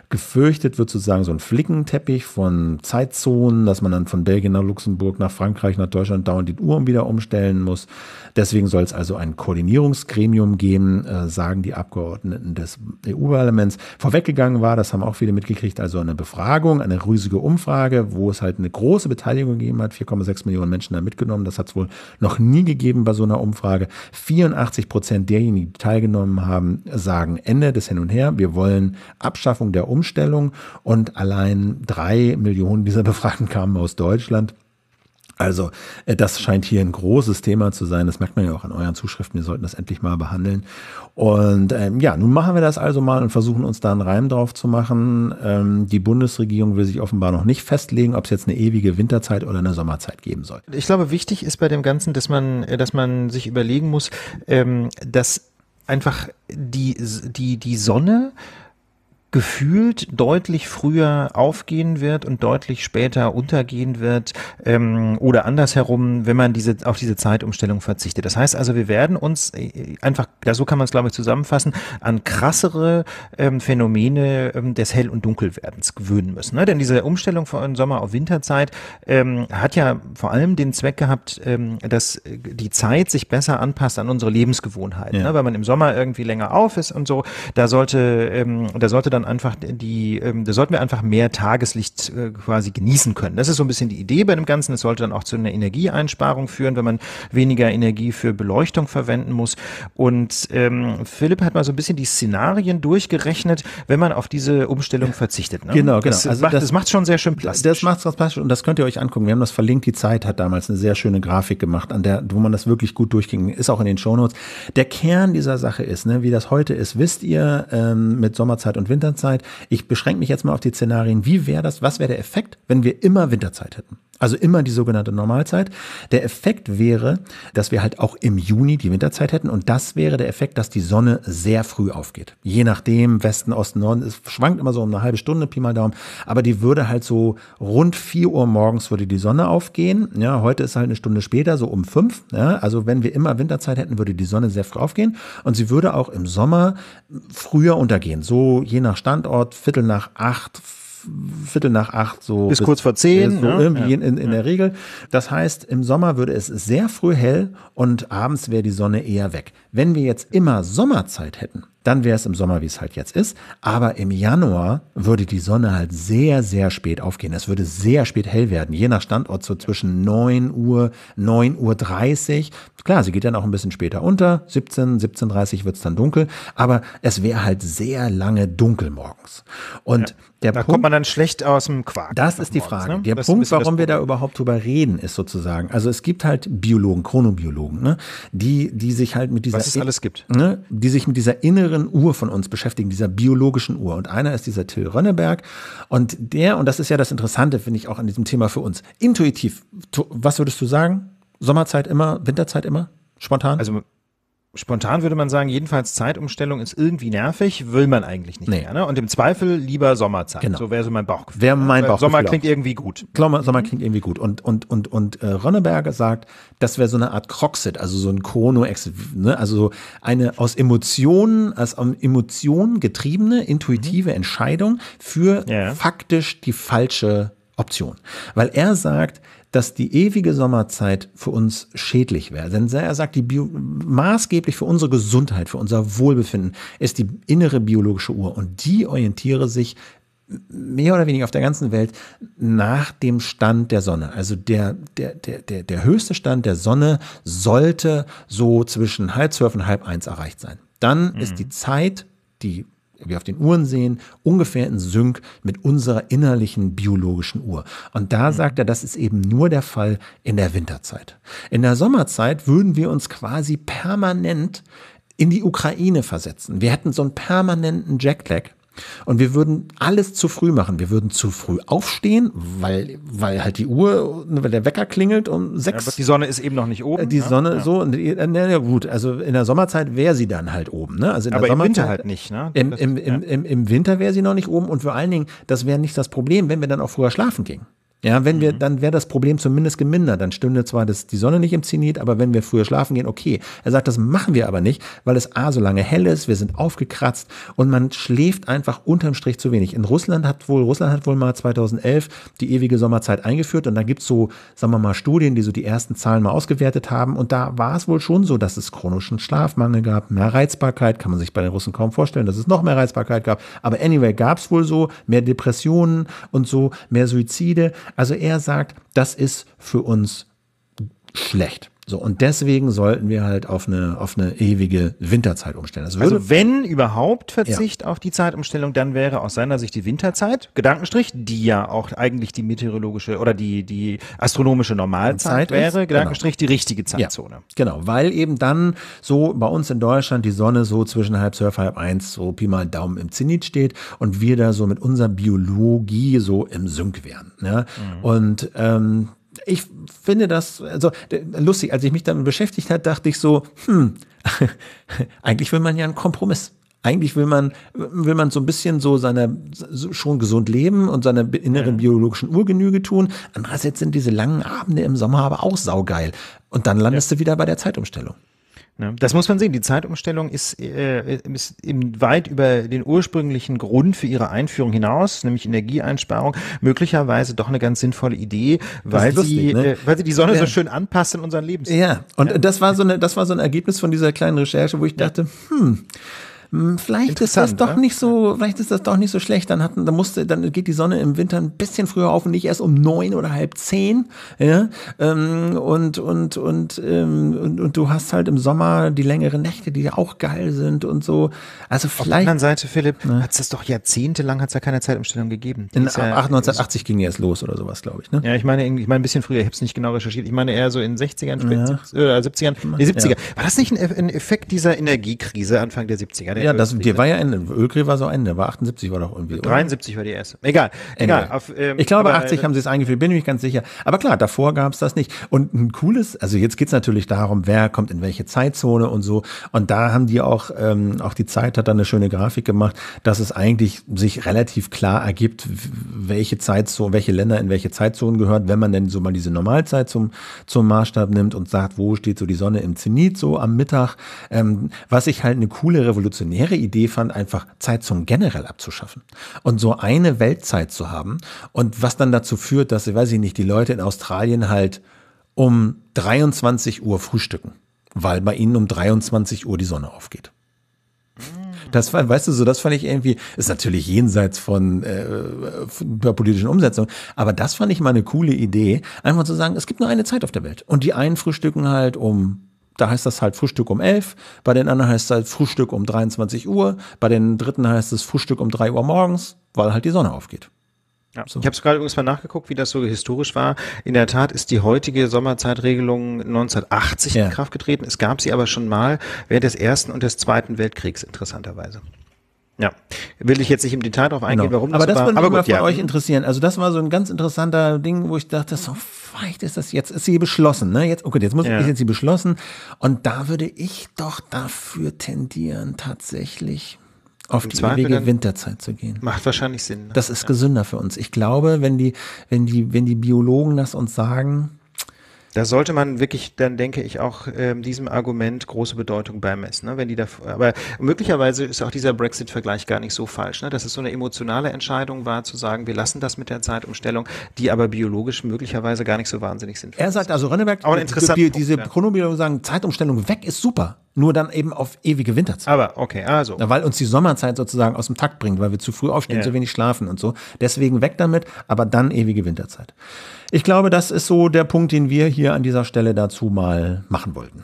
Gefürchtet wird sozusagen so ein Flickenteppich von Zeitzonen, dass man dann von Belgien nach Luxemburg, nach Frankreich, nach Deutschland dauernd die Uhren wieder umstellen muss. Deswegen soll es also ein Koordinierungsgremium geben, äh, sagen die Abgeordneten des EU-Parlaments. Vorweggegangen war, das haben auch viele mitgekriegt, also eine Befragung, eine riesige Umfrage, wo es halt eine große Beteiligung gegeben hat. 4,6 Millionen Menschen da mitgenommen. Das hat es wohl noch nie gegeben bei so einer Umfrage. 84 Prozent derjenigen, die teilgenommen haben, sagen Ende des Hin und Her. Wir wollen Abschaffung der Umstellung und allein drei Millionen dieser Befragten kamen aus Deutschland. Also äh, das scheint hier ein großes Thema zu sein. Das merkt man ja auch an euren Zuschriften. Wir sollten das endlich mal behandeln. Und ähm, ja, nun machen wir das also mal und versuchen uns da einen Reim drauf zu machen. Ähm, die Bundesregierung will sich offenbar noch nicht festlegen, ob es jetzt eine ewige Winterzeit oder eine Sommerzeit geben soll. Ich glaube, wichtig ist bei dem Ganzen, dass man, äh, dass man sich überlegen muss, ähm, dass einfach die, die, die Sonne gefühlt deutlich früher aufgehen wird und deutlich später untergehen wird ähm, oder andersherum, wenn man diese auf diese Zeitumstellung verzichtet. Das heißt also, wir werden uns äh, einfach, ja, so kann man es glaube ich zusammenfassen, an krassere ähm, Phänomene ähm, des Hell- und Dunkelwerdens gewöhnen müssen. Ne? Denn diese Umstellung von Sommer auf Winterzeit ähm, hat ja vor allem den Zweck gehabt, ähm, dass die Zeit sich besser anpasst an unsere Lebensgewohnheiten. Ja. Ne? Weil man im Sommer irgendwie länger auf ist und so, da sollte, ähm, da sollte dann einfach die, ähm, da sollten wir einfach mehr Tageslicht äh, quasi genießen können. Das ist so ein bisschen die Idee bei dem Ganzen. Es sollte dann auch zu einer Energieeinsparung führen, wenn man weniger Energie für Beleuchtung verwenden muss. Und ähm, Philipp hat mal so ein bisschen die Szenarien durchgerechnet, wenn man auf diese Umstellung verzichtet. Ne? Genau, genau. Das, also macht, das, das macht schon sehr schön plastisch. Das macht es plastisch und das könnt ihr euch angucken. Wir haben das verlinkt. Die Zeit hat damals eine sehr schöne Grafik gemacht, an der, wo man das wirklich gut durchging. Ist auch in den Shownotes. Der Kern dieser Sache ist, ne, wie das heute ist, wisst ihr, ähm, mit Sommerzeit und Winterzeit. Ich beschränke mich jetzt mal auf die Szenarien. Wie wäre das? Was wäre der Effekt, wenn wir immer Winterzeit hätten? Also immer die sogenannte Normalzeit. Der Effekt wäre, dass wir halt auch im Juni die Winterzeit hätten und das wäre der Effekt, dass die Sonne sehr früh aufgeht. Je nachdem, Westen, Osten, Norden, es schwankt immer so um eine halbe Stunde, Pi mal Daumen, aber die würde halt so rund vier Uhr morgens würde die Sonne aufgehen. Ja, heute ist halt eine Stunde später, so um fünf. Ja, also wenn wir immer Winterzeit hätten, würde die Sonne sehr früh aufgehen und sie würde auch im Sommer früher untergehen. So je nach Standort, Viertel nach acht, Viertel nach acht so. Bis, bis kurz vor zehn. So ne? irgendwie ja. in, in der Regel. Das heißt, im Sommer würde es sehr früh hell und abends wäre die Sonne eher weg. Wenn wir jetzt immer Sommerzeit hätten, dann wäre es im Sommer, wie es halt jetzt ist. Aber im Januar würde die Sonne halt sehr, sehr spät aufgehen. Es würde sehr spät hell werden, je nach Standort so zwischen 9 Uhr, 9 Uhr 30. Klar, sie geht dann auch ein bisschen später unter. 17, 17.30 wird es dann dunkel. Aber es wäre halt sehr lange dunkel morgens. Und ja, der da Punkt, kommt man dann schlecht aus dem Quark. Das ist die morgens, Frage. Ne? Der das Punkt, warum wir da überhaupt drüber reden, ist sozusagen, also es gibt halt Biologen, Chronobiologen, ne, die, die sich halt mit dieser, Was es alles gibt. Ne, die sich mit dieser inneren inneren Uhr von uns beschäftigen, dieser biologischen Uhr. Und einer ist dieser Till Rönneberg. Und der, und das ist ja das Interessante, finde ich auch an diesem Thema für uns, intuitiv, was würdest du sagen? Sommerzeit immer, Winterzeit immer? Spontan? Also spontan würde man sagen, jedenfalls Zeitumstellung ist irgendwie nervig, will man eigentlich nicht Nee. mehr. Ne? Und im Zweifel lieber Sommerzeit. Genau. So wäre so mein Bauchgefühl. Wäre mein Bauchgefühl Sommer auch. klingt irgendwie gut. Sommer, Sommer klingt irgendwie gut. Und, und, und, und äh, Ronneberger sagt, das wäre so eine Art Croxit, also so ein chrono ne? also so eine aus Emotionen, als um Emotionen getriebene, intuitive Entscheidung für Ja. faktisch die falsche Option. Weil er sagt, dass die ewige Sommerzeit für uns schädlich wäre. Denn er sagt, die Bio maßgeblich für unsere Gesundheit, für unser Wohlbefinden ist die innere biologische Uhr und die orientiere sich mehr oder weniger auf der ganzen Welt nach dem Stand der Sonne. Also der, der, der, der, der höchste Stand der Sonne sollte so zwischen halb zwölf und halb eins erreicht sein. Dann ist die Zeit, die wir auf den Uhren sehen, ungefähr in Sync mit unserer innerlichen biologischen Uhr. Und da sagt er, das ist eben nur der Fall in der Winterzeit. In der Sommerzeit würden wir uns quasi permanent in die Ukraine versetzen. Wir hätten so einen permanenten Jacklag. Und wir würden alles zu früh machen. Wir würden zu früh aufstehen, weil, weil halt die Uhr, weil der Wecker klingelt um Aber sechs. die Sonne ist eben noch nicht oben. die ne? Sonne so, und die- na ja gut, also in der Sommerzeit wäre sie dann halt oben. Ne? Also in Aber der im Winter halt nicht. Ne? Im, im, ja. im, im, Im Winter wäre sie noch nicht oben und vor allen Dingen, das wäre nicht das Problem, wenn wir dann auch früher schlafen gingen. Ja, wenn Mhm. wir, dann wäre das Problem zumindest gemindert. Dann stünde zwar das, die Sonne nicht im Zenit, aber wenn wir früher schlafen gehen, okay. Er sagt, das machen wir aber nicht, weil es A, so lange hell ist, wir sind aufgekratzt und man schläft einfach unterm Strich zu wenig. In Russland hat wohl, Russland hat wohl mal 2011 die ewige Sommerzeit eingeführt und da gibt's so, sagen wir mal, Studien, die so die ersten Zahlen mal ausgewertet haben und da war es wohl schon so, dass es chronischen Schlafmangel gab, mehr Reizbarkeit, kann man sich bei den Russen kaum vorstellen, dass es noch mehr Reizbarkeit gab. Aber anyway, gab's wohl so, mehr Depressionen und so, mehr Suizide. Also er sagt, das ist für uns schlecht. So, und deswegen sollten wir halt auf eine, auf eine ewige Winterzeit umstellen. Das Also wenn überhaupt Verzicht auf die Zeitumstellung, dann wäre aus seiner Sicht die Winterzeit, Gedankenstrich, die ja auch eigentlich die meteorologische oder die, die astronomische Normalzeit Zeit ist, wäre, Gedankenstrich, die richtige Ja, Zeitzone. genau, weil eben dann so bei uns in Deutschland die Sonne so zwischen halb zwölf, halb eins, so Pi mal Daumen im Zenit steht und wir da so mit unserer Biologie so im Sync wären. Ne? Und ähm, ich finde das, also lustig, als ich mich damit beschäftigt hat, dachte ich so, hm, eigentlich will man ja einen Kompromiss. Eigentlich will man, will man so ein bisschen so seiner schon gesund leben und seiner inneren biologischen Uhr Genüge tun. Andererseits sind diese langen Abende im Sommer aber auch saugeil. Und dann landest du wieder bei der Zeitumstellung. Ne? Das muss man sehen. Die Zeitumstellung ist, äh, ist eben weit über den ursprünglichen Grund für ihre Einführung hinaus, nämlich Energieeinsparung, möglicherweise doch eine ganz sinnvolle Idee, weil, lustig, sie, ne? äh, weil sie die Sonne Ja. so schön anpasst in unseren Lebens. Ja, und das war so eine, das war so ein Ergebnis von dieser kleinen Recherche, wo ich dachte, hm, vielleicht ist das doch ne? nicht so, vielleicht ist das doch nicht so schlecht. Dann hatten, dann musste, dann geht die Sonne im Winter ein bisschen früher auf und nicht erst um neun oder halb zehn. Ja, ähm, und und und, ähm, und und du hast halt im Sommer die längeren Nächte, die ja auch geil sind und so. Also Auf der vielleicht anderen Seite, Philipp, hat es doch jahrzehntelang hat's ja keine Zeitumstellung gegeben. Die in ja- 1980 ging erst los oder sowas, glaube ich. Ne? Ja, ich meine, ich meine ein bisschen früher, ich habe es nicht genau recherchiert. Ich meine eher so in 60ern, spät 70, äh, 70ern, nee, 70er. War das nicht ein, ein Effekt dieser Energiekrise Anfang der 70er? Der Ja, das, die war ja Ende. Ölkrieg war so Ende, war 78 war doch irgendwie. oder? 73 war die erste. Egal, egal. Auf, ähm, ich glaube, aber, 80 haben sie es eingeführt, bin ich mir ganz sicher. Aber klar, davor gab es das nicht. Und ein cooles, also jetzt geht's natürlich darum, wer kommt in welche Zeitzone und so. Und da haben die auch, ähm, auch die Zeit hat dann eine schöne Grafik gemacht, dass es eigentlich sich relativ klar ergibt, welche Zeitzone, welche Länder in welche Zeitzonen gehört, wenn man denn so mal diese Normalzeit zum, zum Maßstab nimmt und sagt, wo steht so die Sonne im Zenit, so am Mittag. Ähm, was ich halt eine coole revolutionäre Idee fand, einfach Zeitzonen generell abzuschaffen. Und so eine Weltzeit zu haben. Und was dann dazu führt, dass, weiß ich nicht, die Leute in Australien halt um 23 Uhr frühstücken, weil bei ihnen um 23 Uhr die Sonne aufgeht. Das war, weißt du, so das fand ich irgendwie, ist natürlich jenseits von, äh, von politischen Umsetzung, aber das fand ich mal eine coole Idee, einfach zu sagen, es gibt nur eine Zeit auf der Welt und die einen frühstücken halt um da heißt das halt Frühstück um 11, bei den anderen heißt es halt Frühstück um 23 Uhr, bei den dritten heißt es Frühstück um 3 Uhr morgens, weil halt die Sonne aufgeht. Ja. Ich habe es gerade übrigens mal nachgeguckt, wie das so historisch war. In der Tat ist die heutige Sommerzeitregelung 1980 Ja. in Kraft getreten. Es gab sie aber schon mal während des Ersten und des Zweiten Weltkriegs, interessanterweise. Ja, will ich jetzt nicht im Detail darauf eingehen, Genau. warum aber das war. würde mich aber mal gut, von ja. euch interessieren. Also das war so ein ganz interessanter Ding, wo ich dachte, so vielleicht ist das, jetzt ist sie beschlossen, ne? Jetzt, okay, jetzt muss Ja. ich jetzt sie beschlossen. Und da würde ich doch dafür tendieren, tatsächlich auf die ewige Winterzeit zu gehen. Macht wahrscheinlich Sinn. Ne? Das ist gesünder für uns. Ich glaube, wenn die, wenn die, wenn die Biologen das uns sagen, Da sollte man wirklich, dann denke ich, auch ähm, diesem Argument große Bedeutung beimessen. Ne? Wenn die da, aber möglicherweise ist auch dieser Brexit-Vergleich gar nicht so falsch, ne? dass es so eine emotionale Entscheidung war, zu sagen, wir lassen das mit der Zeitumstellung, die aber biologisch möglicherweise gar nicht so wahnsinnig sind. er sagt also Rönneberg, Auch die, Punkt, diese ja. Chronobiologen sagen, Zeitumstellung weg ist super, nur dann eben auf ewige Winterzeit. Aber okay, also. Weil uns die Sommerzeit sozusagen aus dem Takt bringt, weil wir zu früh aufstehen, Ja. zu wenig schlafen und so. Deswegen weg damit, aber dann ewige Winterzeit. Ich glaube, das ist so der Punkt, den wir hier an dieser Stelle dazu mal machen wollten.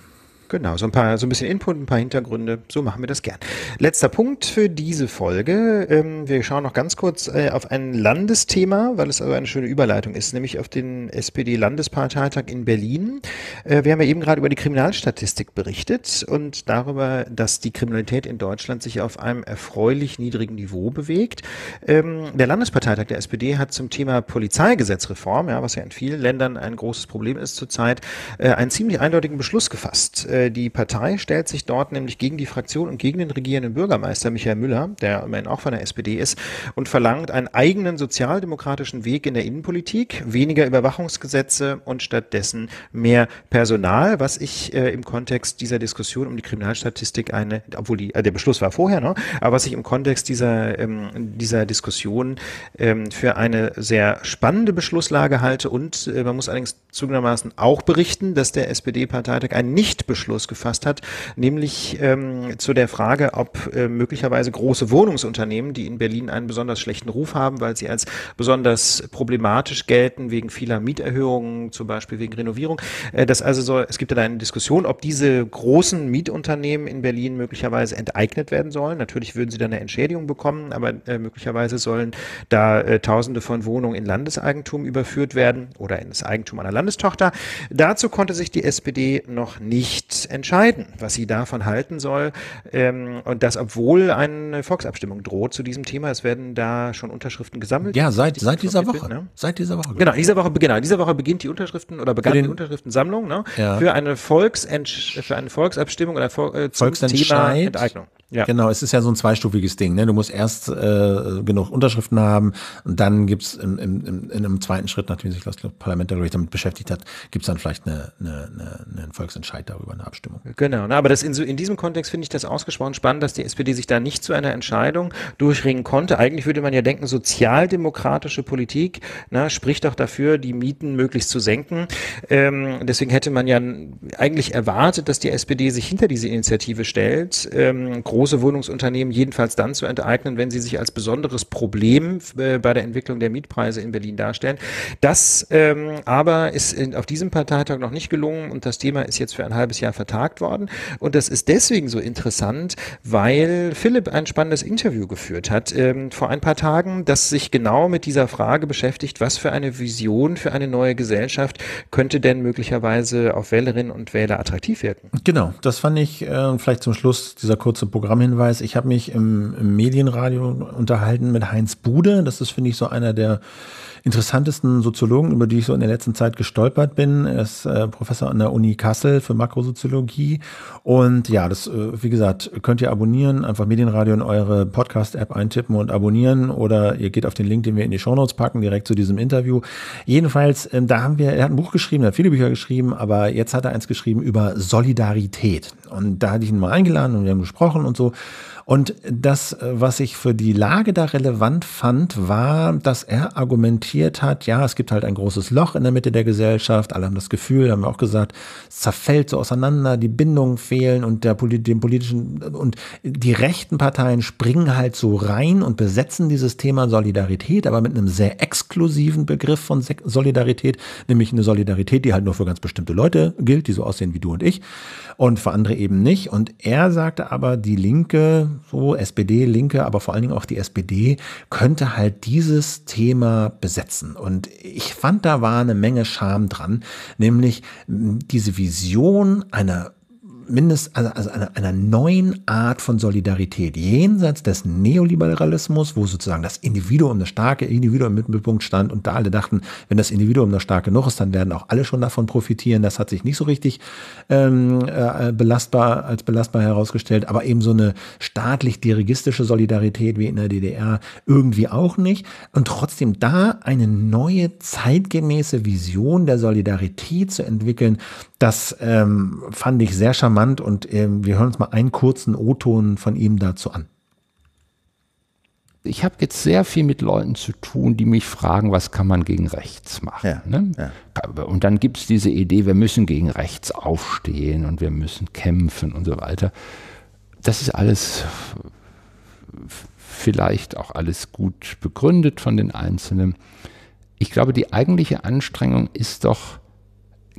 Genau, so ein paar, so ein bisschen Input, ein paar Hintergründe, so machen wir das gern. Letzter Punkt für diese Folge. Ähm, wir schauen noch ganz kurz äh, auf ein Landesthema, weil es also eine schöne Überleitung ist, nämlich auf den SPD-Landesparteitag in Berlin. Äh, wir haben ja eben gerade über die Kriminalstatistik berichtet und darüber, dass die Kriminalität in Deutschland sich auf einem erfreulich niedrigen Niveau bewegt. Ähm, der Landesparteitag der SPD hat zum Thema Polizeigesetzreform, ja, was ja in vielen Ländern ein großes Problem ist zurzeit, äh, einen ziemlich eindeutigen Beschluss gefasst. Äh, die Partei stellt sich dort nämlich gegen die Fraktion und gegen den regierenden Bürgermeister Michael Müller, der immerhin auch von der SPD ist, und verlangt einen eigenen sozialdemokratischen Weg in der Innenpolitik, weniger Überwachungsgesetze und stattdessen mehr Personal, was ich äh, im Kontext dieser Diskussion um die Kriminalstatistik eine, obwohl die, äh, der Beschluss war vorher, ne, aber was ich im Kontext dieser, ähm, dieser Diskussion ähm, für eine sehr spannende Beschlusslage halte und äh, man muss allerdings zugegebenermaßen auch berichten, dass der SPD-Parteitag einen Nichtbeschluss gefasst hat, nämlich ähm, zu der Frage, ob äh, möglicherweise große Wohnungsunternehmen, die in Berlin einen besonders schlechten Ruf haben, weil sie als besonders problematisch gelten wegen vieler Mieterhöhungen, zum Beispiel wegen Renovierung, äh, dass also so, es gibt da eine Diskussion, ob diese großen Mietunternehmen in Berlin möglicherweise enteignet werden sollen. Natürlich würden sie dann eine Entschädigung bekommen, aber äh, möglicherweise sollen da äh, Tausende von Wohnungen in Landeseigentum überführt werden oder in das Eigentum einer Landestochter. Dazu konnte sich die SPD noch nicht entscheiden, was sie davon halten soll. Ähm, und das, obwohl eine Volksabstimmung droht zu diesem Thema. Es werden da schon Unterschriften gesammelt. Ja, seit, seit dieser Woche. wird, ne? Seit dieser Woche. Genau, in dieser Woche, genau, dieser Woche beginnt die Unterschriften oder begann den- die Unterschriftensammlung ne, Ja. für eine Volksentsch für eine Volksabstimmung oder Vol äh, zum Thema Volksentscheid. Enteignung. Ja. Genau, es ist ja so ein zweistufiges Ding. Ne? Du musst erst äh, genug Unterschriften haben und dann im, im, in einem zweiten Schritt, nachdem sich das Parlament dadurch damit beschäftigt hat, gibt's dann vielleicht eine, eine, eine, einen Volksentscheid darüber, eine Abstimmung. Genau, ne, aber das in, so, in diesem Kontext finde ich das ausgesprochen spannend, dass die SPD sich da nicht zu einer Entscheidung durchringen konnte. Eigentlich würde man ja denken, sozialdemokratische Politik na, spricht doch dafür, die Mieten möglichst zu senken. Ähm, deswegen hätte man ja eigentlich erwartet, dass die SPD sich hinter diese Initiative stellt, ähm, große Wohnungsunternehmen jedenfalls dann zu enteignen, wenn sie sich als besonderes Problem äh, bei der Entwicklung der Mietpreise in Berlin darstellen. Das ähm, aber ist in, auf diesem Parteitag noch nicht gelungen und das Thema ist jetzt für ein halbes Jahr vertagt worden. Und das ist deswegen so interessant, weil Philipp ein spannendes Interview geführt hat ähm, vor ein paar Tagen, das sich genau mit dieser Frage beschäftigt, was für eine Vision für eine neue Gesellschaft könnte denn möglicherweise auf Wählerinnen und Wähler attraktiv wirken. Genau, das fand ich äh, vielleicht zum Schluss dieser kurze Programmhinweis. Ich habe mich im, im Medienradio unterhalten mit Heinz Bude. Das ist, finde ich, so einer der interessantesten Soziologen, über die ich so in der letzten Zeit gestolpert bin. Er ist äh, Professor an der Uni Kassel für Makrosoziologie. Und ja, das, äh, wie gesagt, könnt ihr abonnieren, einfach Medienradio in eure Podcast-App eintippen und abonnieren oder ihr geht auf den Link, den wir in die Shownotes packen, direkt zu diesem Interview. Jedenfalls, ähm, da haben wir, er hat ein Buch geschrieben, er hat viele Bücher geschrieben, aber jetzt hat er eins geschrieben über Solidarität. Und da hatte ich ihn mal eingeladen und wir haben gesprochen und so. Und das, äh, was ich für die Lage da relevant fand, war, dass er argumentiert hat, ja, es gibt halt ein großes Loch in der Mitte der Gesellschaft. Alle haben das Gefühl, haben wir auch gesagt, es zerfällt so auseinander, die Bindungen fehlen und der, dem politischen, und die rechten Parteien springen halt so rein und besetzen dieses Thema Solidarität, aber mit einem sehr exklusiven Begriff von Solidarität, nämlich eine Solidarität, die halt nur für ganz bestimmte Leute gilt, die so aussehen wie du und ich und für andere eben nicht. Und er sagte aber, die Linke, so SPD, Linke, aber vor allen Dingen auch die SPD, könnte halt dieses Thema besetzen. Und ich fand, da war eine Menge Charme dran, nämlich diese Vision einer mindest also, also einer, einer neuen Art von Solidarität, jenseits des Neoliberalismus, wo sozusagen das Individuum, das starke Individuum im Mittelpunkt stand und da alle dachten, wenn das Individuum noch stark genug ist, dann werden auch alle schon davon profitieren. Das hat sich nicht so richtig ähm, äh, belastbar als belastbar herausgestellt, aber eben so eine staatlich dirigistische Solidarität wie in der DDR irgendwie auch nicht. Und trotzdem da eine neue zeitgemäße Vision der Solidarität zu entwickeln, das ähm, fand ich sehr charmant und ähm, wir hören uns mal einen kurzen O-Ton von ihm dazu an. Ich habe jetzt sehr viel mit Leuten zu tun, die mich fragen, was kann man gegen rechts machen. Ja, ne? ja. Und dann gibt es diese Idee, wir müssen gegen rechts aufstehen und wir müssen kämpfen und so weiter. Das ist alles vielleicht auch alles gut begründet von den Einzelnen. Ich glaube, die eigentliche Anstrengung ist doch,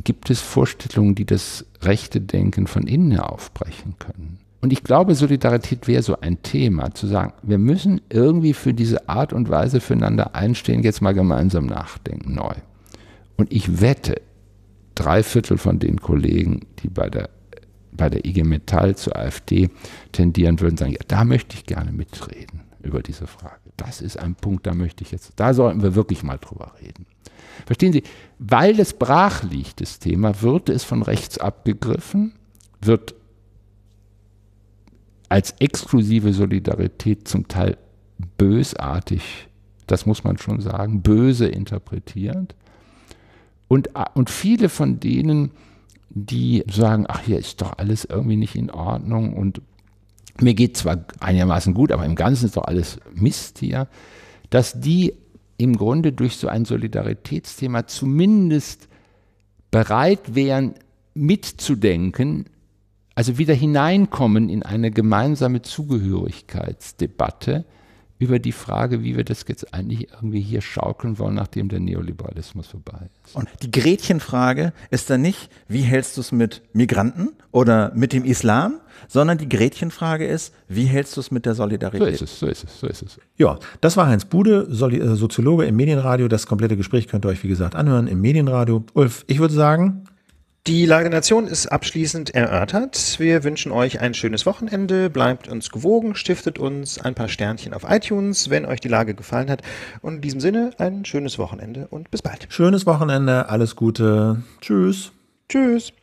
gibt es Vorstellungen, die das rechte Denken von innen aufbrechen können. Und ich glaube, Solidarität wäre so ein Thema, zu sagen, wir müssen irgendwie für diese Art und Weise füreinander einstehen, jetzt mal gemeinsam nachdenken, neu. Und ich wette, drei Viertel von den Kollegen, die bei der, bei der IG Metall zur AfD tendieren, würden sagen, ja, da möchte ich gerne mitreden über diese Frage. Das ist ein Punkt, da möchte ich jetzt, da sollten wir wirklich mal drüber reden. Verstehen Sie, weil es brach liegt, das Thema, wird es von rechts abgegriffen, wird als exklusive Solidarität zum Teil bösartig, das muss man schon sagen, böse interpretiert. Und, und viele von denen, die sagen, ach, hier ist doch alles irgendwie nicht in Ordnung und mir geht zwar einigermaßen gut, aber im Ganzen ist doch alles Mist hier, dass die im Grunde durch so ein Solidaritätsthema zumindest bereit wären, mitzudenken, also wieder hineinkommen in eine gemeinsame Zugehörigkeitsdebatte über die Frage, wie wir das jetzt eigentlich irgendwie hier schaukeln wollen, nachdem der Neoliberalismus vorbei ist. Und die Gretchenfrage ist dann nicht, wie hältst du es mit Migranten oder mit dem Islam, sondern die Gretchenfrage ist, wie hältst du es mit der Solidarität? So ist es, so ist es, so ist es. Ja, das war Heinz Bude, äh, Soziologe im Medienradio. Das komplette Gespräch könnt ihr euch, wie gesagt, anhören im Medienradio. Ulf, ich würde sagen, die Lage der Nation ist abschließend erörtert. Wir wünschen euch ein schönes Wochenende. Bleibt uns gewogen, stiftet uns ein paar Sternchen auf iTunes, wenn euch die Lage gefallen hat. Und in diesem Sinne ein schönes Wochenende und bis bald. Schönes Wochenende, alles Gute. Tschüss. Tschüss.